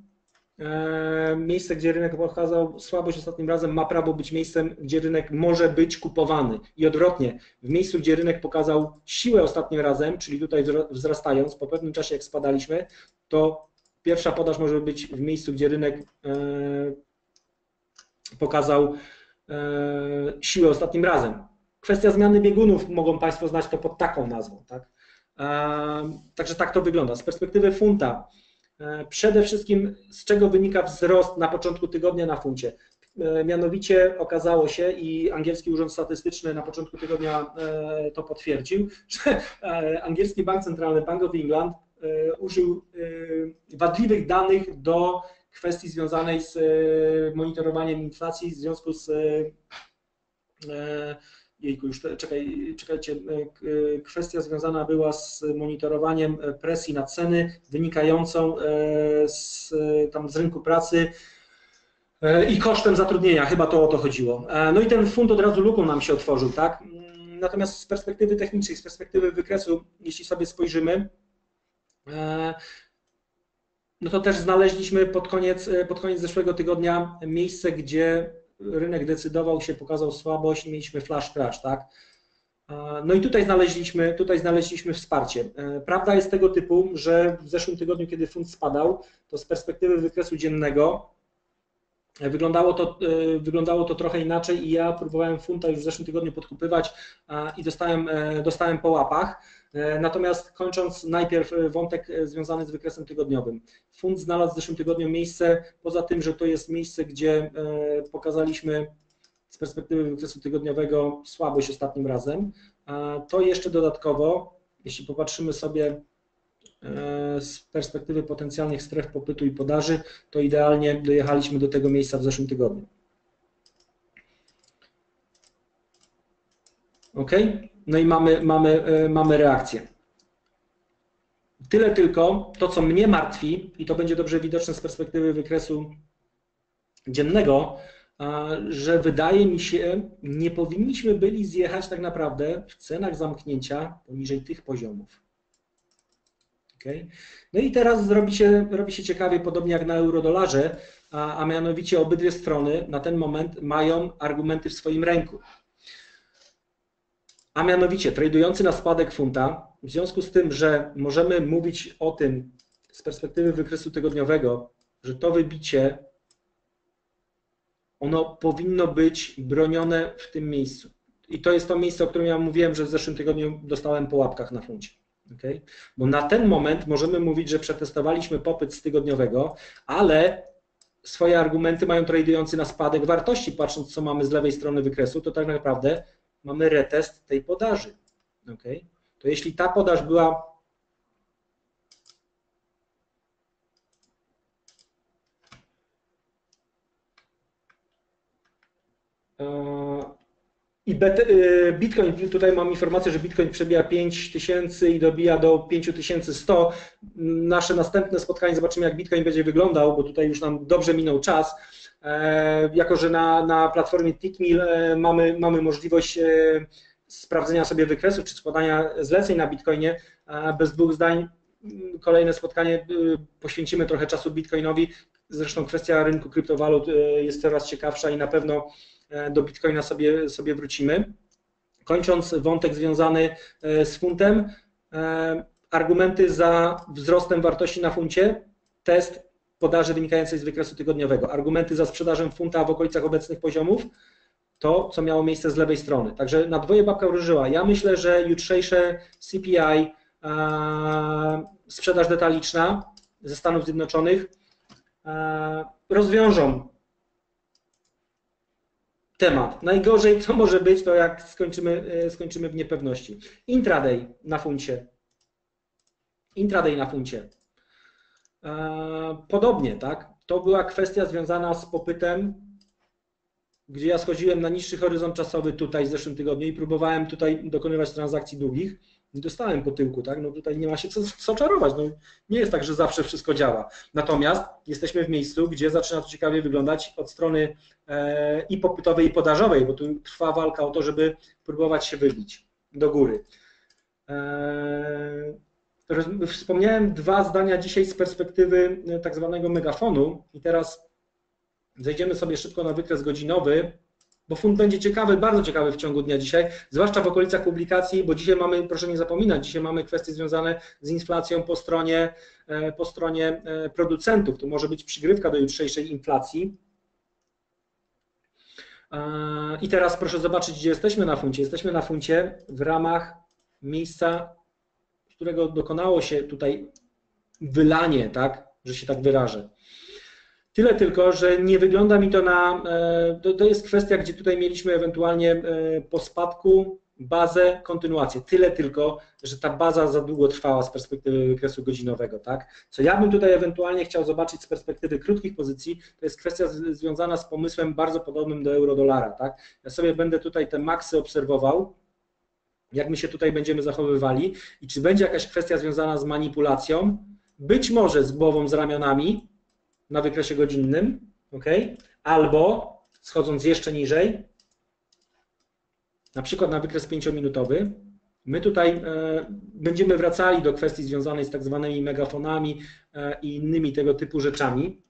miejsce, gdzie rynek pokazał słabość ostatnim razem, ma prawo być miejscem, gdzie rynek może być kupowany. I odwrotnie, w miejscu, gdzie rynek pokazał siłę ostatnim razem, czyli tutaj wzrastając, po pewnym czasie jak spadaliśmy, to pierwsza podaż może być w miejscu, gdzie rynek e, pokazał siłę ostatnim razem. Kwestia zmiany biegunów mogą Państwo znać to pod taką nazwą. Tak? Także tak to wygląda. Z perspektywy funta, e, przede wszystkim z czego wynika wzrost na początku tygodnia na funcie? E, mianowicie okazało się i angielski urząd statystyczny na początku tygodnia e, to potwierdził, że angielski bank centralny Bank of England użył wadliwych danych do kwestii związanej z monitorowaniem inflacji w związku z jejku, już czekaj, czekajcie, e, kwestia związana była z monitorowaniem e, presji na ceny wynikającą e, z, tam z rynku pracy i kosztem zatrudnienia, chyba to o to chodziło. No i ten fund od razu luką nam się otworzył, tak? Mm, natomiast z perspektywy technicznej, z perspektywy wykresu, jeśli sobie spojrzymy, no to też znaleźliśmy pod koniec, pod koniec zeszłego tygodnia miejsce, gdzie rynek decydował się, pokazał słabość i mieliśmy flash crash, tak? No i tutaj znaleźliśmy, tutaj znaleźliśmy wsparcie. E, prawda jest tego typu, że w zeszłym tygodniu, kiedy fund spadał, to z perspektywy wykresu dziennego e, wyglądało to, e, wyglądało to trochę inaczej i ja próbowałem funta już w zeszłym tygodniu podkupywać i dostałem, dostałem po łapach. E, natomiast kończąc najpierw e, wątek e, związany z wykresem tygodniowym. Fund znalazł w zeszłym tygodniu miejsce, poza tym, że to jest miejsce, gdzie pokazaliśmy z perspektywy wykresu tygodniowego słabość ostatnim razem, to jeszcze dodatkowo, jeśli popatrzymy sobie z perspektywy potencjalnych stref popytu i podaży, to idealnie dojechaliśmy do tego miejsca w zeszłym tygodniu. Ok? No i mamy, mamy, e, mamy reakcję. Tyle tylko, to co mnie martwi, i to będzie dobrze widoczne z perspektywy wykresu dziennego, że wydaje mi się, nie powinniśmy byli zjechać tak naprawdę w cenach zamknięcia poniżej tych poziomów. Okay? No i teraz robi się, robi się ciekawie, podobnie jak na eurodolarze, a, a mianowicie obydwie strony na ten moment mają argumenty w swoim ręku a mianowicie tradujący na spadek funta, w związku z tym, że możemy mówić o tym z perspektywy wykresu tygodniowego, że to wybicie, ono powinno być bronione w tym miejscu. I to jest to miejsce, o którym ja mówiłem, że w zeszłym tygodniu dostałem po łapkach na funcie. Okay? Bo na ten moment możemy mówić, że przetestowaliśmy popyt z tygodniowego, ale swoje argumenty mają tradujący na spadek wartości, patrząc co mamy z lewej strony wykresu, to tak naprawdę mamy retest tej podaży. Okay? To jeśli ta podaż była I y, Bitcoin, tutaj mam informację, że Bitcoin przebija 5000 i dobija do 5100. Nasze następne spotkanie, zobaczymy jak Bitcoin będzie wyglądał, bo tutaj już nam dobrze minął czas. E, jako, że na, na platformie Tickmill e, mamy, mamy możliwość e, sprawdzenia sobie wykresu czy składania zleceń na Bitcoinie, bez dwóch zdań kolejne spotkanie poświęcimy trochę czasu Bitcoinowi. Zresztą kwestia rynku kryptowalut jest coraz ciekawsza i na pewno do Bitcoina sobie, sobie wrócimy. Kończąc wątek związany z funtem, argumenty za wzrostem wartości na funcie, test podaży wynikającej z wykresu tygodniowego. Argumenty za sprzedażą funta w okolicach obecnych poziomów, to, co miało miejsce z lewej strony. Także na dwoje babka wróżyła. Ja myślę, że jutrzejsze CPI, sprzedaż detaliczna ze Stanów Zjednoczonych rozwiążą temat. Najgorzej, co może być, to jak skończymy, e, skończymy w niepewności. Intraday na funcie. Intraday na funcie. E, podobnie, tak? To była kwestia związana z popytem, gdzie ja schodziłem na niższy horyzont czasowy tutaj w zeszłym tygodniu i próbowałem tutaj dokonywać transakcji długich dostałem po tyłku, tak? No tutaj nie ma się co, co czarować. No, nie jest tak, że zawsze wszystko działa. Natomiast jesteśmy w miejscu, gdzie zaczyna to ciekawie wyglądać od strony e, i popytowej, i podażowej, bo tu trwa walka o to, żeby próbować się wybić do góry. E, Wspomniałem dwa zdania dzisiaj z perspektywy tak zwanego megafonu i teraz zejdziemy sobie szybko na wykres godzinowy, bo fund będzie ciekawy, bardzo ciekawy w ciągu dnia dzisiaj, zwłaszcza w okolicach publikacji, bo dzisiaj mamy, proszę nie zapominać, dzisiaj mamy kwestie związane z inflacją po stronie, po stronie producentów. To może być przygrywka do jutrzejszej inflacji. I teraz proszę zobaczyć, gdzie jesteśmy na funcie. Jesteśmy na funcie w ramach miejsca, którego dokonało się tutaj wylanie, tak, że się tak wyrażę. Tyle tylko, że nie wygląda mi to na. E, to, to jest kwestia, gdzie tutaj mieliśmy ewentualnie e, po spadku bazę, kontynuację. Tyle tylko, że ta baza za długo trwała z perspektywy wykresu godzinowego, tak? Co ja bym tutaj ewentualnie chciał zobaczyć z perspektywy krótkich pozycji, to jest kwestia związana z pomysłem bardzo podobnym do euro-dolara, tak? Ja sobie będę tutaj te maksy obserwował, jak my się tutaj będziemy zachowywali i czy będzie jakaś kwestia związana z manipulacją, być może z głową, z ramionami na wykresie godzinnym, ok? Albo schodząc jeszcze niżej, na przykład na wykres 5-minutowy, my tutaj e, będziemy wracali do kwestii związanej z tak zwanymi megafonami e, i innymi tego typu rzeczami.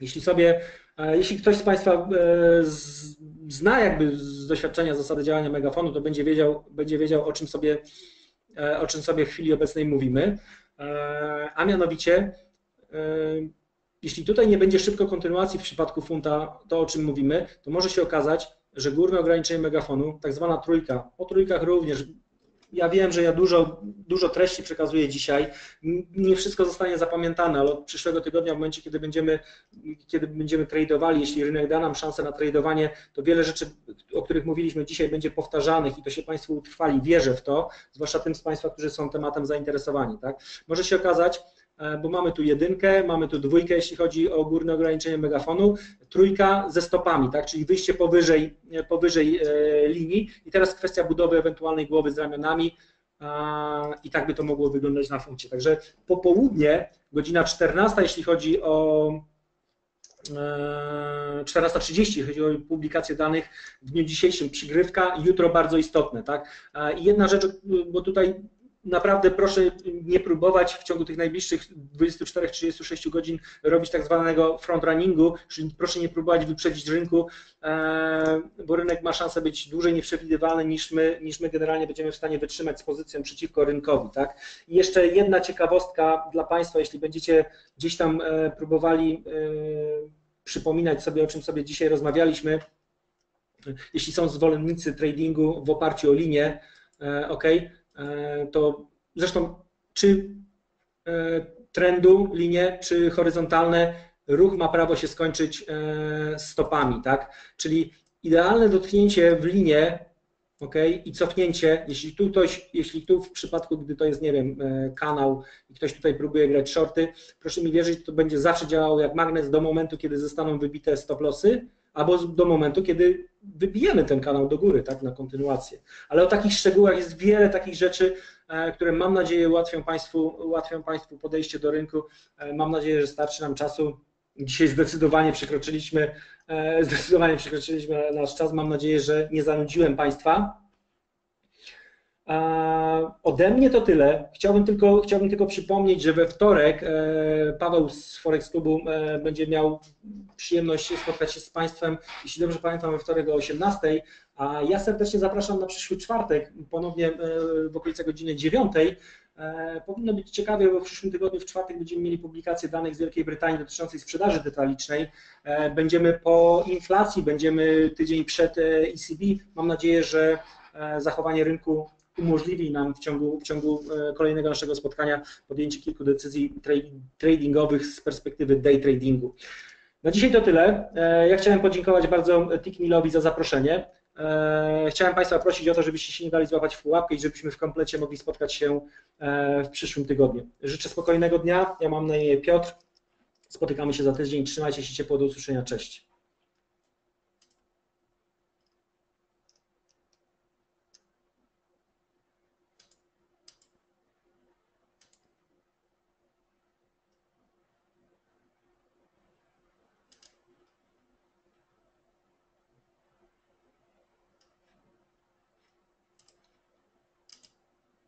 Jeśli sobie, e, jeśli ktoś z Państwa zna jakby z doświadczenia zasady działania megafonu, to będzie wiedział, będzie wiedział o czym sobie, o czym sobie w chwili obecnej mówimy. A mianowicie, jeśli tutaj nie będzie szybko kontynuacji w przypadku funta, to o czym mówimy, to może się okazać, że górne ograniczenie megafonu, tak zwana trójka, o trójkach również, ja wiem, że ja dużo, dużo treści przekazuję dzisiaj, nie wszystko zostanie zapamiętane, ale od przyszłego tygodnia, w momencie, kiedy będziemy, kiedy będziemy tradowali, jeśli rynek da nam szansę na tradowanie, to wiele rzeczy, o których mówiliśmy dzisiaj, będzie powtarzanych i to się Państwu utrwali, wierzę w to, zwłaszcza tym z Państwa, którzy są tematem zainteresowani. Tak? Może się okazać, bo mamy tu jedynkę, mamy tu dwójkę, jeśli chodzi o górne ograniczenie megafonu, trójka ze stopami, tak, czyli wyjście powyżej, e, powyżej e, linii i teraz kwestia budowy ewentualnej głowy z ramionami i tak by to mogło wyglądać na funkcie. Także po południe, godzina 14, jeśli chodzi o 14.30, jeśli chodzi o publikację danych w dniu dzisiejszym, przygrywka, jutro bardzo istotne. Tak? I jedna rzecz, bo tutaj naprawdę proszę nie próbować w ciągu tych najbliższych 24-36 godzin robić tak zwanego frontrunningu, czyli proszę nie próbować wyprzedzić rynku, e, bo rynek ma szansę być dłużej nieprzewidywalny niż my, niż my generalnie będziemy w stanie wytrzymać z pozycją przeciwko rynkowi. Tak? I jeszcze jedna ciekawostka dla Państwa, jeśli będziecie gdzieś tam e, próbowali e, przypominać sobie, o czym sobie dzisiaj rozmawialiśmy, jeśli są zwolennicy tradingu w oparciu o linię, ok, E, to zresztą czy e, trendu, linie, czy horyzontalne, ruch ma prawo się skończyć e, stopami, tak? Czyli idealne dotknięcie w linię ok, i cofnięcie, jeśli tu ktoś, jeśli tu w przypadku, gdy to jest, nie wiem, kanał i ktoś tutaj próbuje grać shorty, proszę mi wierzyć, to będzie zawsze działało jak magnes do momentu, kiedy zostaną wybite stop lossy, albo do momentu, kiedy wybijemy ten kanał do góry, tak, na kontynuację. Ale o takich szczegółach jest wiele takich rzeczy, e, które mam nadzieję ułatwią Państwu, ułatwią Państwu podejście do rynku. E, mam nadzieję, że starczy nam czasu. Dzisiaj zdecydowanie przekroczyliśmy, e, zdecydowanie przekroczyliśmy nasz czas. Mam nadzieję, że nie zanudziłem Państwa. Ode mnie to tyle. Chciałbym tylko, chciałbym tylko przypomnieć, że we wtorek e, Paweł z Forex Klubu e, będzie miał przyjemność spotkać się z Państwem, jeśli dobrze pamiętam, we wtorek o 18, a ja serdecznie zapraszam na przyszły czwartek, ponownie e, w okolicy godziny 9. Powinno być ciekawie, bo w przyszłym tygodniu, w czwartek, będziemy mieli publikację danych z Wielkiej Brytanii dotyczącej sprzedaży detalicznej. Będziemy po inflacji, będziemy tydzień przed ECB. Mam nadzieję, że zachowanie rynku umożliwi nam w ciągu, w ciągu e, kolejnego naszego spotkania podjęcie kilku decyzji tradingowych z perspektywy day tradingu. Na dzisiaj to tyle. E, ja chciałem podziękować bardzo Tikmilowi za zaproszenie. E, chciałem Państwa prosić o to, żebyście się nie dali złapać w pułapkę i żebyśmy w komplecie mogli spotkać się w przyszłym tygodniu. Życzę spokojnego dnia. Ja mam na imię Piotr. Spotykamy się za tydzień. Trzymajcie się ciepło. Do usłyszenia. Cześć.